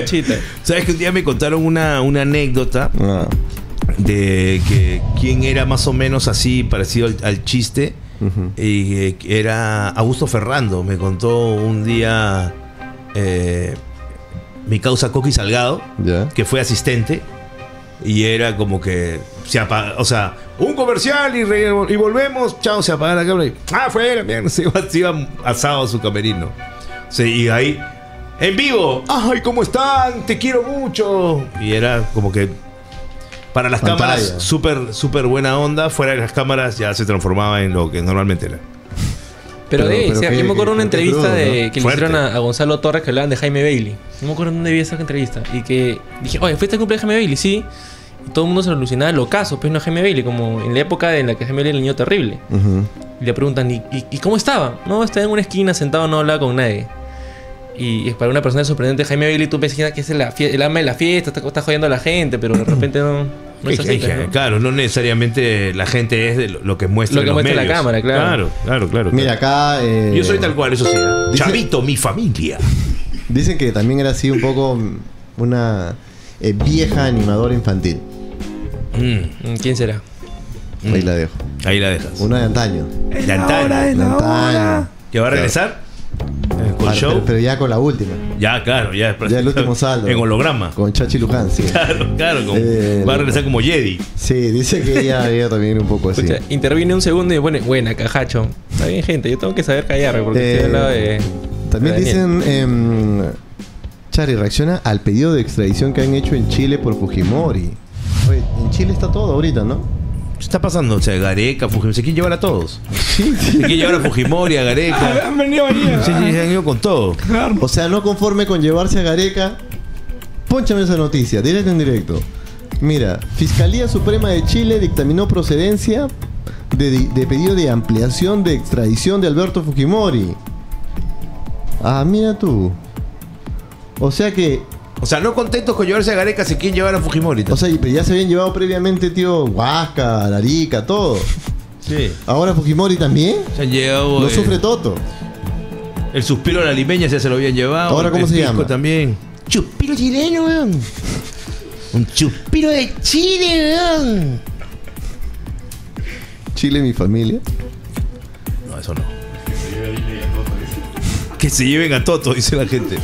¿Sabes que un día me contaron una, una anécdota Ah, de que quién era más o menos así, parecido al, al chiste? ujú. Y eh, era Augusto Ferrando. Me contó un día eh, mi causa Coqui Salgado, que fue asistente. Y era como que se apaga, o sea, un comercial y, re- y volvemos, chao, se apaga la cámara y, ah, fuera, mierda, se iba, se iba asado a su camerino. Sí, y ahí, en vivo, ay, ¿cómo están? Te quiero mucho. Y era como que para las Pantalla. cámaras súper, súper buena onda, fuera de las cámaras ya se transformaba en lo que normalmente era. Pero, Pero- eh, pero o sea, qué- yo me acuerdo de una entrevista crudo, de, ¿no? que le hicieron a, a Gonzalo Torres que hablaban de Jaime Bailey. No me acuerdo dónde vi esa entrevista. Y que dije, oye, ¿fuiste al cumpleaños de Jaime Bailey? Sí. Y todo el mundo se lo alucinaba lo caso, pues no a Jaime Bailey, como en la época en la que Jaime Bailey era el niño terrible. Ujú. Y le preguntan, ¿y, y, y cómo estaba? No, estaba en una esquina sentado, no hablaba con nadie. Y es para una persona sorprendente, Jaime Bailey, tú pensas que es el, el alma de la fiesta, está, está jodiendo a la gente, pero de repente no, no es así. Hay- hay- ¿no? Claro, no necesariamente la gente es de lo, que muestra Lo en que los muestra la cámara, claro. Claro, claro, claro. Mira, acá. eh, Yo soy tal cual, eso sí. ¿eh? dice- Chavito, mi familia. Dicen que también era así un poco mm, una eh, vieja animadora infantil. Mm, Mm, ¿Quién será? Ahí la dejo. ahí la dejas. Una de antaño. De antaño. De antaño. ¿Que va a regresar? Eh, ¿Con Ah, show? Pero, pero ya con la última. Ya, claro, ya. Ya el último saldo. En holograma. Con Chachi Luján, sí. Claro, claro. Eh, va a regresar como Jedi. Sí, dice que ella, ella también un poco así. Escucha, interviene un segundo y pone, buena, cajacho. Está bien, gente, yo tengo que saber callarme porque Eh, estoy al lado de. También de dicen, Chari reacciona al pedido de extradición que han hecho en Chile por Fujimori. Oye, en Chile está todo ahorita, ¿no? ¿Qué está pasando? O sea, Gareca, Fujimori. Se quieren llevar a todos. Sí, Se quieren llevar a Fujimori, a Ah, Gareca. Han venido, venido. Sí, sí, se han ido con todo. Claro. O sea, no conforme con llevarse a Gareca, ponchame esa noticia, directo en directo. Mira, Fiscalía Suprema de Chile dictaminó procedencia de, de pedido de ampliación de extradición de Alberto Fujimori. Ah, mira tú. O sea que, O sea, no contentos con llevarse a Gareca, se quieren llevar a Fujimori. o sea, y- ya se habían llevado previamente, tío, Huasca, Larica, todo. sí. Ahora Fujimori también. Se han llevado. Lo eh, sufre Toto. El suspiro de la limeña ya se lo habían llevado. ¿Ahora el cómo se llama? también. Chuspiro chileno, weón. Un chuspiro de Chile, weón. Chile, mi familia. No, eso no. Que se lleven a Toto, dice la gente.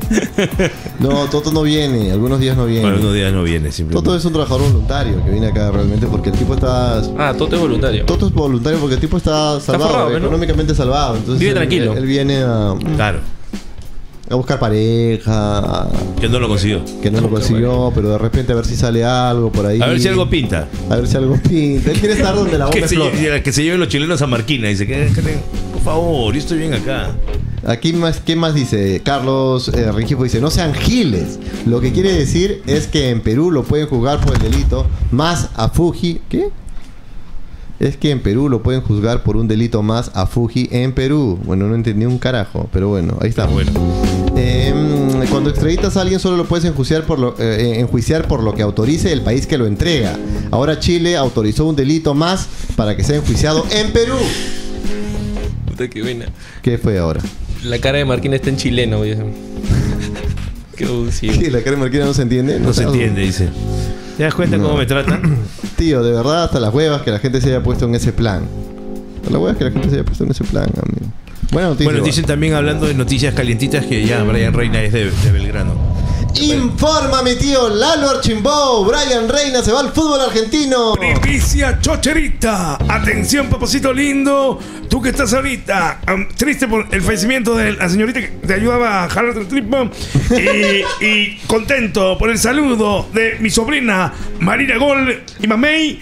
No, Toto no viene, algunos días no viene. Bueno, unos días no viene, simplemente. Toto es un trabajador voluntario que viene acá realmente porque el tipo está. Ah, Toto es voluntario. Toto es voluntario porque el tipo está salvado, forrado, ¿no? económicamente salvado. Entonces Vive él- tranquilo. Él, viene a, Claro, a buscar pareja, que no lo consiguió. que no lo consiguió, pero de repente a ver si sale algo por ahí. A ver si algo pinta. A ver si algo pinta. Él quiere estar donde la bomba Que se, que se lleven los chilenos a Marquina. Dice que, por favor, yo estoy bien acá. Aquí más, ¿qué más dice? Carlos eh, Rengifo dice, no sean giles. Lo que quiere decir es que en Perú lo pueden juzgar por el delito más a Fuji. ¿Qué? Es que en Perú lo pueden juzgar por un delito más a Fuji en Perú. Bueno, no entendí un carajo, pero bueno, ahí está. Bueno. Eh, cuando extraditas a alguien solo lo puedes enjuiciar por lo, eh, enjuiciar por lo que autorice el país que lo entrega. Ahora Chile autorizó un delito más para que sea enjuiciado en Perú. Puta, qué buena. ¿Qué fue ahora? La cara de Marquín está en chileno, güey. Qué abusivo. ¿Qué? ¿La cara de Marquina no se entiende? No se entiende, dice. ¿Te das cuenta No. cómo me tratan? Tío, de verdad, hasta las huevas que la gente se haya puesto en ese plan. Hasta las huevas que la gente se haya puesto en ese plan, amigo. Buena noticia. Bueno, dicen también hablando de noticias calientitas que ya Brian Reina es de, de Belgrano. Infórmame, tío. Lalo Archimbó. Brian Reina se va al fútbol argentino. Primicia chocherita. Atención, papacito lindo. Tú que estás ahorita triste por el fallecimiento de la señorita que te ayudaba a jalar el tripo. Y, y contento por el saludo de mi sobrina Marina Gol y Mamey.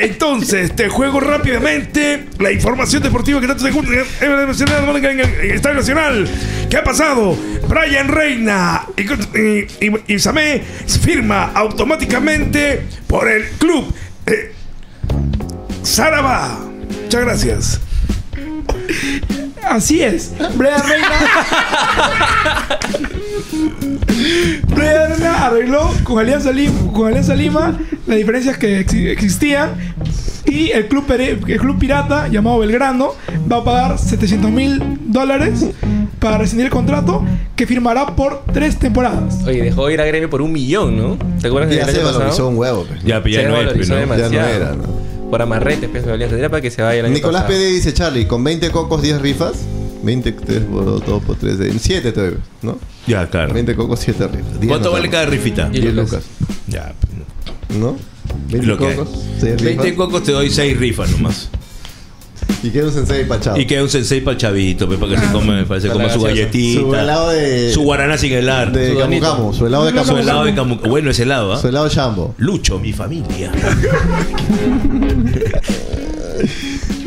Entonces, te juego rápidamente la información deportiva que tanto te gusta en el Estadio Nacional. ¿Qué ha pasado? Brian Reina y, y, y- y Samé firma automáticamente por el club eh. Muchas gracias. Así es. Brian Reina. Reina arregló con Alianza, Lima, con Alianza Lima las diferencias que exi- existían. Y el club, el club pirata, llamado Belgrano, va a pagar 700 mil dólares para rescindir el contrato que firmará por tres temporadas. Oye, dejó ir a Gremio por un millón, ¿no? ¿Te acuerdas Ya del se valorizó un huevo. pues. Ya, ya Se no es, pues, ¿no? Ya no era, ¿no? Por amarrete, pues, de Alianza. Era para que se vaya el año Nicolás pasado. PD dice, Charlie, con 20 cocos, 10 rifas. 20 3 por 2 por 3, 7 te doy, ¿no? Ya, claro. 20 cocos, 7 rifas. ¿Cuánto vale cada rifita? 10 lucas. Ya. ¿No? 20 Lo que hay. cocos, 6 20 rifas. cocos te doy 6 rifas nomás. Y queda un sensei pachado. Y queda un sensei para el chavito, pues, para que se coma, para que se Para coma la su gaseosa. galletita. Su helado de- Su guaraná sin helar. de Su Camu. Camu, su helado de Camu Su helado de Camu. Camu Bueno, ese helado, ¿ah? Su helado Shambo. Lucho, mi familia.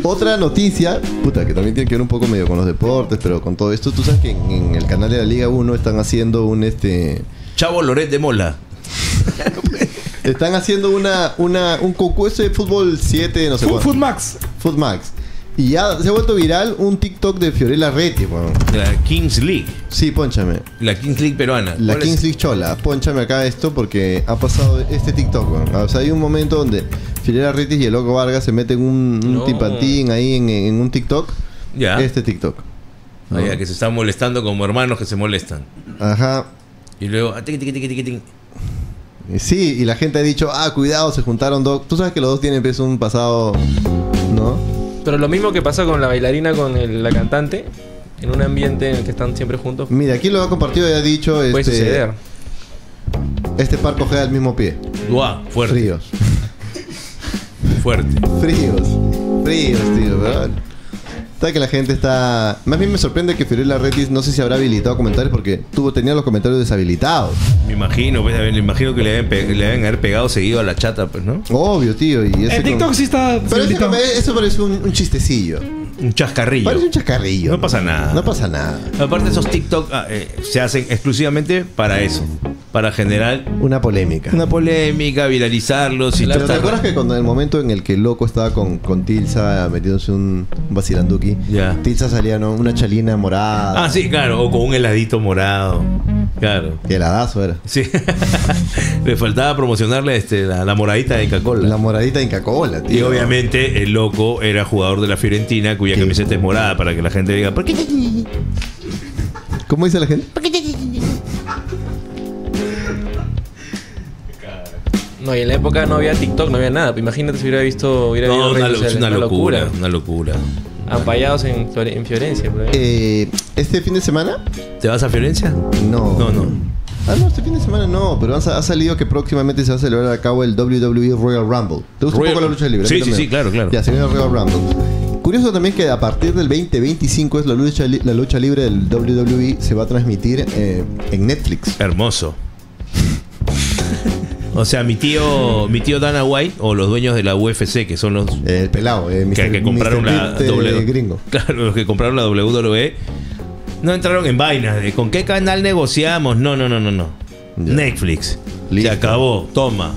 Otra noticia, puta, que también tiene que ver un poco medio con los deportes, pero con todo esto, tú sabes que en, en el canal de la Liga 1 están haciendo un este. Chavo Loret de Mola. Están haciendo una, una, un concurso de fútbol 7, no sé cuánto. Footmax. Footmax. Y ya se ha vuelto viral un TikTok de Fiorella Reti, weón. La Kings League. Sí, ponchame. La Kings League peruana. La. Kings League Chola. Ponchame acá esto porque ha pasado este TikTok, weón. O sea, hay un momento donde Fiorella Reti y el Loco Vargas se meten un, un No. tipantín ahí en, en un TikTok. Ya. Este TikTok. Ah, ya, que se están molestando como hermanos que se molestan. Ajá. Y luego. ah, Sí, y la gente ha dicho, ah, cuidado, se juntaron dos. Tú sabes que los dos tienen pues, un pasado, ¿no? Pero lo mismo que pasa con la bailarina con el- la cantante, en un ambiente en el que están siempre juntos, Mira, aquí lo ha compartido y ha dicho, puede este, suceder. este par cogea al mismo pie. Guau, fuerte. Fríos. Fuerte. Fríos. Fríos, tío, ¿verdad? Está que la gente está... Más bien me sorprende que Fiorella Retis no sé si habrá habilitado comentarios porque tuvo, tenía los comentarios deshabilitados. Me imagino, pues, me imagino que le deben, pe- le deben haber pegado seguido a la chata, pues, ¿no? Obvio, tío. Y ese En TikTok con- sí está. Pero ese habilitado. come- eso parece un, un chistecillo. Un chascarrillo. Parece un chascarrillo. No pasa nada. No pasa nada. Aparte, esos TikTok ah, eh, se hacen exclusivamente para eso. Para generar Una polémica. una polémica, viralizarlos y Pero ¿te acuerdas que cuando en el momento en el que el loco estaba con, con Tilsa metiéndose un, un vacilanduki, Ya. Tilsa salía ¿no? una chalina morada. Ah, sí, claro, o con un heladito morado. Claro. Que heladazo era. Sí. Le faltaba promocionarle este, la, la moradita de Coca-Cola. La moradita de Inca-Cola, tío. Y obviamente el loco era jugador de la Fiorentina cuya camiseta es morada para que la gente diga, ¿por qué? ¿Cómo dice la gente? No, y en la época no había TikTok, no había nada. Imagínate si hubiera visto, hubiera No, una, lo- una locura, una locura. Ampallados en, Flore- en Florencia, por ahí. Eh, ¿Este fin de semana? ¿Te vas a Florencia? No. No, no. Ah, no, este fin de semana no, pero ha, ha salido que próximamente se va a celebrar a cabo el WWE Royal Rumble. ¿Te gusta Royal- un poco la lucha libre? Sí, sí, claro, claro. Ya, se viene el Royal Rumble. Curioso también que a partir del 2025 es la lucha, li- la lucha libre del WWE se va a transmitir eh, en Netflix. Hermoso. O sea, mi tío, mi tío Dana White o los dueños de la UFC, que son los El pelado, eh, que, Mr. que compraron Mr. la Beat, eh, W. gringo. Claro, los que compraron la WWE no entraron en vainas de con qué canal negociamos. No, no, no, no, no. Netflix. Se acabó, toma.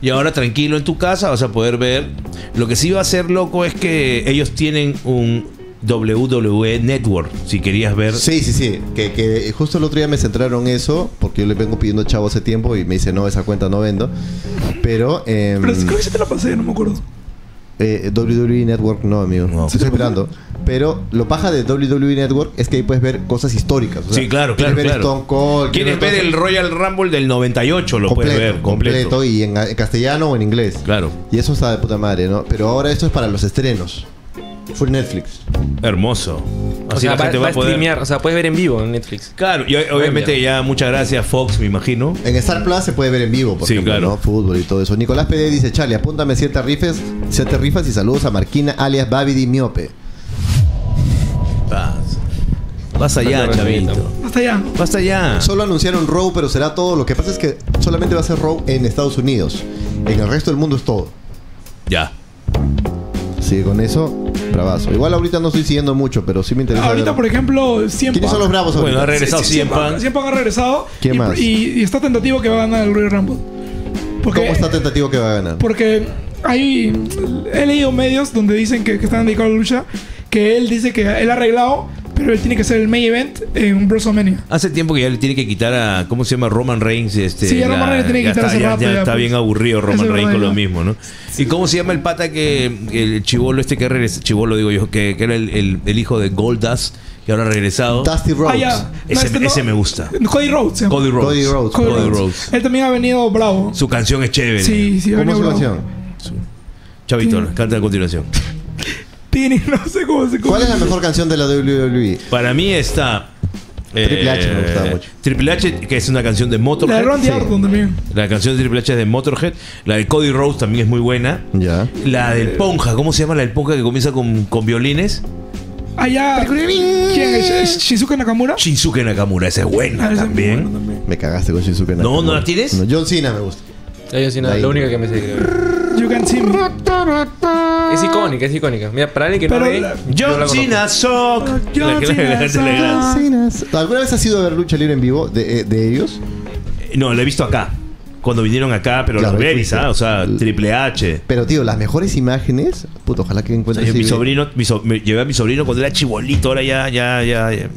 Y ahora tranquilo en tu casa vas a poder ver. Lo que sí va a ser loco es que ellos tienen un WWE Network. Si querías ver. Sí, sí, sí. Que, que justo el otro día me centraron eso, porque yo le vengo pidiendo a chavo hace tiempo y me dice, no, esa cuenta no vendo. Pero. em, Pero creo que sí te la pasé, no me acuerdo. eh, WWE Network no, amigo. Estoy esperando. Pero lo paja de WWE Network es que ahí puedes ver cosas históricas. o sea, Sí, claro, quieres claro, ver claro. Stone Cold. ¿Quieres ver el Royal Rumble del 98? Lo puedes ver completo. y en, en castellano o en inglés. Claro. Y eso está de puta madre, ¿no? Pero ahora esto es para los estrenos. Full Netflix. Hermoso. o Así sea, la va, gente va va a poder. streamear, o sea, puedes ver en vivo en Netflix. Claro, y o- obviamente ya muchas gracias Fox, me imagino. En Star Plus se puede ver en vivo, por Sí, ejemplo, claro. ¿no? Fútbol y todo eso. Nicolás PD dice, Charlie, apúntame siete rifes, siete rifas y saludos a Marquina alias Babidi Miope. Vas. Vas allá, chavito. Hasta allá. Basta ya. Solo anunciaron Raw, pero será todo. Lo que pasa es que solamente va a ser Raw en Estados Unidos. En el resto del mundo es todo. Ya. Sí, con eso, bravazo. Igual ahorita no estoy siguiendo mucho, pero sí me interesa. Ahorita, ver- por ejemplo, 100 ¿Quiénes son los bravos ahorita? Bueno, ha regresado. 100 Punk ha regresado. ¿Quién y, más? Y, y está tentativo que va a ganar el Royal Rumble. Porque, ¿Cómo está tentativo que va a ganar? Porque hay. He leído medios donde dicen que, que están dedicados a la lucha. Que él dice que él ha arreglado, pero él tiene que ser el main event en WrestleMania. Hace tiempo que ya le tiene que quitar a. ¿Cómo se llama? Roman Reigns. Este, Sí, a Roman Reigns le tiene que quitar está, ya- rato, ya ya, está pues. bien aburrido Roman Reigns con lo mismo, ¿no? ¿Y cómo se llama el pata que. El chivolo este que regresa? Chivolo, digo yo, que, que era el, el- el hijo de Goldust, que ahora ha regresado. Dusty Rhodes. Ah. No, Ese, este no- ese me gusta. Cody Rhodes. se llama. Cody Rhodes. Cody Rhodes. Cody Cody Rhodes. Rhodes. Él también ha venido bravo. Su canción es chévere. Sí, sí, ha ¿Cómo su bravo. canción? Chavito, canta a continuación. Tiene, no sé cómo se ¿Cuál es la mejor canción de la WWE? Para mí está. Triple H me gustaba mucho. Triple H, que es una canción de La Motorhead. de Randy. Orton también. La canción de Triple H es de Motorhead. La de Cody Rhodes también es muy buena. Ya. La del Ponja, ¿cómo se llama la del Ponja que comienza con, con violines? Allá. ¿Quién es? ¿Es Shizuke Nakamura? Shinsuke Nakamura, esa es buena Ah, esa es muy también. buena también. Me cagaste con Shinsuke No, Nakamura. ¿no la tienes? No, John Cena me gusta. La única que me creo. You can see me. Es icónica, es icónica. Mira, para alguien que no Pero ve, la- yo la John conozco. Cena Sock. La que- la. ¿Alguna vez has ido a ver lucha libre en vivo de, eh, de ellos? No, la he visto acá. Cuando vinieron acá, pero Claro, los fuiste. ¿ah? O sea, Triple H. Pero, tío, las mejores imágenes. Puto, ojalá que O sea, encuentres. yo- mi ese video. sobrino, mi so- me llevé a mi sobrino cuando era chibolito, ahora ya, ya, ya, ya,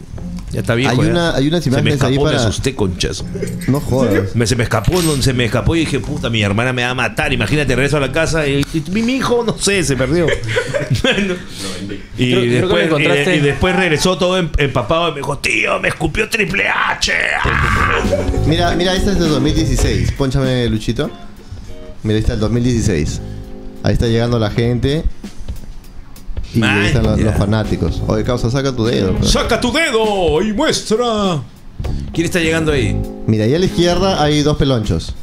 ya está viejo. Hay ya. una- hay unas Se me ahí escapó, para- me asusté, conchas. No jodas. Me, se me escapó, no, se me escapó y dije, puta, mi hermana me va a matar. Imagínate, regreso a la casa y, y mi, mi hijo, no sé, se perdió. Bueno. y, Creo- después, encontraste. y, y después regresó todo em- empapado y me dijo, tío, me escupió Triple H. Mira, mira, esta es de 2016. Pónchame, Luchito. Mira, ahí está el 2016. Ahí está llegando la gente. Y ahí están los, Man, los fanáticos. Oye, causa, saca tu dedo. Saca tu dedo y muestra. ¿Quién está llegando ahí? Mira, ahí a la izquierda hay dos pelonchos.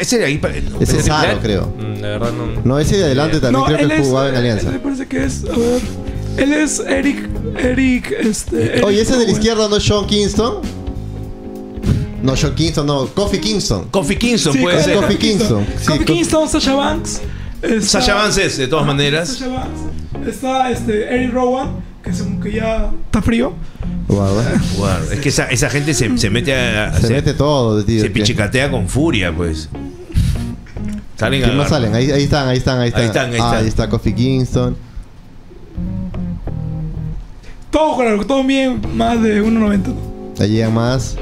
Ese de ahí. Ese es Saro, creo. Mm, La verdad no. No, ese de adelante también No, creo que es, jugaba en Alianza. Me parece que es. A ver. Él es Eric. Eric. Este. Eric Oye, ese de la izquierda no es Sean Kingston. No, Sean Kingston, no. Kofi Kingston. Kofi Kingston Sí, puede Es ser. Kofi Kingston. Sí, Kofi Co- Kingston, Sasha Banks. Sasha Banks, de todas maneras. Sasha Banks. Está este, Eric Rowan, que, es un- que ya está frío. Guarda. Guarda, Es que esa, esa gente se, se mete a. Se mete todo, tío. se pichicatea con furia, pues. Salen ¿Quién a más salen? Ahí, ahí están, ahí están, ahí están. Ahí están, ahí Ah, están. ahí está Kofi Kingston. Todos con algo, todos bien más de 1.90. Ahí llegan más.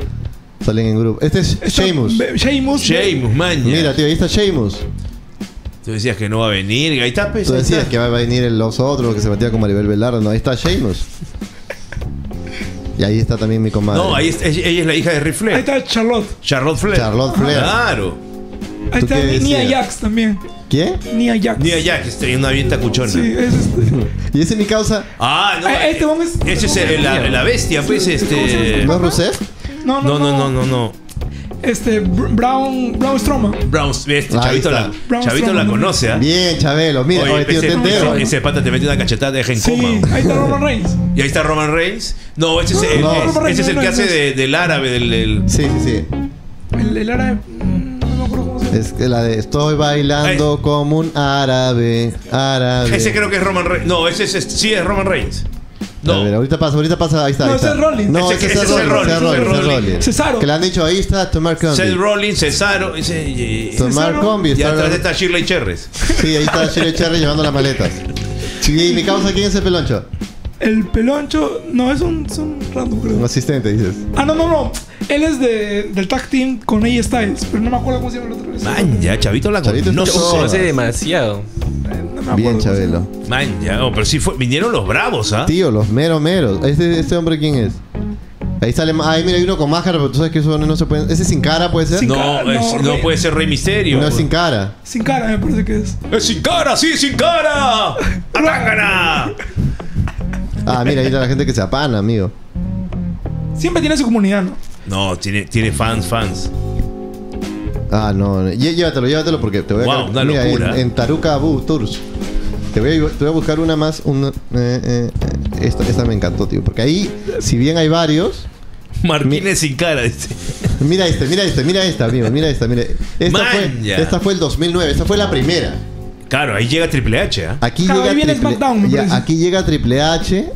Salen en grupo. Este es Sheamus. Sheamus. Sheamus, man. Mira, tío, ahí está Sheamus. Tú decías que no va a venir. y Ahí está, pues. Tú ahí decías está. que va a venir el- los otros que se metían con Maribel Velarde. No, ahí está Sheamus. Y ahí está también mi comadre. No, ahí es- ella ella es la hija de Ric Ahí Flair. está Charlotte. Charlotte Flair. Charlotte Flair. Claro. Ahí ¿Tú está qué Nia decías? Jax también. ¿Quién? Nia Jax. Nia Jax, que tiene una bien tacuchona. Sí, es este. Y ese es mi causa. Ah, no. Ah, este hombre es- Ese es el- la, la bestia, pues, este. ¿No es Rusev? No, No, no, no, no, no. Este, Br- Brown, Brown Strowman. Brown, este, Chavito la, Brown Chavito la Strowman. conoce, ¿ah? Bien, Chabelo. Mira, Oye, oye, tío, ese, te entero. ese- ese pata te mete una cachetada, te deja en Sí, coma. ahí está Roman Reigns. Y ahí está Roman Reigns. No, ese es, el- No, es- Reigns, ese es el no, que no, hace no. de- del árabe, del. del- Sí, sí, sí. El, el árabe. mm, No. Es que la de estoy bailando como un árabe, árabe. Ese creo que es Roman Reigns. No, ese es, es- sí es Roman Reigns. A ver, No. ahorita pasa, ahorita pasa, ahí está. No, ahí está. es Rollins. No, Ese- ese, ese es es Rollins, es Rollins. Cesaro. Que le han dicho, ahí está Tomar Seth Combi. Rollins, Cesaro. Ese, y, Tomar. Combi. y atrás está Shirley Cherres. Sí, ahí está Chile Cherry llevando las maletas. Sí, y mi causa, ¿quién es el peloncho? El peloncho. No, es un, es un random, creo. Un asistente, dices. Ah, no, no, no. Él es de, del tag team con AJ Styles, pero no me acuerdo cómo se llama el otro. Man, ya, Chavito la Chavito conoce. Todas. conoce demasiado. No me acuerdo Bien. Chabelo. Man, ya, no, pero sí fue, vinieron los bravos, ¿ah? Tío, los mero meros. ¿Este, ¿Este hombre quién es? Ahí sale. Ahí mira, hay uno con máscara, pero tú sabes que eso no, no se puede. ¿Ese es sin cara puede ser? Sin No, cara, es- no, no puede ser Rey Misterio. No es sin cara. Sin cara, me parece que es. ¡Es sin cara, sí, sin cara! ¡Atángana! Ah, mira, ahí está la gente que se apana, amigo. Siempre tiene su comunidad, ¿no? No, tiene, tiene fans, fans. Ah, no. no. Llé- Llévatelo, llévatelo porque te voy a. Wow, una mira, locura. En, en Taruka Abu Tours. Te voy, a, te voy a buscar una más. Una, eh, eh, esta, esta me encantó, tío. Porque ahí, si bien hay varios. Martínez sin cara, dice. Mira este, mira este, mira esta, amigo. Mira esta, mira. Esta, fue, esta fue el 2009. Esta fue la primera. Claro, ahí llega Triple H, ¿ah? Aquí Claro, llega ahí viene Triple SmackDown, ya, aquí llega Triple H.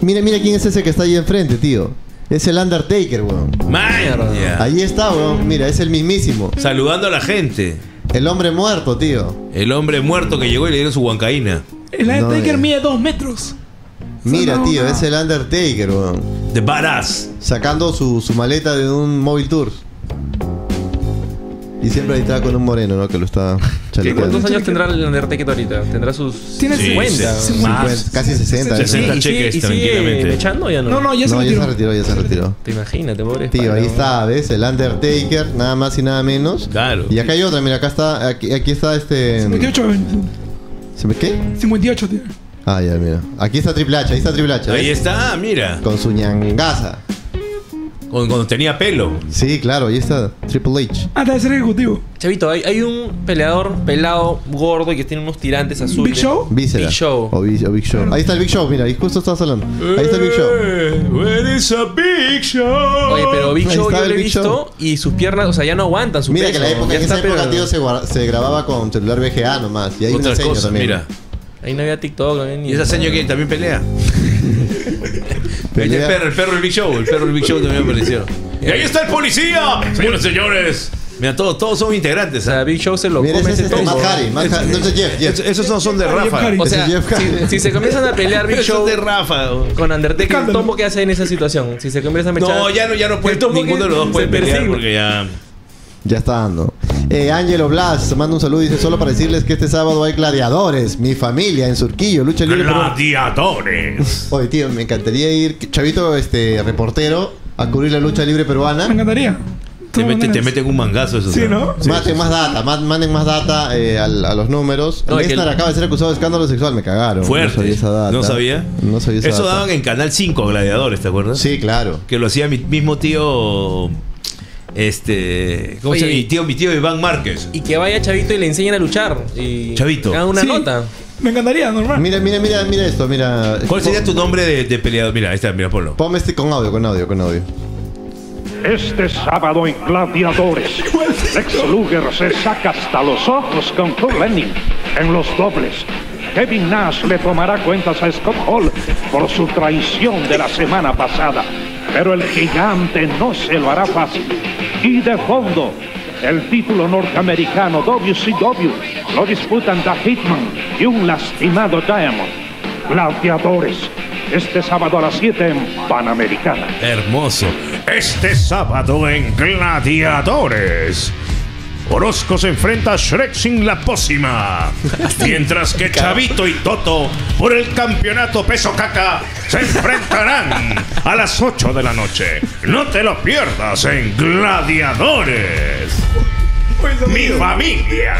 Mira, mira quién es ese que está ahí enfrente, tío. Es el Undertaker, weón. Ya. Ahí está, weón. Mira, es el mismísimo. Saludando a la gente. El hombre muerto, tío. El hombre muerto que llegó y le dieron su huancaína. El Undertaker eh. mide dos metros. Mira, No, tío, no. es el Undertaker, weón. De badass. Sacando su, su maleta de un móvil tour. Y siempre ahí está con un moreno, ¿no? Que lo está ¿Qué- chalequeando. ¿Cuántos años tendrá el Undertaker ahorita? ¿Tendrá sus Tiene 50? Sí, Más. Casi 60. ¿Y sigue- 60 y sigue- cheques tranquilamente. mechando o ya no? No, no, ya se no, ya retiró. se retiró, ya se retiró. Te imaginas, pobre Tío, ahí está, ¿ves? El Undertaker, nada más y nada menos. Claro. Y acá hay otra, mira, acá está, aquí, aquí está este... 58, ¿Se me qué? 58, tío. Ah, ya, mira. Aquí está Triple H, ahí está Triple H. ¿ves? Ahí está, mira. Con su ñangaza. Cuando, cuando tenía pelo. Sí, claro, ahí está Triple H. Ah, debe ser ejecutivo. Chavito, hay, hay un peleador pelado, gordo y que tiene unos tirantes azules. ¿Big Show? Víscera. Big Show. O, Big, o Big Show. Ahí está el Big Show, mira, ahí justo estás hablando. Ahí está el Big Show. Eh, Where is a Big Show? Oye, pero Big Ahí Show está yo el lo he Big visto Show. y sus piernas, o sea, ya no aguantan su Mira peso. que la época, ya en esa está, época, pero- tío, se, grababa con celular VGA nomás. Y hay un Otra diseño cosa, también. mira. Ahí no había TikTok, no había ni... ¿Y esa señora que también pelea? El perro, el perro del Big Show, el perro del Big Show también apareció. Y ahí está el policía, señores señores. Mira, todos, todos son integrantes. ¿ah? Big Show se lo Mira, come ese ese es este, tombo. Matt Hardy. Matt Hardy. No, ese es Jeff, Jeff. Es- Esos no son de Rafa. O Ese sea, es Jeff si, Hardy. si se comienzan a pelear Big Show de Rafa. con Undertaker, el Escándalo. tombo que hace en esa situación. Si se comienzan a mechar... No, ya no, ya no puede. El Ninguno que de los dos puede pelear persigue. porque ya. Ya está dando. Eh, Ángelo Blas te manda un saludo y dice: Solo para decirles que este sábado hay gladiadores. Mi familia en Surquillo, lucha libre. peruana". Gladiadores. Oye, tío, me encantaría ir, chavito, este reportero, a cubrir la lucha libre Me peruana. encantaría. Te, mete- meten un mangazo eso. Sí, ¿no? Maten más data, ma- manden más data eh, al- a, los números. No, Lesnar acaba de ser acusado de escándalo sexual, me cagaron. Fuerte. No sabía esa data. ¿No sabía? No sabía esa Eso data. daban en Canal 5 Gladiadores, ¿te acuerdas? Sí, claro. Que lo hacía mi mismo tío. Este. ¿Cómo se llama? Mi tío, mi tío Iván Márquez. Y que vaya Chavito y le enseñen a luchar. Y Chavito. Hagan una Sí. nota. Me encantaría, normal. Mira, mira, mira, mira esto, mira. ¿Cuál sería tu nombre de, de peleador? Mira, ahí está, mira, ponlo. Ponme este con audio, con audio, con audio. Este sábado en Gladiadores, Lex Luger se saca hasta los ojos con Kurt Lenning en los dobles. Kevin Nash le tomará cuentas a Scott Hall por su traición de la semana pasada, pero el gigante no se lo hará fácil. Y de fondo, el título norteamericano WCW lo disputan The Hitman y un lastimado Diamond. Gladiadores, este sábado a las 7 en Panamericana. Hermoso. Este sábado en Gladiadores. Orozco se enfrenta a Shrek sin la pócima. Mientras que Chavito y Toto, por el campeonato peso caca, se enfrentarán a las 8 de la noche. No te lo pierdas en Gladiadores. Mi familia.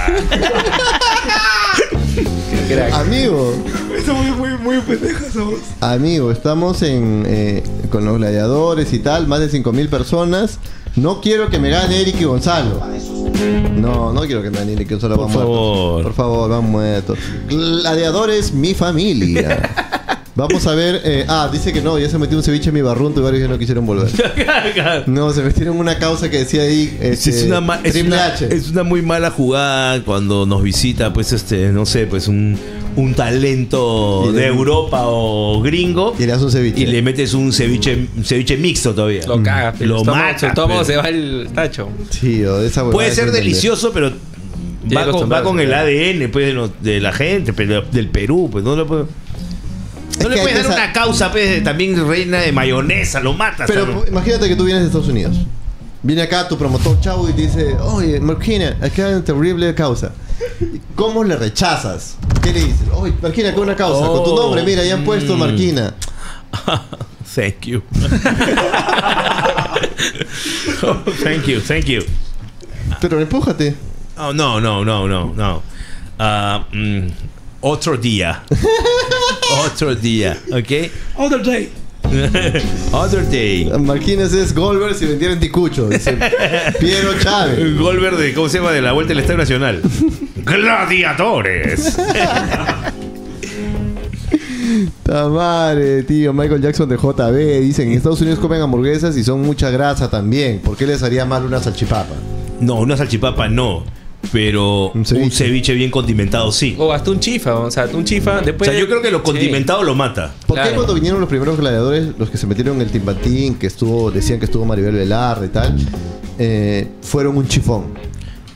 Amigo, Está muy, muy, muy pendeja esa voz. amigo, estamos en eh, con los gladiadores y tal, más de 5000 personas. No quiero que me gane Eric y Gonzalo. No, no quiero que me gane Eric y Gonzalo. Por van muertos. favor. Por favor, van muertos. Gladiadores, mi familia. Vamos a ver. eh, ah, dice que no, ya se metió un ceviche en mi barrunto y varios ya no quisieron volver. No, se metieron en una causa que decía ahí. Este, es, una, es una muy mala jugada cuando nos visita, pues, este, no sé, pues un, un talento de Europa o gringo. Y le das un ceviche. Y le metes un ceviche, un ceviche mixto todavía. Lo cagas. Lo matas, pero- se va el tacho. Tío, de esa Puede ser delicioso, pero va con, va con el ADN pues, de, lo- de la gente, pero del Perú, pues no le puedo. No Es le puedes dar esa- una causa, pues, también reina de mayonesa, lo matas. Pero ¿sabes? imagínate que tú vienes de Estados Unidos. Viene acá tu promotor chavo y te dice, oye, Marquina, acá hay una terrible causa. ¿Cómo le rechazas? ¿Qué le dices? Oye, Marquina, hay una causa. Con tu Oh, nombre, mira, ya han puesto mm. Marquina. Thank you. Oh, thank you, thank you. Pero empújate. Oh, no, no, no, no, no. Mm, otro día. otro día, ¿ok? Other day. other day. Marquines es Goldberg si vendieran ticucho. Dice Piero Chávez. Golver de, ¿cómo se llama? De la Vuelta del Estadio Nacional. Gladiadores. Tamare, tío. Michael Jackson de JB. Dicen, en Estados Unidos comen hamburguesas y son mucha grasa también. ¿Por qué les haría mal una salchipapa? No, una salchipapa no. Pero un ceviche. bien condimentado sí. O hasta un chifa, o sea, un chifa después. O sea, yo creo que lo condimentado lo mata. ¿Por qué cuando vinieron los primeros gladiadores, los que se metieron en el timbatín, que estuvo, decían que estuvo Maribel Velarde y tal, eh, fueron un chifón?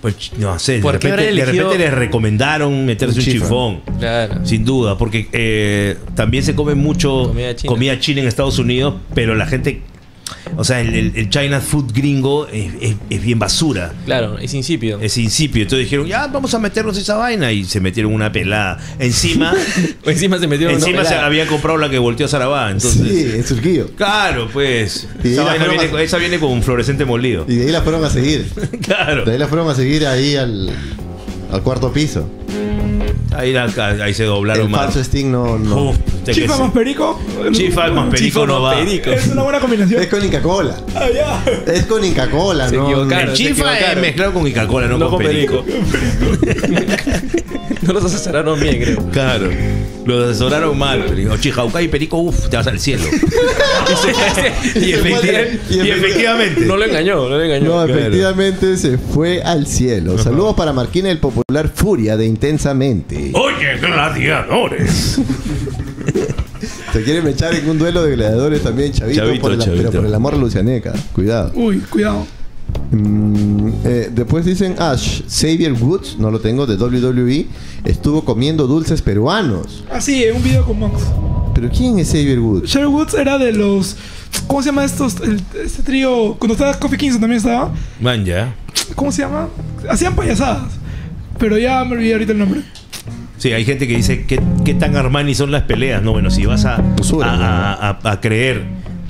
Pues no sé, de ¿Por qué repente, de les recomendaron meterse Un chifón. Claro. Sin duda, porque eh, también se come mucho Comida china. en Estados Unidos, pero la gente, o sea, el, el- el China food gringo es, es- es bien basura. Claro, es insípido. Es insípido. Entonces dijeron, ya vamos a meternos esa vaina y se metieron una pelada. Encima, O encima se metieron una encima se habían comprado la que volteó a Sarabá. Entonces, Sí, en Surquillo. Claro, pues. Esa, vaina viene, a- con- esa viene con un fluorescente molido. Y de ahí la fueron a seguir. Claro. De ahí la fueron a seguir ahí al, al cuarto piso. Ahí, la- ahí se doblaron El más. falso Sting no. Uf, Chifa más perico. Chifa más perico no va. Es una buena combinación. Es con Inca Cola. Ah, ya. Es con Inca Cola, Se ¿no? El chifa es mezclado con Coca-Cola, no, No con, con perico. No los asesoraron bien, creo. Claro. Lo asesoraron mal. pero digo, Chijauca y perico, uff, te vas al cielo. y, efecti- Y y efectivamente. No lo engañó, no lo engañó. No, Claro. efectivamente se fue al cielo. Saludos para Marquina, el popular Furia de Intensamente. Oye, gladiadores. Se quiere mechar en un duelo de gladiadores también, chavito, Chavito, por, el, chavito. pero por el amor a Lucianeca. Cuidado. Uy, cuidado. Mm, eh, después dicen Ash, Xavier Woods, no lo tengo, de WWE, estuvo comiendo dulces peruanos. Ah, sí, en un video con Max. ¿Pero quién es Xavier Woods? Sherry Woods era de los. ¿Cómo se llama estos? El- este trío. Cuando estaba Coffee Kingston también estaba. Man, ya. ¿Cómo se llama? Hacían payasadas. Pero ya me olvidé ahorita el nombre. Sí, hay gente que dice ¿qué, qué tan Armani son las peleas. No, bueno, si vas a, Usura, a, a- a creer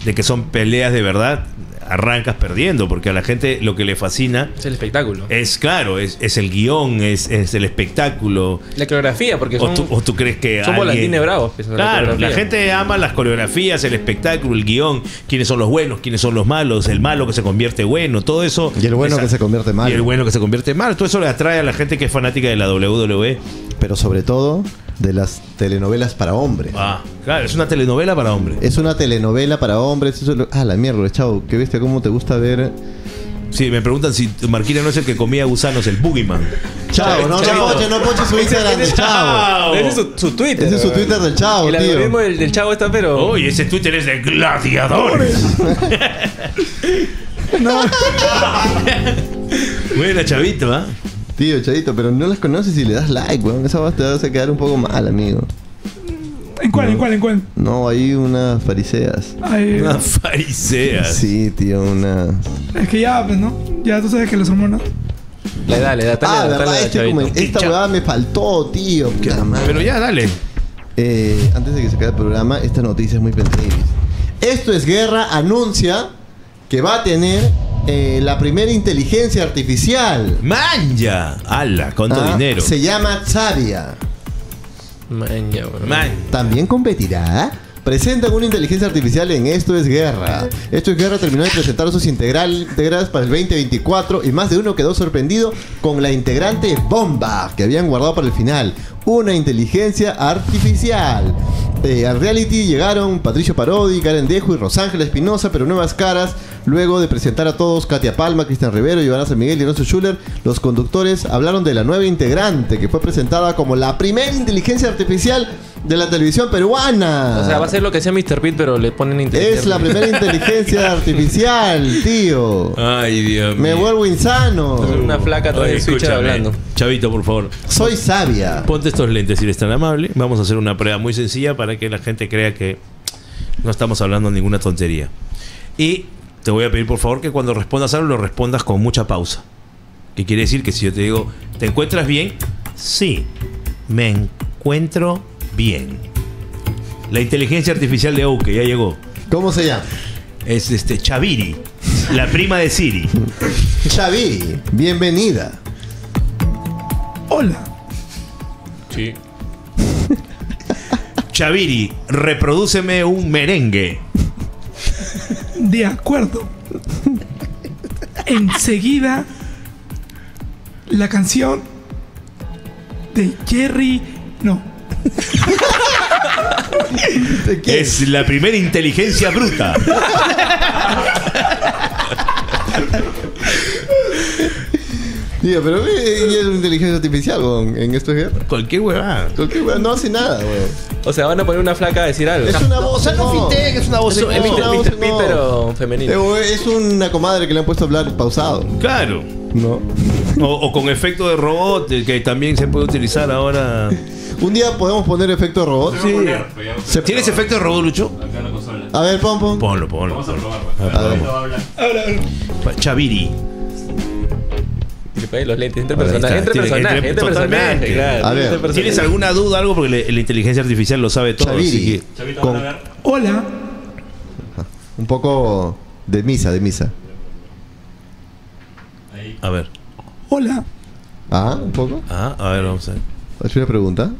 de que son peleas de verdad, arrancas perdiendo, porque a la gente lo que le fascina Es el espectáculo. es, claro, es, es el guion, es, es el espectáculo. La coreografía, porque O son, tú, o tú crees que son alguien- bravos. la Claro, la gente ama las coreografías, el espectáculo, el guion, quiénes son los buenos, quiénes son los malos, el malo que se convierte bueno, todo eso. Y el bueno Esa- que se convierte mal. Y el bueno que se convierte mal. Todo eso le atrae a la gente que es fanática de la. WWE. Pero sobre todo de las telenovelas para hombres. Ah, claro, es una telenovela para hombres. Es una telenovela para hombres. Eso es lo- Ah, la mierda, chavo. Qué bestia, cómo te gusta ver. Sí, me preguntan si Marquina no es el que comía gusanos, el Boogeyman. Chavo, no, no poche, no poche su Instagram del chavo. Ese es su, su Twitter. Ese es su. Twitter del chavo, El tío. algoritmo del, del chavo está, pero. Oye, ese Twitter es de gladiadores. No, Buena, chavito, ¿ah? Tío, chavito, pero no las conoces y le das like, weón. Esa va- te vas a quedar un poco mal, amigo. ¿En cuál, en cuál, en cuál? No, hay unas fariseas. Ay, Una farisea. Sí, tío, una. es que ya, pues, ¿no? Ya tú sabes que las hormonas. Ah, dale, verdad, dale, este chavito. comen- esta huevada me faltó, tío. Puta madre. Pero ya, dale. Eh, antes de que se acabe el programa, esta noticia es muy pendiente. Esto es Guerra anuncia que va a tener eh, la primera inteligencia artificial. Manja. Ala, ¿cuánto Ah, dinero? Se llama Xavia. Man, ya, weón. Man. ¿También competirá? Presentan una inteligencia artificial en Esto es Guerra. Esto es Guerra terminó de presentar sus integral, integradas para el 2024 y más de uno quedó sorprendido con la integrante Bomba que habían guardado para el final. Una inteligencia artificial. Eh, al reality llegaron Patricio Parodi, Karen Dejo y Rosángela Espinosa, pero nuevas caras. Luego de presentar a todos, Katia Palma, Cristian Rivero, Giovanna San Miguel y Alonso Schuller, los conductores hablaron de la nueva integrante que fue presentada como la primera inteligencia artificial de la televisión peruana. O sea, va a ser lo que sea Mr. Pete, pero le ponen inteligencia. Es la primera inteligencia artificial, tío. Ay, Dios Me mío. vuelvo insano. Una flaca toda Oye, de switcher escúchame, hablando. Chavito, por favor. Soy sabia. Ponte estos lentes si eres tan amable. Vamos a hacer una prueba muy sencilla para que la gente crea que no estamos hablando ninguna tontería. Y te voy a pedir por favor que cuando respondas algo lo respondas con mucha pausa. ¿Qué quiere decir? Que si yo te digo, ¿te encuentras bien? Sí, me encuentro bien. La inteligencia artificial de Ouke ya llegó. ¿Cómo se llama? Es este Chaviri, la prima de Siri. Xavi, bienvenida. Hola. Sí. Chaviri, reprodúceme un merengue. De acuerdo. Enseguida, la canción de Jerry. No. Es la primera inteligencia bruta. Pero es una inteligencia artificial, weón, en esto es guerra. Cualquier huevada. Cualquier huevada, no hace nada, weón. O sea, van a poner una flaca a decir algo. Es una voz, O sea, no no. fintech, es una voz Es en un- es off. Mr. no, Mr. P, no. pero femenino. Eh, Es una comadre que le han puesto a hablar pausado. Claro. No. O, o con efecto de robot, que también se puede utilizar ahora. Un día podemos poner efecto de robot. Sí. ¿Tienes efecto de robot, Lucho? Acá en la consola. A ver, pon, pon. Ponlo, ponlo. Vamos a probar. A ver, A ver. vamos. Pa- Chaviri. Que pague los lentes. Entre Ahí personajes, entre personajes, entre- personajes. Claro, A ver. ¿Tienes alguna duda, algo? Porque le- la inteligencia artificial lo sabe todo. Chaviri. así que- Chavito, Con- van a ver. Hola. Un poco de misa, de misa. A ver. Hola. Ah, un poco. Ah, a ver, vamos a ver. ¿Has hecho una pregunta?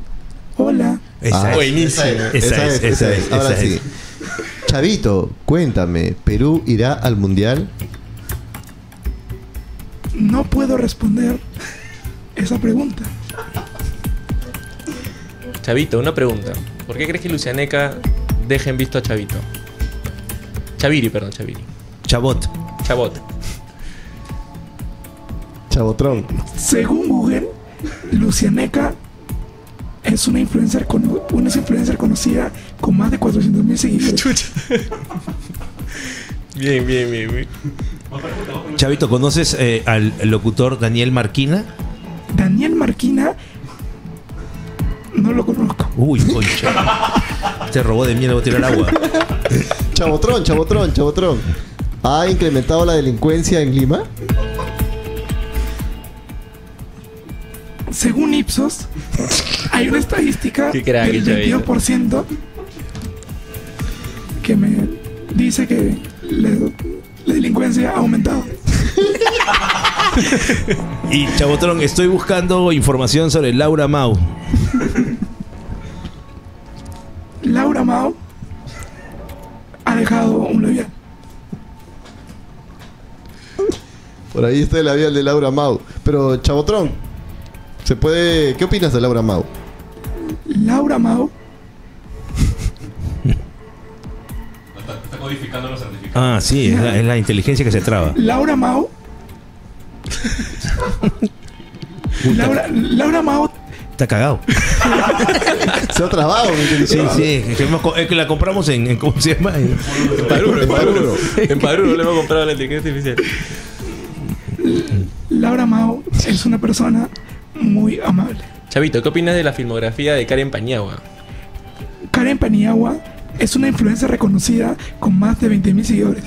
Hola. Esa Ah, es. Buenísimo. Esa es, esa es, Ahora esa sí. es. Chavito, cuéntame, ¿Perú irá al mundial? No puedo responder esa pregunta. Chavito, una pregunta. ¿Por qué crees que Lucianeca deja en visto a Chavito? Chaviri, perdón, Chaviri. Chabot. Chabot. Chavotrón. Según Google, Lucianeca es una influencer, cono- una influencer conocida con más de 400 mil seguidores. Bien, bien, bien, bien. Chavito, ¿conoces eh, al locutor Daniel Marquina? Daniel Marquina, no lo conozco. Uy, concha. Te robó de mierda, voy a tirar agua. Chavotrón, Chavotrón, Chavotrón. ¿Ha incrementado la delincuencia en Lima? Según Ipsos, hay una estadística Qué crack, del Chavito. 22% que me dice que la, la delincuencia ha aumentado. Y Chabotrón, estoy buscando información sobre Laura Mau. Laura Mao ha dejado un labial. Por ahí está el labial de Laura Mau. Pero, Chavotrón, ¿se puede. ¿Qué opinas de Laura Mau? Laura Mao Está, está codificando los. Ah, sí, es la, es la inteligencia que se traba. Laura Mao. Laura, Laura Mao Está cagado. Se ha trabado. Sí, sí, es que, hemos co- es que la compramos en, en- ¿cómo se llama? En- En Paruro, en Paruro. En Paruro le hemos comprado la inteligencia artificial. Laura Mao es una persona muy amable. Chavito, ¿qué opinas de la filmografía de Karen Pañagua? Karen Paniagua es una influencer reconocida con más de 20.000 seguidores.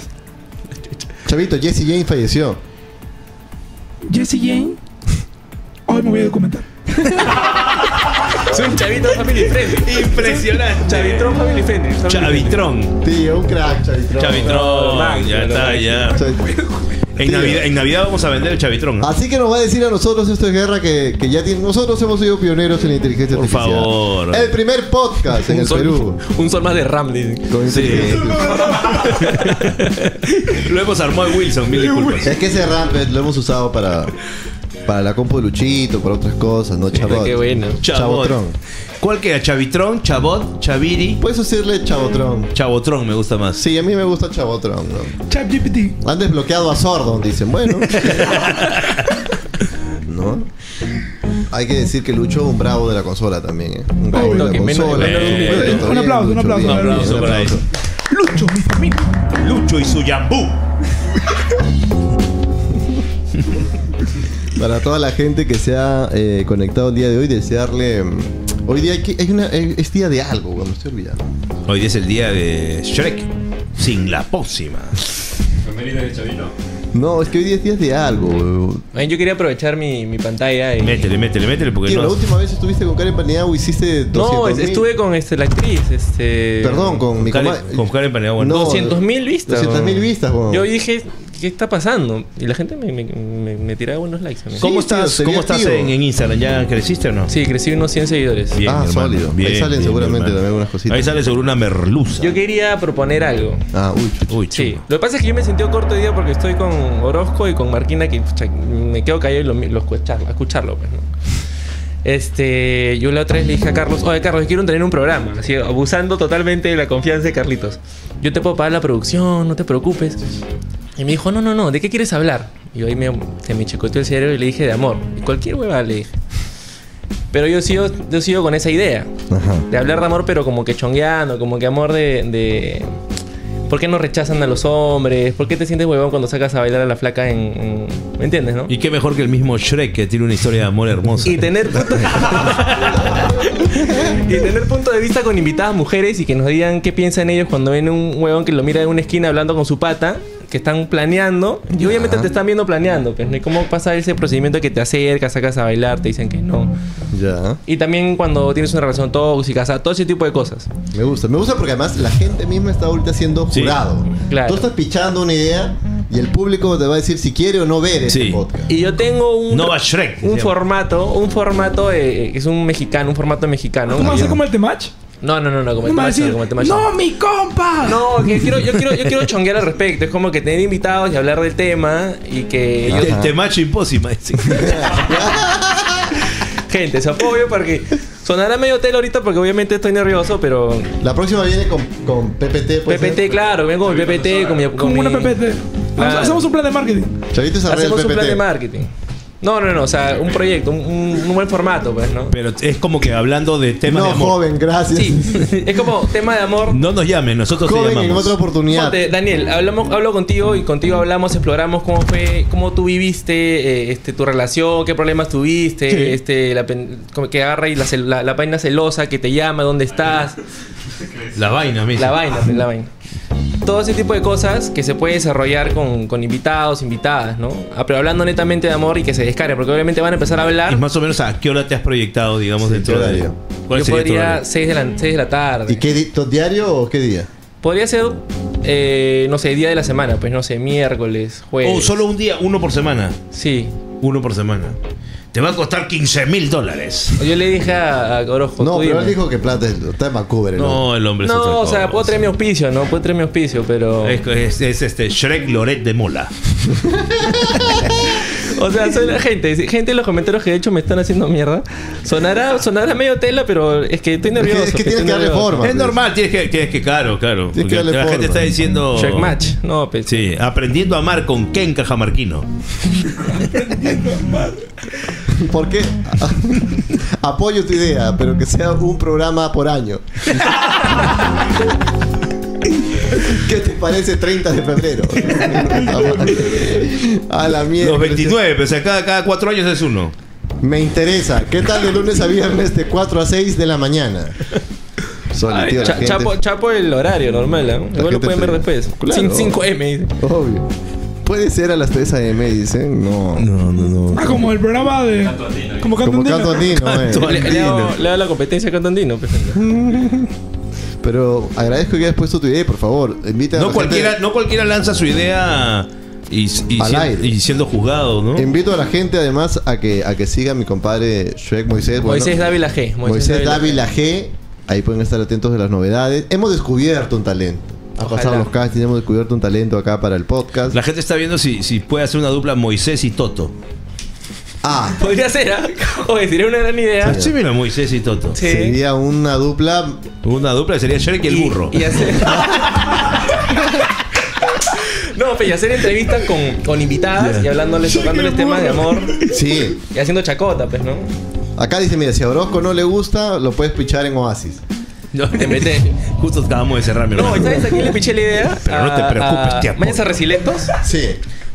Chavito, Jesse James falleció. Jessie Jane, hoy me voy a documentar. Es un chavito family friendly. Impresionante. Chavitron family friendly. Chavitrón. Tío, un crack, Chavitrón. Chavitrón. Ya está, ya. En. Navidad, en Navidad vamos a vender el Chavitrón. ¿no? Así que nos va a decir a nosotros esto es guerra que, que ya tiene. Nosotros hemos sido pioneros en la inteligencia Por artificial. favor. El primer podcast en Un el sol, Perú. un sol más de RAM. dice. Con Sí. Lo hemos armado en Wilson, mil disculpas. Es que ese rampet lo hemos usado para, para la compu de Luchito, para otras cosas, ¿no? Chabot. Qué bueno. Chabot. Chabotrón. ¿Cuál queda? ¿Chavitrón? ¿Chabot? ¿Chaviri? Puedes decirle Chabotrón. Chabotrón me gusta más. Sí, a mí me gusta Chabotrón. ¿no? ChatGPT. Han desbloqueado a Sordon, dicen. Bueno. ¿No? Hay que decir que Lucho un bravo de la consola también, ¿eh? Un bravo de la consola. un aplauso, un aplauso, bien, un bien, aplauso aplauso. Lucho, mi familia. Lucho y su yambú. Para toda la gente que se ha eh, conectado el día de hoy, desearle. mm, Hoy día hay, que- hay una, es día de algo, güey, me estoy olvidando. Hoy día es el día de Shrek. Sin la pócima. De Chavito. No, es que hoy día es día de algo, güey. Ay, Yo quería aprovechar mi, mi pantalla y... Métele, métele, métele porque Tío, no. la última vez estuviste con Karen Paneagua hiciste 200 No, es- estuve con este, la actriz. Este... Perdón, con mi Karen- coma- con Karen. No, 200 mil vistas. 200 mil vistas, weón. Yo dije, ¿qué está pasando? Y la gente me, me, me, me tiraba buenos likes. a mí. ¿Cómo Sí, estás, ¿cómo estás en, en Instagram? ¿Ya creciste o no? Sí, crecí unos 100 seguidores. Bien, Ah, sólido. Bien, Ahí salen bien, seguramente también algunas cositas. Ahí sale sobre una merluza. Yo quería proponer algo. Ah, uy. Uy, Sí, chulo. lo que pasa es que yo me sentí corto hoy día porque estoy con Orozco y con Marquina que pucha, me quedo callado y lo, lo escucharlo, escucharlo, pues, ¿no? Este, yo la otra vez le dije a Carlos, oye Carlos, quiero tener un programa, así abusando totalmente de la confianza de Carlitos. Yo te puedo pagar la producción, no te preocupes. Y me dijo, no, no, no, ¿de qué quieres hablar? Y yo ahí me, se me chicoteó el cerebro y le dije de amor. Y cualquier hueva le dije. Pero yo sigo, yo sigo con esa idea. De hablar de amor, pero como que chongueando, como que amor de, de- ¿Por qué no rechazan a los hombres? ¿Por qué te sientes huevón cuando sacas a bailar a la flaca en... en- ¿Me entiendes, no? Y qué mejor que el mismo Shrek que tiene una historia de amor hermosa. Y tener punto, y tener punto de vista con invitadas mujeres y que nos digan qué piensan ellos cuando ven un huevón que lo mira en una esquina hablando con su pata, que están planeando, y obviamente te están viendo planeando, pues, ¿no? ¿Y cómo pasa ese procedimiento que te acercas, sacas a bailar, te dicen que no? Ya. Y también cuando tienes una relación tóxica, o sea, todo ese tipo de cosas. Me gusta. Me gusta porque además la gente misma está ahorita siendo jurado. Claro. Tú estás pichando una idea y el público te va a decir si quiere o no ver ese podcast. Y yo tengo un, Nova Shrek. un formato, un formato eh, que es un mexicano, un formato mexicano. ¿Cómo va a ser como el Temach? No, no, no, no, como No el no, decir, como el no. ¡No, mi compa! No, que quiero, yo, quiero, yo quiero chonguear al respecto. Es como que tener invitados y hablar del tema y que. yo- El temacho imposible. Gente, se apoyo porque sonará medio tela ahorita porque obviamente estoy nervioso, pero. La próxima viene con, con PPT. ¿puede PPT, ser? claro, vengo con mi PPT, con mi. Con Como mi- una PPT. Claro. Hacemos un plan de marketing. Chavito Hacemos un plan de marketing. No, no, no, o sea, un proyecto, un, un- un buen formato, pues, ¿no? Pero es como que hablando de temas No, de amor. joven, gracias. Sí, es como tema de amor. No nos llamen, nosotros te Joven en llamamos. otra oportunidad. Ponte, Daniel, hablamos, hablo contigo y contigo hablamos, exploramos cómo fue, cómo tú viviste eh, este, tu relación, qué problemas tuviste, Sí. este, la, pen- como que agarra y la, cel- la, la vaina celosa que te llama, dónde estás, La vaina, mismo. la vaina, pues, la vaina. Todo ese tipo de cosas que se puede desarrollar con, con invitados, invitadas, ¿no? Ah, Pero hablando netamente de amor y que se descargue, porque obviamente van a empezar a hablar. Y más o menos a qué hora te has proyectado, digamos, dentro ¿qué de. Yo podría horario? 6 de, la, 6 de la tarde. ¿Y qué di- diario o qué día? Podría ser, eh, no sé, día de la semana, pues no sé, miércoles, jueves. Oh, solo un día, uno por semana. Sí. Uno por semana. Te va a costar 15 mil dólares. Yo le dije a, a Orozco. No, tú pero dime. él dijo que plata es- está en Vancouver. No, el hombre es otra No, o sea, puedo traer mi auspicio, ¿no? Puedo traer mi auspicio, pero. Es, es- es este Shrek Loret de Mola. O sea, soy la gente. Gente en los comentarios que de hecho me están haciendo mierda. Sonará, sonará medio tela, pero es que estoy nervioso. es que tienes estoy que darle nervioso. forma. Es normal, tienes que, tienes que, claro, claro. Tienes que darle la gente está diciendo. Checkmatch. No, pues. Sí, aprendiendo a amar con Ken Cajamarquino. ¿Por qué? Apoyo tu idea, pero que sea un programa por año. ¿Qué te parece 30 de febrero? A la mierda. Los 29, pero o sea, cada, cada cuatro años es uno. Me interesa. ¿Qué tal de lunes a viernes de 4 a 6 de la mañana? Soli, Ay, tío, la cha- gente- chapo, chapo el horario normal, ¿eh? Igual lo pueden ver después. Claro. Sin 5M. dice. Obvio. Puede ser a las 3 a.m. dicen. No. No, no, no. Ah, como el programa de. Como Canto Como Andino. canto andino, eh. Le, le hago, le hago la competencia a Cantandino. Pues. Pero agradezco que hayas puesto tu idea, por favor. Invita No cualquiera, gente- no cualquiera lanza su idea y, y, Al aire. y siendo juzgado, ¿no? Invito a la gente además a que, a que siga a mi compadre Shrek Moisés. bueno, Moisés Dávila G. Moisés, Dávila G. Ahí pueden estar atentos de las novedades. Hemos descubierto un talento. Ha Ojalá. pasado los castings, hemos descubierto un talento acá para el podcast. La gente está viendo si, si puede hacer una dupla Moisés y Toto. Ah, Podría ser, ¿ah? Oye, sería una gran idea. Sí, mira, Moisés y Toto. Sí. sería una dupla. Una dupla sería Shrek y el burro. Y hacer. No, pues, y hacer entrevistas con, con invitadas y hablándoles, tocándoles temas de amor Sí. y haciendo chacota, pues, ¿no? Acá dice, mira, si a Orozco no le gusta, lo puedes pichar en Oasis. No, Te metes. Justo acabamos de cerrar, mi No, hermano. ¿sabes a quién le piché la idea? Pero no te A- preocupes, a- te apoyo. ¿Váyanse a Resilentos? Sí.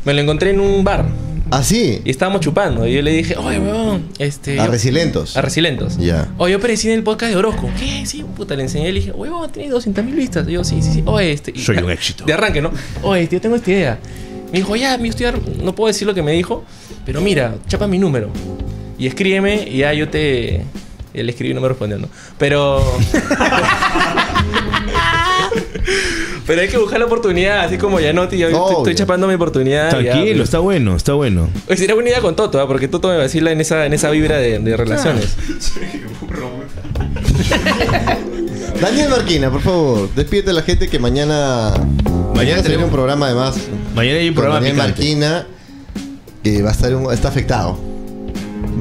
Me lo encontré en un bar ¿Ah, sí? y estábamos chupando. Y yo le dije, oye, weón, este. A yo- Resilentos. A Resilentos. Ya. Oye, yo aparecí en el podcast de Orozco. ¿Qué? Sí, puta, le enseñé. Le dije, oye, vamos, tiene 200 mil vistas. Y yo, sí, sí, sí. Oye, este. y- Soy un éxito. De arranque, ¿no? Oye, este, yo tengo esta idea. Me dijo, ya, mi estudiar, no puedo decir lo que me dijo, pero mira, chapa mi número. Y escríbeme y ya yo te. Él escribió y no me respondió, ¿no? Pero. pero hay que buscar la oportunidad, así como ya no, tío. yo estoy, estoy chapando mi oportunidad. ya, Tranquilo, pues. está bueno, está bueno. Oye, sería buena idea con Toto, ¿ah? porque Toto me vacila en esa, en esa vibra de, de relaciones. Daniel Marquina, por favor, despídete a la gente que mañana. Mañana tenemos un programa además. Mañana hay un programa Daniel picante. Marquina que va a estar un- está afectado.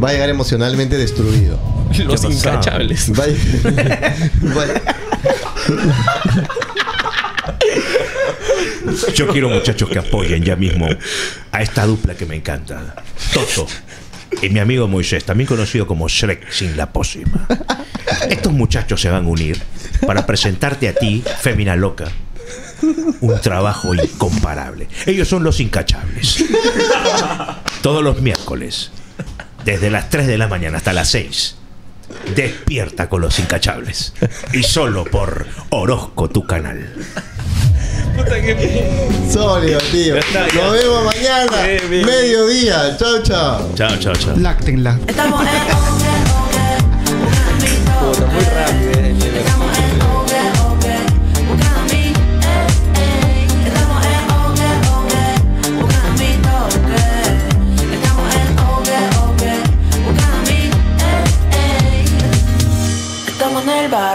Va a llegar emocionalmente destruido. Los incachables. Yo quiero muchachos que apoyen ya mismo a esta dupla que me encanta. Toto y mi amigo Moisés, también conocido como Shrek sin la pócima. Estos muchachos se van a unir para presentarte a ti, fémina loca, un trabajo incomparable. Ellos son los incachables. Todos los miércoles, desde las 3 de la mañana hasta las 6. Despierta con los incachables. Y solo por Orozco, tu canal. Sólido, tío. Nos vemos mañana. Mediodía. Chao, chao. Chao, chao, chao. Láctenla. Estamos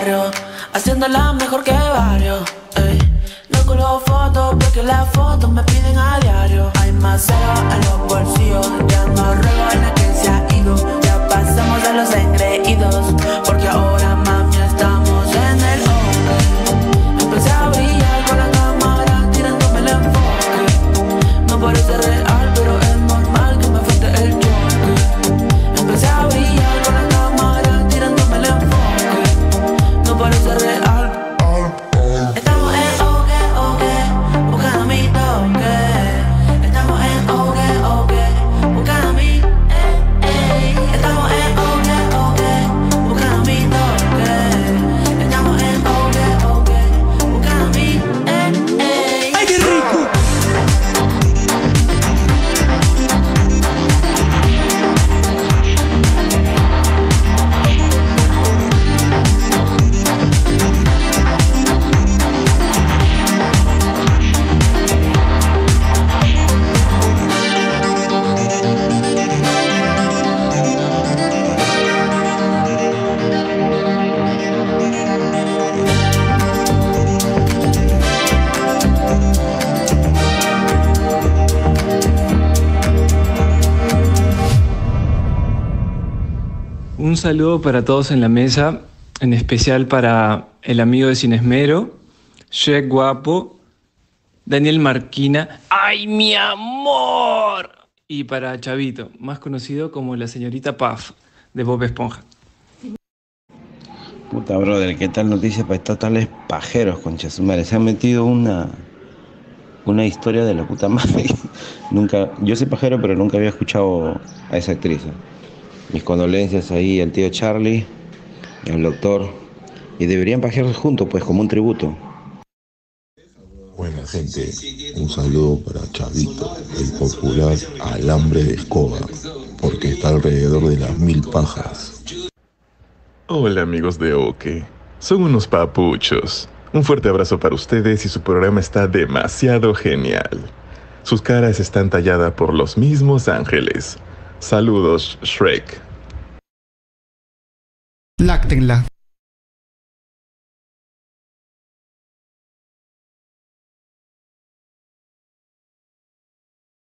barrio, haciéndola mejor que varios. ey. No colgo fotos porque las fotos me piden a diario. Hay más cero en los bolsillos, ya no ruego a la que se ha ido. Ya pasamos a los engreídos, porque ahora Un saludo para todos en la mesa, en especial para el amigo de Cinesmero, Shrek Guapo, Daniel Marquina, ¡ay, mi amor! Y para Chavito, más conocido como la señorita Puff, de Bob Esponja. Puta, brother, ¿qué tal noticia para estos tales pajeros, madre? Se han metido una, una historia de la puta madre. nunca, yo soy pajero, pero nunca había escuchado a esa actriz. ¿eh? Mis condolencias ahí al tío Charlie, al doctor. Y deberían pajearse juntos, pues, como un tributo. Buena gente, un saludo para Chavito, el popular alambre de escoba, porque está alrededor de las mil pajas. Hola amigos de Oke, son unos papuchos. Un fuerte abrazo para ustedes y su programa está demasiado genial. Sus caras están talladas por los mismos ángeles. Saludos, Shrek. Láctenla.